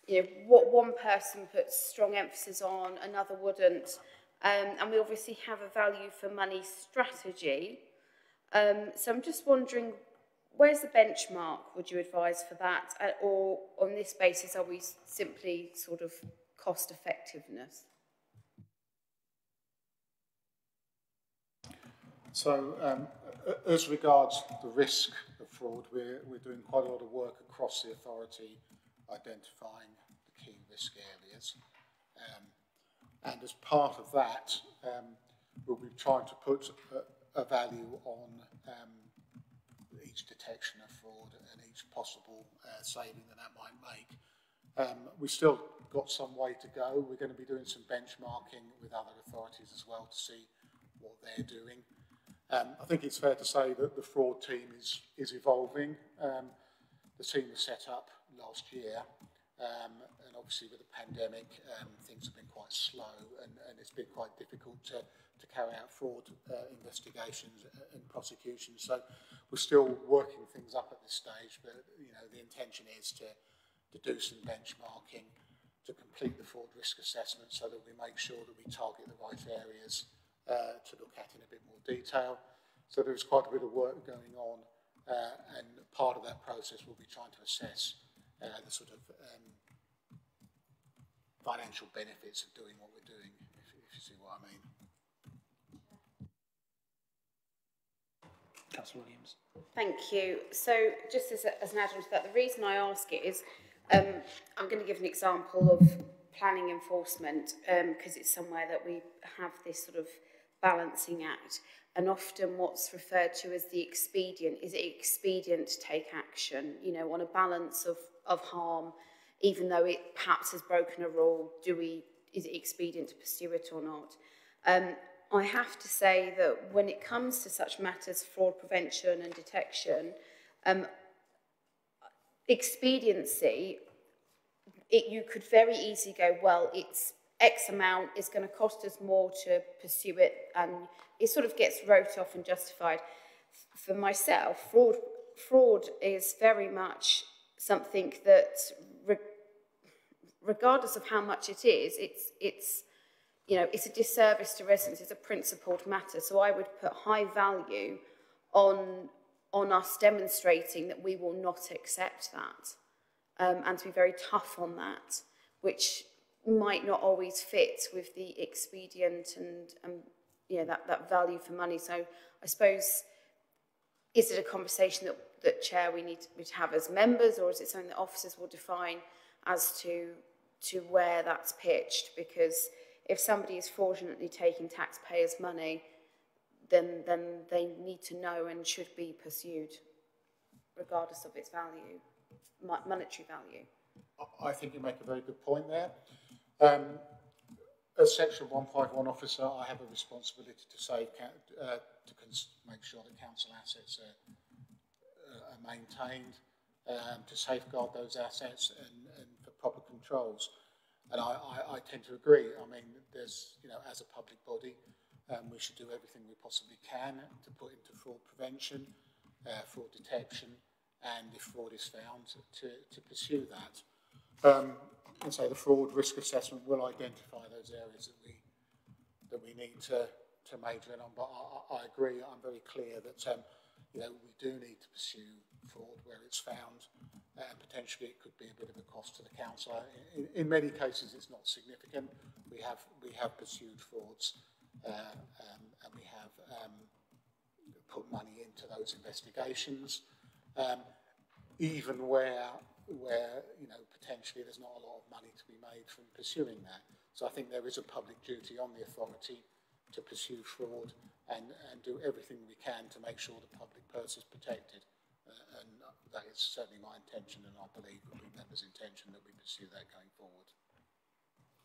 You know what one person puts strong emphasis on another wouldn't. Um, and we obviously have a value for money strategy. Um, so I'm just wondering where's the benchmark would you advise for that? Or on this basis are we simply sort of cost effectiveness So um, as regards the risk of fraud, we're, we're doing quite a lot of work across the authority identifying the key risk areas. Um, and as part of that, um, we'll be trying to put a, a value on um, each detection of fraud and each possible uh, saving that that might make. Um, we've still got some way to go. We're going to be doing some benchmarking with other authorities as well to see what they're doing. Um, I think it's fair to say that the fraud team is, is evolving. Um, the team was set up last year, um, and obviously with the pandemic, um, things have been quite slow, and, and it's been quite difficult to, to carry out fraud uh, investigations and prosecutions. So we're still working things up at this stage, but you know the intention is to, to do some benchmarking, to complete the fraud risk assessment so that we make sure that we target the right areas uh, to look at in a bit more detail. So there's quite a bit of work going on, uh, and part of that process will be trying to assess uh, the sort of um, financial benefits of doing what we're doing, if, if you see what I mean. Councillor Williams. Thank you. So just as, a, as an add-on to that, the reason I ask it is um, I'm going to give an example of planning enforcement because um, it's somewhere that we have this sort of balancing act. And often what's referred to as the expedient, is it expedient to take action, you know, on a balance of, of harm, even though it perhaps has broken a rule, do we, is it expedient to pursue it or not? Um, I have to say that when it comes to such matters, fraud prevention and detection, um, expediency, it, you could very easily go, well, it's X amount is going to cost us more to pursue it, and it sort of gets wrote off and justified. For myself, fraud fraud is very much something that, re regardless of how much it is, it's, it's, you know, it's a disservice to residents. It's a principled matter. So I would put high value on, on us demonstrating that we will not accept that um, and to be very tough on that, which might not always fit with the expedient and, and you know, that, that value for money. So I suppose, is it a conversation that, that Chair, we need to have as members, or is it something that officers will define as to, to where that's pitched? Because if somebody is fraudulently taking taxpayers' money, then, then they need to know and should be pursued, regardless of its value, monetary value. I think you make a very good point there. Um, as Section 151 officer, I have a responsibility to save, uh, to make sure that council assets are, uh, are maintained, um, to safeguard those assets and, and for proper controls. And I, I, I, tend to agree. I mean, there's, you know, as a public body, um, we should do everything we possibly can to put into fraud prevention, uh, fraud detection, and if fraud is found, to, to pursue that. Um, and so the fraud risk assessment will identify those areas that we that we need to to major in on. But I, I agree. I'm very clear that um, you know we do need to pursue fraud where it's found, and potentially it could be a bit of a cost to the council. In, in many cases, it's not significant. We have we have pursued frauds, uh, um, and we have um, put money into those investigations, um, even where where you know potentially there's not a lot of money to be made from pursuing that. So I think there is a public duty on the authority to pursue fraud and, and do everything we can to make sure the public purse is protected. Uh, and that is certainly my intention and I believe be members' intention that we pursue that going forward.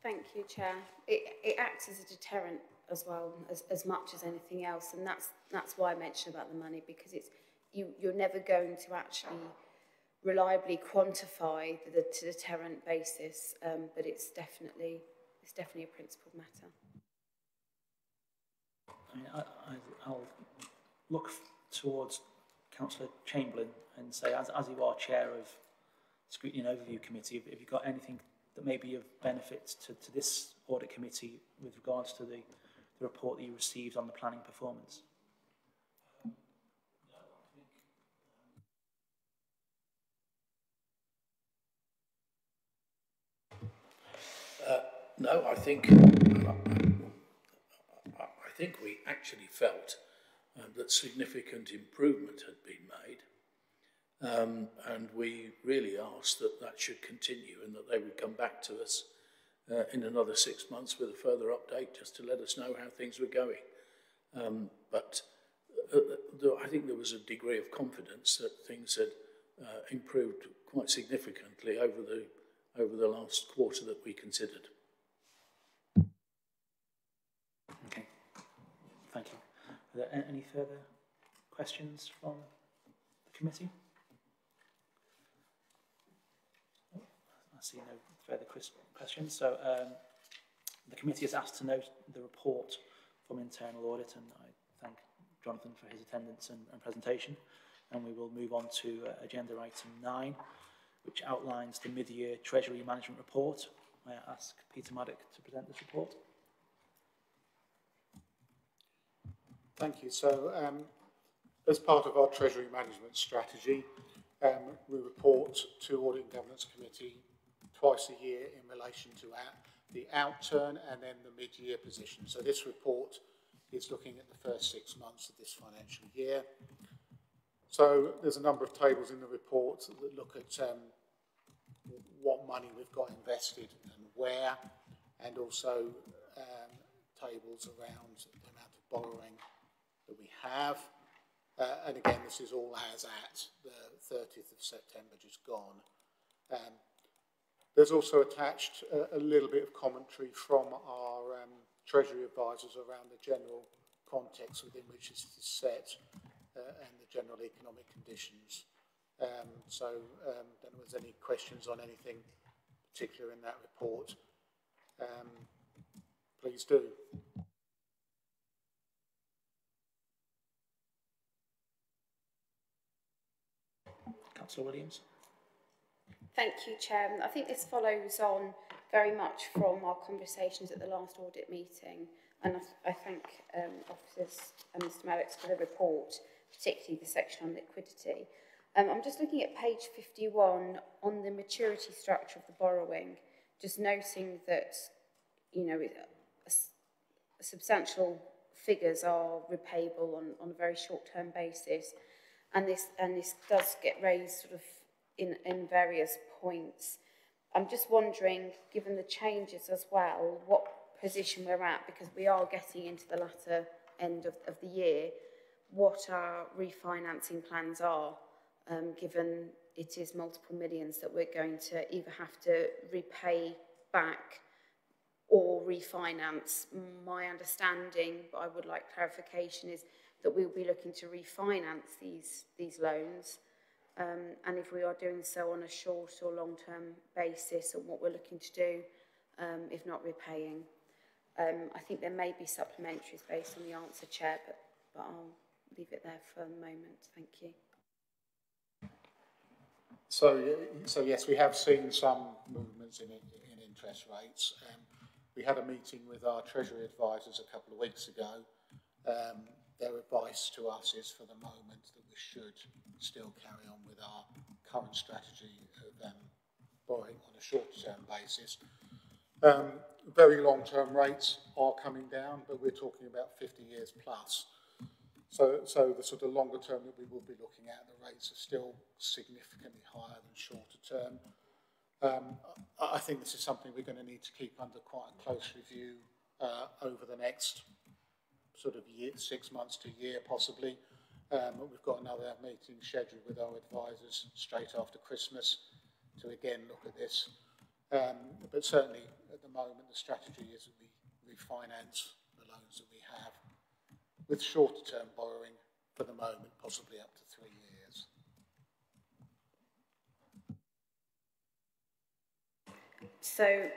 Thank you, Chair. It, it acts as a deterrent as well, as, as much as anything else. And that's, that's why I mentioned about the money, because it's, you, you're never going to actually reliably quantify the, the deterrent basis, um, but it's definitely it's definitely a principled matter. I will look towards Councillor Chamberlain and say, as, as you are chair of Scrutiny and Overview Committee, have you got anything that may be of benefit to, to this audit committee with regards to the, the report that you received on the planning performance? No, I think I think we actually felt uh, that significant improvement had been made, um, and we really asked that that should continue and that they would come back to us uh, in another six months with a further update just to let us know how things were going. Um, but uh, uh I think there was a degree of confidence that things had uh, improved quite significantly over the over the last quarter that we considered. Thank you. There any further questions from the committee? I see no further questions. So um, the committee is asked to note the report from internal audit and I thank Jonathan for his attendance and, and presentation. And we will move on to uh, agenda item nine, which outlines the mid-year Treasury Management Report. May I ask Peter Maddock to present this report. Thank you. So, um, as part of our Treasury Management Strategy, um, we report to Audit and Governance Committee twice a year in relation to our, the outturn and then the mid-year position. So this report is looking at the first six months of this financial year. So there's a number of tables in the report that look at um, what money we've got invested and where, and also um, tables around the amount of borrowing that we have. Uh, and again, this is all as at the 30th of September, just gone. Um, there's also attached a, a, little bit of commentary from our um, Treasury advisors around the general context within which this is set uh, and the general economic conditions. Um, so um, don't know if there's any questions on anything particular in that report. Um, please do. Councillor Williams. Thank you, Chair. I think this follows on very much from our conversations at the last audit meeting, and I, I thank um, officers and Mr Maddock for the report, particularly the section on liquidity. Um, I'm just looking at page 51 on the maturity structure of the borrowing, just noting that, you know, a substantial figures are repayable on, on a very short-term basis, and this and this does get raised sort of in, in various points. I'm just wondering, given the changes as well, what position we're at, because we are getting into the latter end of, of the year, what our refinancing plans are, um, given it is multiple millions that we're going to either have to repay back or refinance. My understanding, but I would like clarification, is that we'll be looking to refinance these, these loans. Um, and if we are doing so on a short or long-term basis, or what we're looking to do, um, if not repaying. Um, I think there may be supplementaries based on the answer, Chair, but, but I'll leave it there for the moment. Thank you. So, so yes, we have seen some movements in, in interest rates. Um, we had a meeting with our Treasury advisors a couple of weeks ago. Um, their advice to us is for the moment that we should still carry on with our current strategy of um, borrowing on a short-term basis. Um, very long-term rates are coming down, but we're talking about 50 years plus. So, so the sort of longer term that we will be looking at, the rates are still significantly higher than shorter term. Um, I think this is something we're going to need to keep under quite a close review uh, over the next sort of year, six months to year possibly. Um, we've got another meeting scheduled with our advisors straight after Christmas to again look at this. Um, but certainly at the moment the strategy is that we refinance the loans that we have with shorter term borrowing for the moment, possibly up to three years. So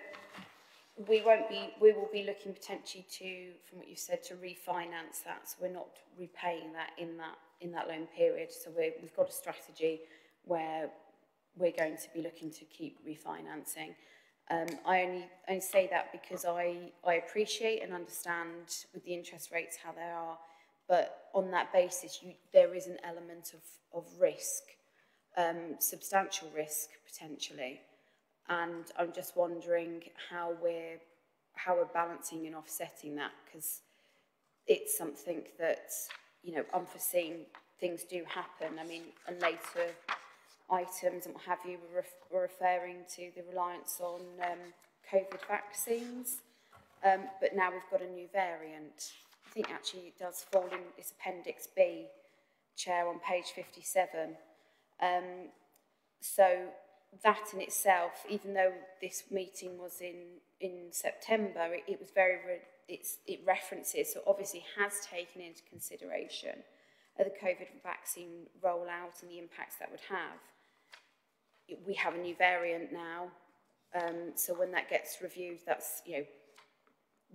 we won't be, we will be looking potentially to, from what you said, to refinance that. So we're not repaying that in that in that loan period. So we we've got a strategy where we're going to be looking to keep refinancing. Um, I only, only say that because I, I appreciate and understand with the interest rates how they are, but on that basis, you, there is an element of, of risk, um, substantial risk potentially. And I'm just wondering how we're how we're balancing and offsetting that because it's something that you know unforeseen things do happen. I mean, and later items and what have you were, ref were referring to the reliance on um, COVID vaccines, um, but now we've got a new variant. I think actually it does fall in this Appendix B, Chair, on page 57. Um, so that in itself, even though this meeting was in, in September, it, it was very, re it's, it references, so obviously has taken into consideration uh, the COVID vaccine rollout and the impacts that would have. We have a new variant now, um, so when that gets reviewed, that's, you know,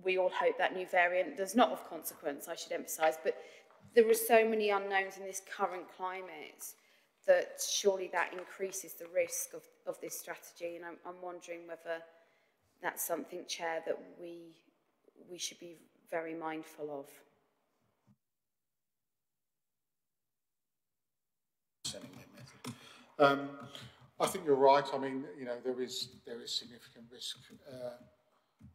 we all hope that new variant does not have consequence, I should emphasise, but there are so many unknowns in this current climate that surely that increases the risk of, of this strategy. And I'm, I'm wondering whether that's something, Chair, that we, we should be very mindful of. Um, I think you're right. I mean, you know, there is there is significant risk uh,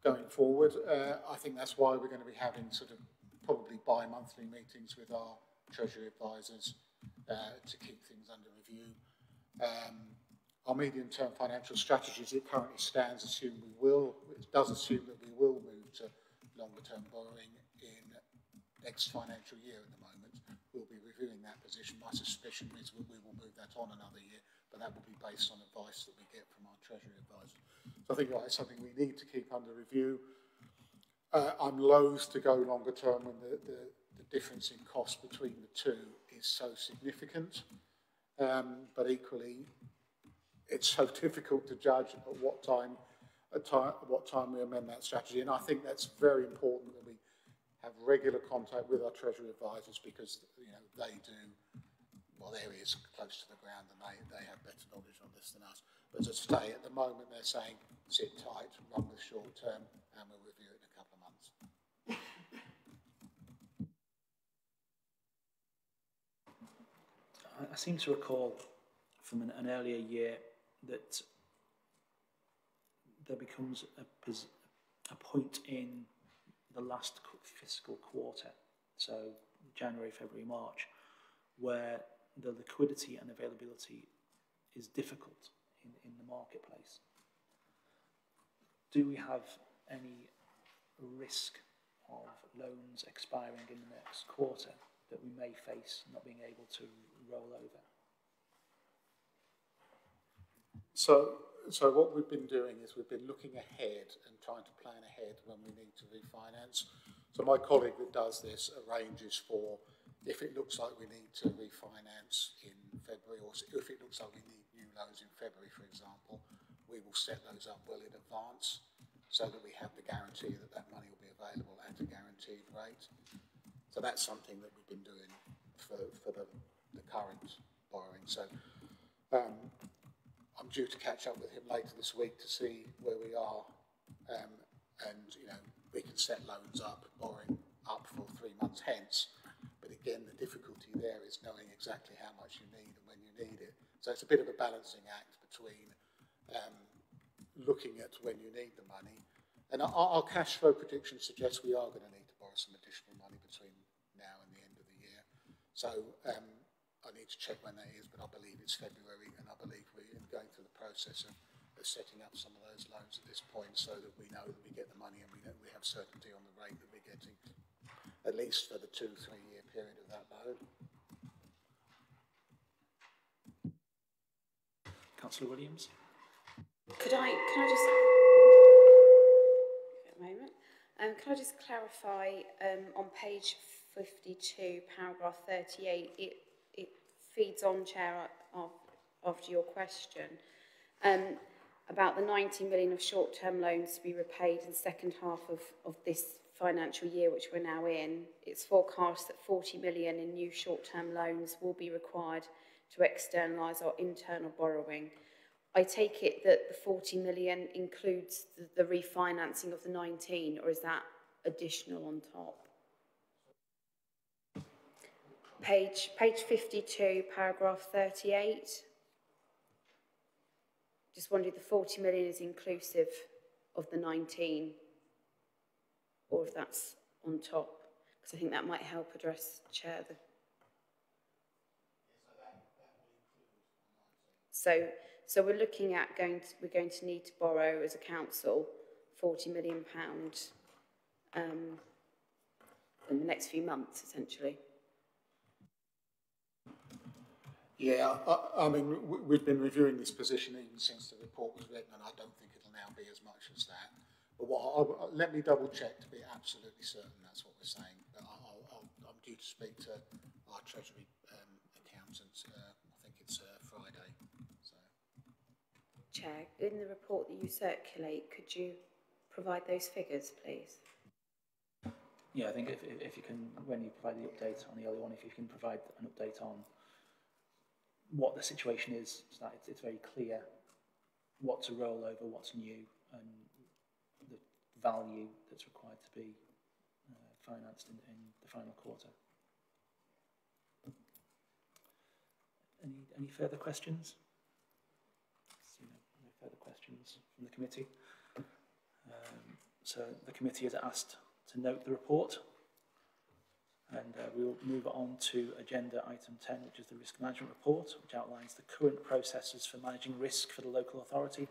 going forward. Uh, I think that's why we're going to be having sort of probably bi-monthly meetings with our Treasury advisors to keep things under review. Um, our medium-term financial strategy as it currently stands assume we will, it does assume that we will move to longer-term borrowing in next financial year at the moment. We'll be reviewing that position. My suspicion is we will move that on another year, but that will be based on advice that we get from our Treasury advisor. So I think that's something we need to keep under review. Uh, I'm loath to go longer term when the, the, the difference in cost between the two is so significant, um, but equally, it's so difficult to judge at what time, at, time, at what time we amend that strategy. And I think that's very important that we have regular contact with our Treasury advisors because you know they do well, their close to the ground and they, they have better knowledge on this than us. But I say, at the moment they're saying sit tight, run with short term, and we'll review it in a couple of months. I, seem to recall from an, an earlier year that there becomes a, a point in the last fiscal quarter, so January, February, March, where the liquidity and availability is difficult in, in the marketplace. Do we have any risk of loans expiring in the next quarter that we may face not being able to roll over? So, so what we've been doing is we've been looking ahead and trying to plan ahead when we need to refinance. So my colleague that does this arranges for if it looks like we need to refinance in February or if it looks like we need new loans in February, for example, we will set those up well in advance so that we have the guarantee that that money will be available at a guaranteed rate. So that's something that we've been doing for, for the, the current borrowing. So um, I'm due to catch up with him later this week to see where we are um, and, you know, we can set loans up, borrowing up for three months hence. But again, the difficulty there is knowing exactly how much you need and when you need it. So it's a bit of a balancing act between um, looking at when you need the money. And our, our cash flow prediction suggests we are going to need to borrow some additional money between now and the end of the year. So um, I need to check when that is, but I believe it's February, and I believe we're going through the process of, of setting up some of those loans at this point so that we know that we get the money and we, know, we have certainty on the rate that we're getting, at least for the two, three year period of that loan. Councillor Williams. Could I, can I just, a moment, um, can I just clarify um, on page 52, paragraph 38, it, it feeds on, Chair, after your question, um, about the 90 million of short-term loans to be repaid in the second half of, of this financial year, which we're now in. It's forecast that 40 million in new short-term loans will be required to externalise our internal borrowing I take it that the 40 million includes the, the refinancing of the 19, or is that additional on top? Page, page 52, paragraph 38. Just wondered the 40 million is inclusive of the 19, or if that's on top, because I think that might help address, Chair, the... So so we're looking at going to, we're going to need to borrow as a council 40 million pound um, in the next few months, essentially. Yeah, I, I mean, we've been reviewing this position even since the report was written, and I don't think it'll now be as much as that. But what I, let me double check to be absolutely certain that's what we're saying. But I, am due to speak to our Treasury um, accountant. Uh, I think it's uh, Friday. Chair, in the report that you circulate, could you provide those figures, please? Yeah, I think if, if you can, when you provide the update on the early one, if you can provide an update on what the situation is, so that it's, it's very clear what to roll over, what's new, and the value that's required to be uh, financed in, in the final quarter. Any, any further questions? No further questions from the committee. Um, so the committee is asked to note the report and uh, we'll move on to agenda item 10, which is the risk management report, which outlines the current processes for managing risk for the local authority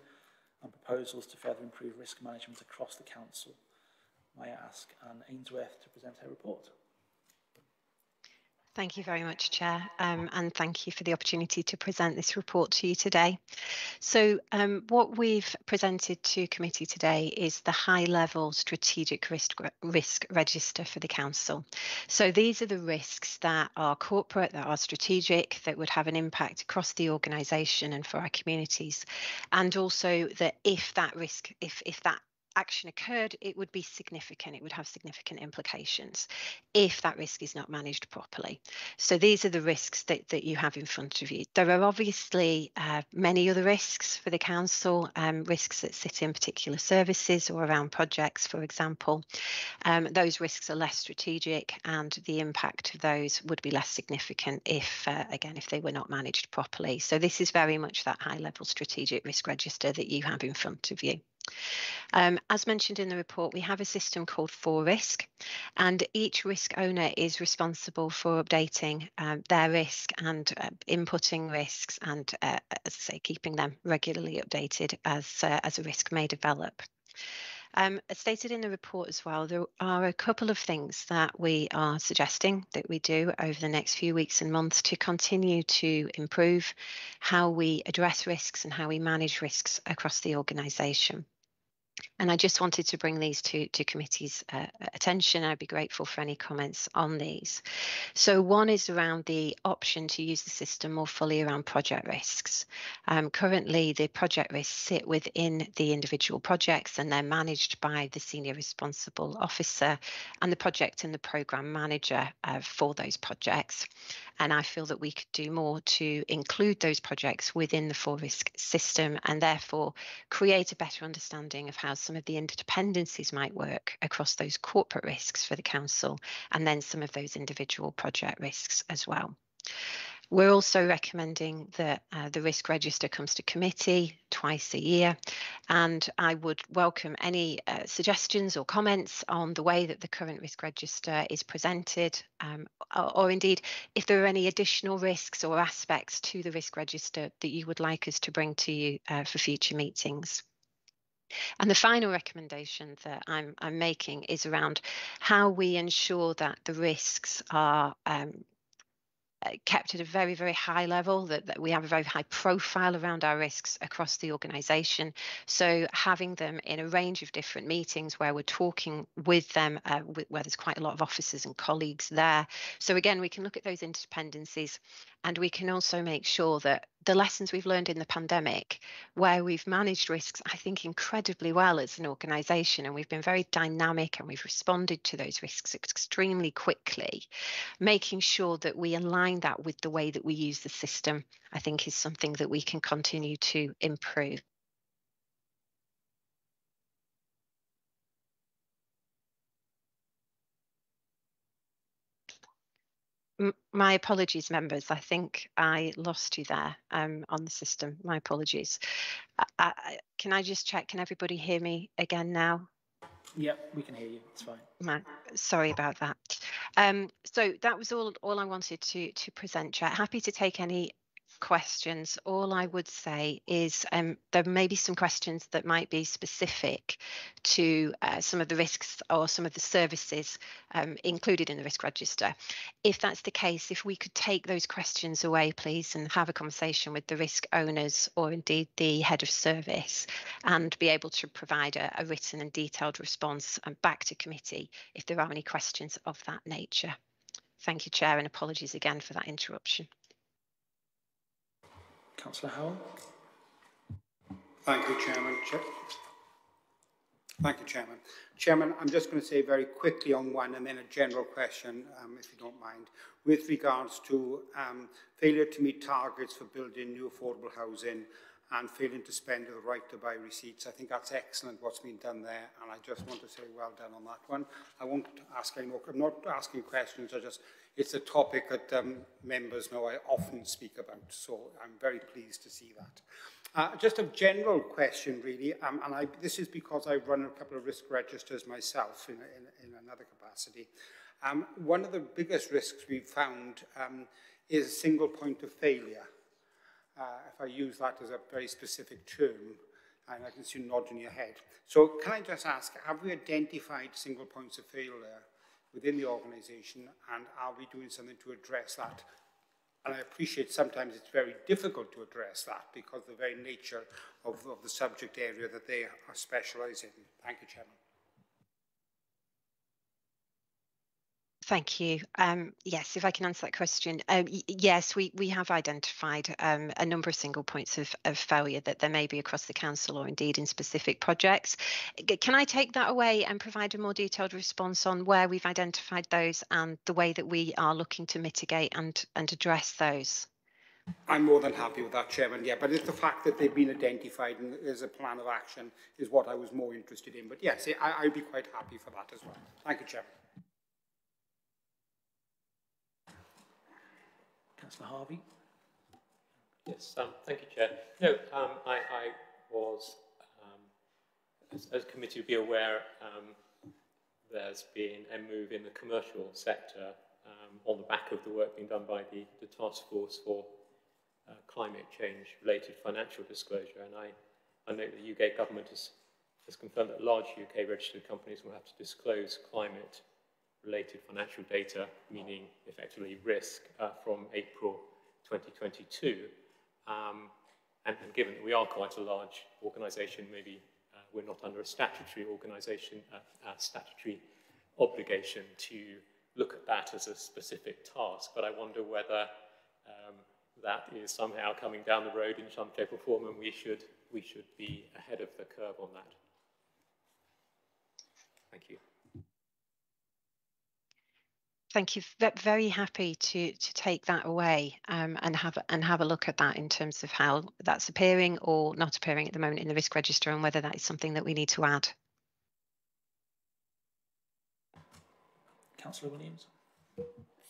and proposals to further improve risk management across the council. May I ask Anne Ainsworth to present her report? Thank you very much, Chair, um, and thank you for the opportunity to present this report to you today. So um, what we've presented to committee today is the high-level strategic risk, risk register for the Council. So these are the risks that are corporate, that are strategic, that would have an impact across the organisation and for our communities. And also that if that risk, if, if that action occurred, it would be significant. It would have significant implications if that risk is not managed properly. So these are the risks that, that you have in front of you. There are obviously uh, many other risks for the council, um, risks that sit in particular services or around projects, for example. Um, those risks are less strategic and the impact of those would be less significant if, uh, again, if they were not managed properly. So this is very much that high level strategic risk register that you have in front of you. Um, as mentioned in the report, we have a system called 4Risk, and each risk owner is responsible for updating um, their risk and uh, inputting risks and, uh, as I say, keeping them regularly updated as, uh, as a risk may develop. Um, as stated in the report as well, there are a couple of things that we are suggesting that we do over the next few weeks and months to continue to improve how we address risks and how we manage risks across the organisation. And I just wanted to bring these to, to committee's uh, attention. I'd be grateful for any comments on these. So one is around the option to use the system more fully around project risks. Um, currently, the project risks sit within the individual projects and they're managed by the senior responsible officer and the project and the program manager uh, for those projects. And I feel that we could do more to include those projects within the 4Risk system and therefore create a better understanding of how some of the interdependencies might work across those corporate risks for the council and then some of those individual project risks as well. We're also recommending that uh, the risk register comes to committee twice a year, and I would welcome any uh, suggestions or comments on the way that the current risk register is presented, um, or, or, indeed if there are any additional risks or aspects to the risk register that you would like us to bring to you uh, for future meetings. And the final recommendation that I'm, I'm making is around how we ensure that the risks are um, uh, kept at a very, very high level, that, that we have a very high profile around our risks across the organisation. So having them in a range of different meetings where we're talking with them, uh, with, where there's quite a lot of officers and colleagues there. So again, we can look at those interdependencies and we can also make sure that the lessons we've learned in the pandemic, where we've managed risks, I think, incredibly well as an organisation, and we've been very dynamic and we've responded to those risks extremely quickly, making sure that we align that with the way that we use the system, I think, is something that we can continue to improve. My apologies, members. I think I lost you there um, on the system. My apologies. I, I, can I just check? Can everybody hear me again now? Yep, we can hear you. It's fine. Sorry about that. Um, so that was all all I wanted to to present. Chair. Happy to take any questions, all I would say is um, there may be some questions that might be specific to uh, some of the risks or some of the services um, included in the risk register. If that's the case, if we could take those questions away, please, and have a conversation with the risk owners or indeed the head of service and be able to provide a, a written and detailed response and back to committee if there are any questions of that nature. Thank you, Chair, and apologies again for that interruption. Councillor Howell. Thank you, Chairman. Thank you, Chairman. Chairman, I'm just going to say very quickly on one and then a general question, um, if you don't mind, with regards to um, failure to meet targets for building new affordable housing and failing to spend the right to buy receipts. I think that's excellent what's been done there, and I just want to say well done on that one. I won't ask any more. I'm not asking questions. I just it's a topic that um, members know I often speak about, so I'm very pleased to see that. Uh, just a general question, really, um, and I, this is because I run a couple of risk registers myself in, in, in another capacity. Um, one of the biggest risks we've found um, is single point of failure. Uh, if I use that as a very specific term, and I can see you nodding your head. So can I just ask, have we identified single points of failure within the organisation and are we doing something to address that? And I appreciate sometimes it's very difficult to address that because of the very nature of, of the subject area that they are specialised in. Thank you, Chairman. Thank you. Um, yes, if I can answer that question. Um, yes, we, we have identified um, a number of single points of, of failure that there may be across the council or indeed in specific projects. Can I take that away and provide a more detailed response on where we've identified those and the way that we are looking to mitigate and, and address those? I'm more than happy with that, Chairman, yeah, but it's the fact that they've been identified and there's a plan of action is what I was more interested in. But yes, I, I'd be quite happy for that as well. Thank you, Chairman. Councillor Harvey. Yes, um, thank you, Chair. No, um, I, I, was, um, as, as, committee, be aware um, there's been a move in the commercial sector um, on the back of the work being done by the, the Task Force for uh, Climate Change related financial disclosure. And I, I know the UK government has, has confirmed that large UK registered companies will have to disclose climate related financial data, meaning effectively risk, uh, from April 2022. Um, and, and, given that we are quite a large organisation, maybe uh, we're not under a statutory organisation, uh, statutory obligation to look at that as a specific task. But I wonder whether um, that is somehow coming down the road in some shape or form, and we should we should be ahead of the curve on that. Thank you. Thank you. Very happy to to take that away um, and have and have a look at that in terms of how that's appearing or not appearing at the moment in the risk register and whether that is something that we need to add. Councillor Williams.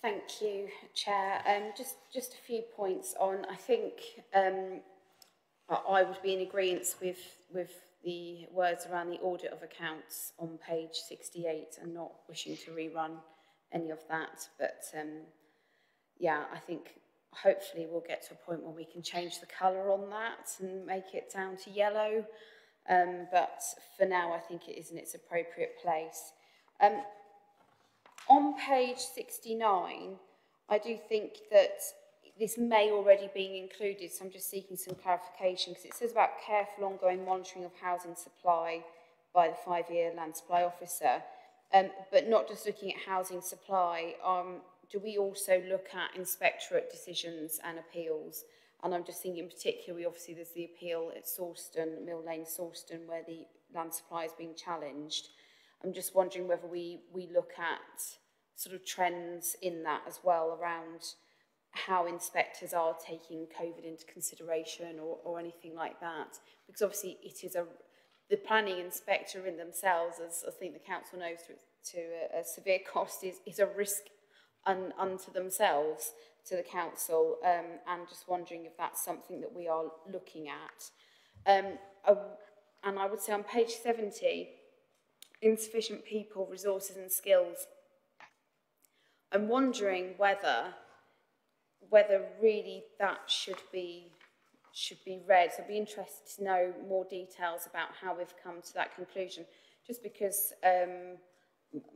Thank you, Chair. Um, just just a few points on. I think um, I would be in agreement with with the words around the audit of accounts on page 68 and not wishing to rerun any of that. But um, yeah, I think hopefully we'll get to a point where we can change the colour on that and make it down to yellow. Um, but for now, I think it is in its appropriate place. Um, on page 69, I do think that this may already be included, so I'm just seeking some clarification because it says about careful ongoing monitoring of housing supply by the five-year land supply officer. Um, but not just looking at housing supply, um, do we also look at inspectorate decisions and appeals? And I'm just thinking in particularly, obviously there's the appeal at Sawston, Mill Lane Sawston, where the land supply is being challenged. I'm just wondering whether we, we look at sort of trends in that as well around how inspectors are taking COVID into consideration or, or anything like that. Because obviously it is a, the planning inspector in themselves, as I think the council knows to, a, a severe cost, is, is a risk un, unto themselves to the council um, and just wondering if that's something that we are looking at. Um, uh, and I would say on page 70, insufficient people, resources and skills. I'm wondering whether whether really that should be should be read. So I'd be interested to know more details about how we've come to that conclusion. Just because um,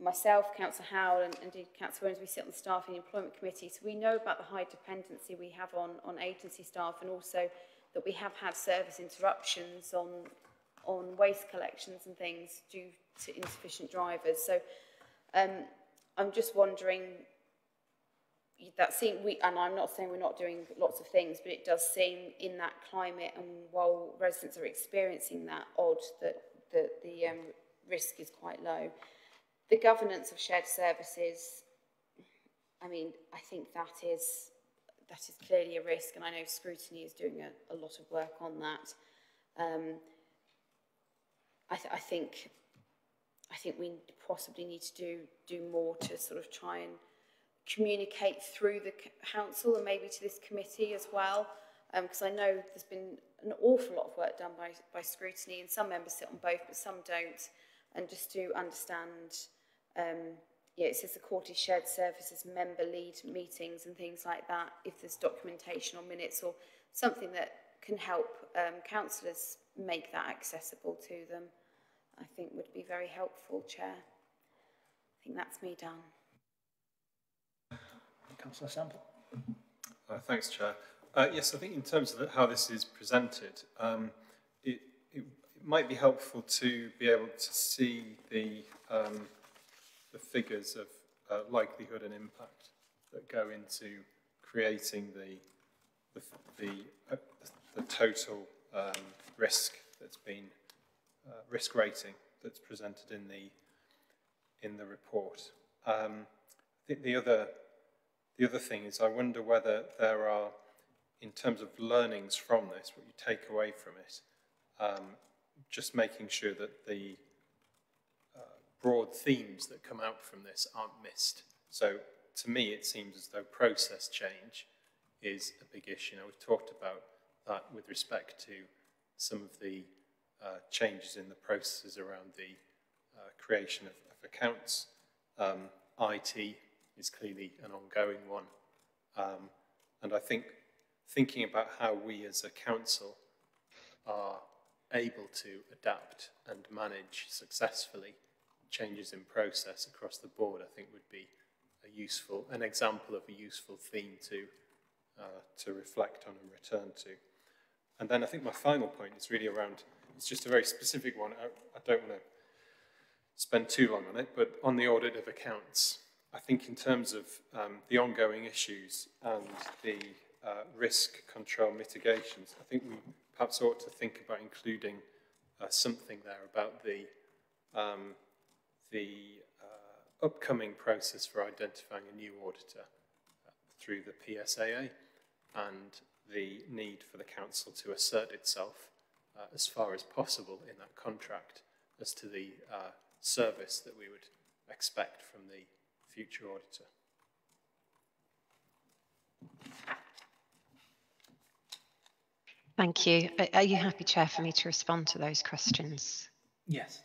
myself, Councillor Howell and indeed Councillor Williams, we sit on the staff and Employment Committee, so we know about the high dependency we have on, on agency staff and also that we have had service interruptions on, on waste collections and things due to insufficient drivers. So um, I'm just wondering that seem we and I'm not saying we're not doing lots of things, but it does seem in that climate and while residents are experiencing that odd that the, the um, risk is quite low. The governance of shared services, I mean, I think that is that is clearly a risk, and I know scrutiny is doing a, a lot of work on that. Um, I, th I think I think we possibly need to do do more to sort of try and communicate through the council and maybe to this committee as well? Because um, I know there's been an awful lot of work done by, by scrutiny and some members sit on both but some don't. And just to understand, um, yeah, it says the court is shared services, member lead meetings and things like that, if there's documentation or minutes or something that can help um, councillors make that accessible to them, I think would be very helpful, Chair. I think that's me done. Councillor Sample. Uh, thanks, Chair. Uh, yes, I think in terms of the, how this is presented, um, it, it, it, might be helpful to be able to see the, um, the figures of uh, likelihood and impact that go into creating the the, the, uh, the total um, risk that's been uh, risk rating that's presented in the in the report. Um, the, the other the other thing is I wonder whether there are, in terms of learnings from this, what you take away from it, um, just making sure that the uh, broad themes that come out from this aren't missed. So to me, it seems as though process change is a big issue. Now, we've talked about that with respect to some of the uh, changes in the processes around the uh, creation of, of accounts. Um, IT is clearly an ongoing one. Um, and I think thinking about how we as a council are able to adapt and manage successfully changes in process across the board, I think would be a useful, an example of a useful theme to, uh, to reflect on and return to. And then I think my final point is really around, it's just a very specific one. I, I don't want to spend too long on it, but on the audit of accounts, I think in terms of um, the ongoing issues and the uh, risk control mitigations, I think we perhaps ought to think about including uh, something there about the, um, the uh, upcoming process for identifying a new auditor uh, through the PSAA and the need for the council to assert itself uh, as far as possible in that contract as to the uh, service that we would expect from the future auditor. Thank you. Are you happy, Chair, for me to respond to those questions? Yes.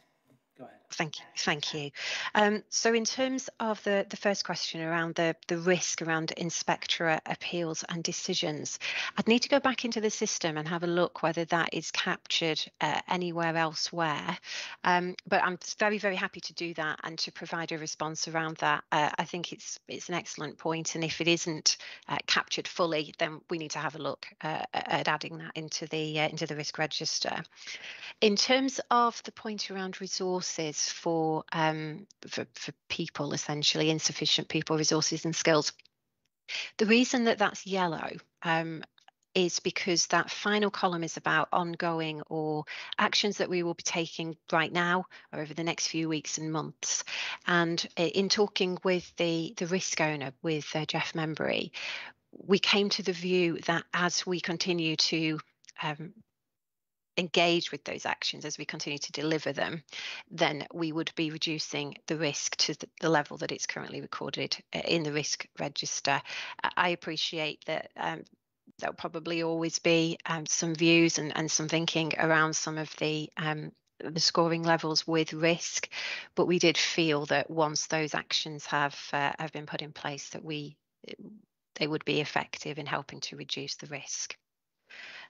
Thank you. Thank you. Um, so in terms of the, the first question around the, the risk around inspectorate appeals and decisions, I'd need to go back into the system and have a look whether that is captured uh, anywhere elsewhere. Um, but I'm very, very happy to do that and to provide a response around that. Uh, I think it's it's an excellent point, and if it isn't uh, captured fully, then we need to have a look uh, at adding that into the uh, into the risk register. In terms of the point around resources, for um, for, for people essentially insufficient people resources and skills the reason that that's yellow um, is because that final column is about ongoing or actions that we will be taking right now or over the next few weeks and months. And in talking with the, the risk owner, with uh, Jeff Membery, we came to the view that as we continue to um, engage with those actions as we continue to deliver them, then we would be reducing the risk to the level that it's currently recorded uh, in the risk register. I appreciate that um, there'll probably always be um, some views and, and some thinking around some of the um, the scoring levels with risk, but we did feel that once those actions have uh, have been put in place, that we they would be effective in helping to reduce the risk.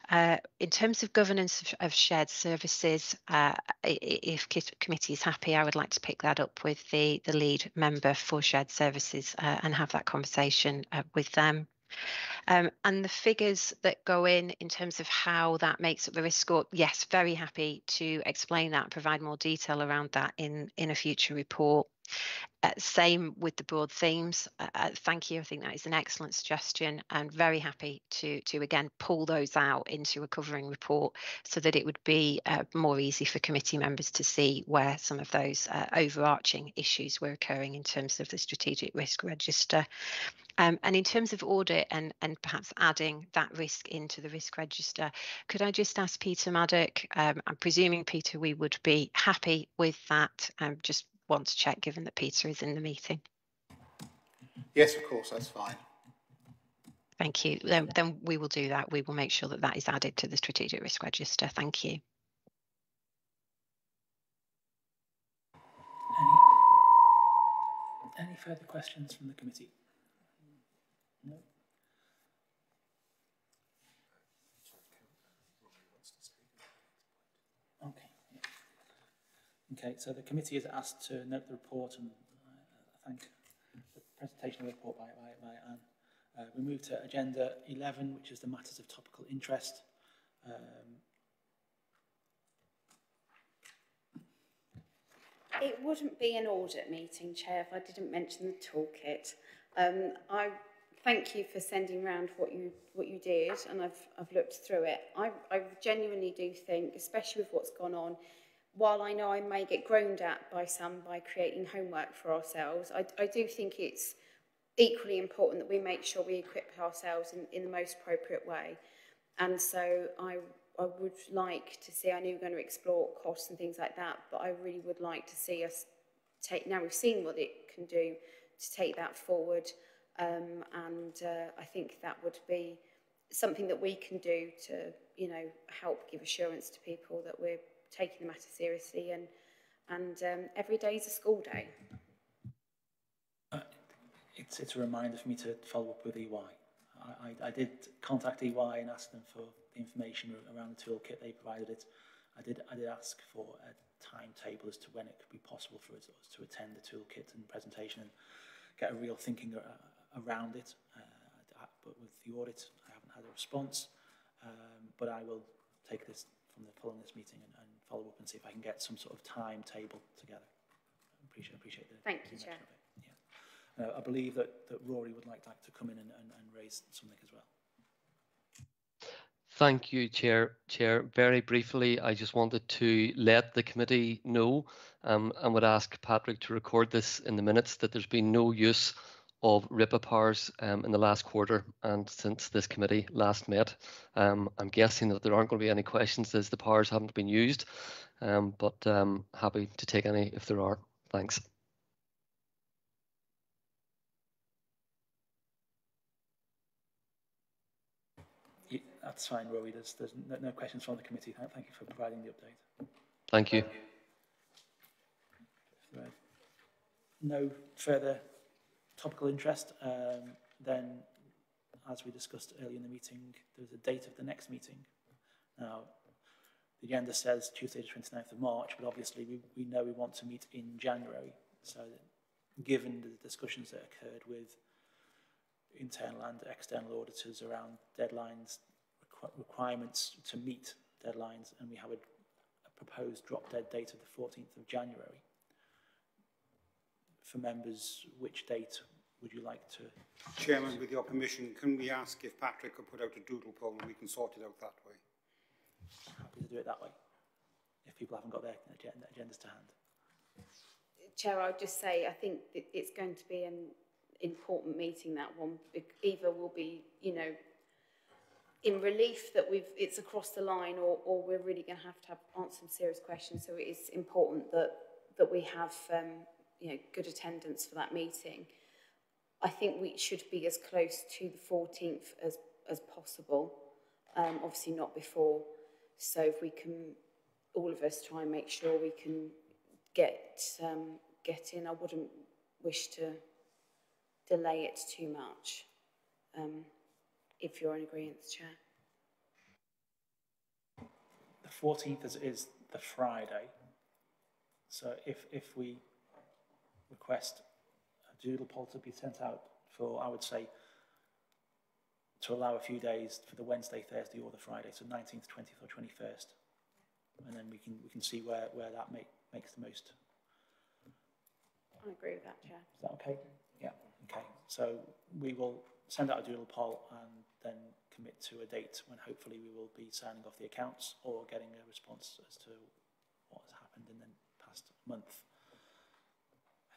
Uh, in terms of governance of, of shared services, uh, if committee is happy, I would like to pick that up with the, the lead member for shared services uh, and have that conversation uh, with them. Um, and the figures that go in in terms of how that makes up the risk score, yes, very happy to explain that, provide more detail around that in, in a future report. Uh, same with the broad themes. Uh, uh, thank you. I think that is an excellent suggestion and very happy to, to again pull those out into a covering report so that it would be uh, more easy for committee members to see where some of those uh, overarching issues were occurring in terms of the strategic risk register. Um, and in terms of audit and, and perhaps adding that risk into the risk register, could I just ask Peter Maddock, um, I'm presuming, Peter, we would be happy with that, um, just want to check given that Peter is in the meeting. Yes, of course, that's fine. Thank you. Then, then we will do that. We will make sure that that is added to the strategic risk register. Thank you. Any, any further questions from the committee? Okay, so the committee is asked to note the report and uh, thank the presentation of the report by, by, by Anne. Uh, we move to agenda 11, which is the matters of topical interest. Um, It wouldn't be an audit meeting, Chair, if I didn't mention the toolkit. Um, I thank you for sending round what you what you did, and I've I've looked through it. I, I genuinely do think, especially with what's gone on, while I know I may get groaned at by some by creating homework for ourselves, I, I do think it's equally important that we make sure we equip ourselves in, in the most appropriate way. And so I, I would like to see, I know we're going to explore costs and things like that, but I really would like to see us take, now we've seen what it can do, to take that forward. Um, and uh, I think that would be something that we can do to, you know, help give assurance to people that we're taking the matter seriously and, and um, every day is a school day. Uh, it's, it's a reminder for me to follow up with EY. I, I, I did contact EY and ask them for the information around the toolkit. They provided it. I did, I did ask for a timetable as to when it could be possible for us to attend the toolkit and presentation and get a real thinking around it. Uh, but with the audit, I haven't had a response. Um, but I will take this from the following this meeting and, and follow up and see if I can get some sort of timetable together. Appreciate, appreciate the Thank you, Chair. Uh, I believe that, that Rory would like, like to come in and, and, and raise something as well. Thank you, Chair. Chair, very briefly, I just wanted to let the committee know um, and would ask Patrick to record this in the minutes that there's been no use of RIPA powers um, in the last quarter and since this committee last met. Um, I'm guessing that there aren't going to be any questions as the powers haven't been used, um, but um, happy to take any if there are. Thanks. Yeah, that's fine, Rory. There's, there's no, no questions from the committee. Thank you for providing the update. Thank you. No further topical interest, um, then as we discussed earlier in the meeting, there's a date of the next meeting. Now, the agenda says Tuesday the 29th of March, but obviously we, we know we want to meet in January. So given the discussions that occurred with internal and external auditors around deadlines, requ requirements to meet deadlines, and we have a, a proposed drop dead date of the 14th of January, for members, which date would you like to? Chairman, with your permission, can we ask if Patrick could put out a doodle poll and we can sort it out that way? Happy to do it that way, if people haven't got their agenda, agendas to hand. Chair, I would just say I think it's going to be an important meeting, that one. Either will be, you know, in relief that we've it's across the line or, or we're really going to have to have, answer some serious questions. So it is important that, that we have um, you know, good attendance for that meeting. I think we should be as close to the 14th as, as possible, um, obviously not before. So if we can, all of us try and make sure we can get, um, get in, I wouldn't wish to delay it too much, um, if you're in agreement, Chair. The 14th is, is the Friday. So if, if we request doodle poll to be sent out for, I would say, to allow a few days for the Wednesday, Thursday or the Friday, so 19th, 20th or 21st. And then we can, we can see where, where that make, makes the most. I agree with that, Chair. Is that okay? Yeah, okay. So we will send out a doodle poll and then commit to a date when hopefully we will be signing off the accounts or getting a response as to what has happened in the past month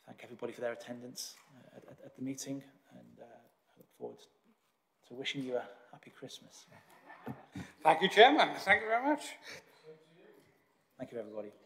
thank everybody for their attendance uh, at, at, the meeting and uh, I look forward to wishing you a happy Christmas. Thank you, Chairman. Thank you very much. Thank you, everybody.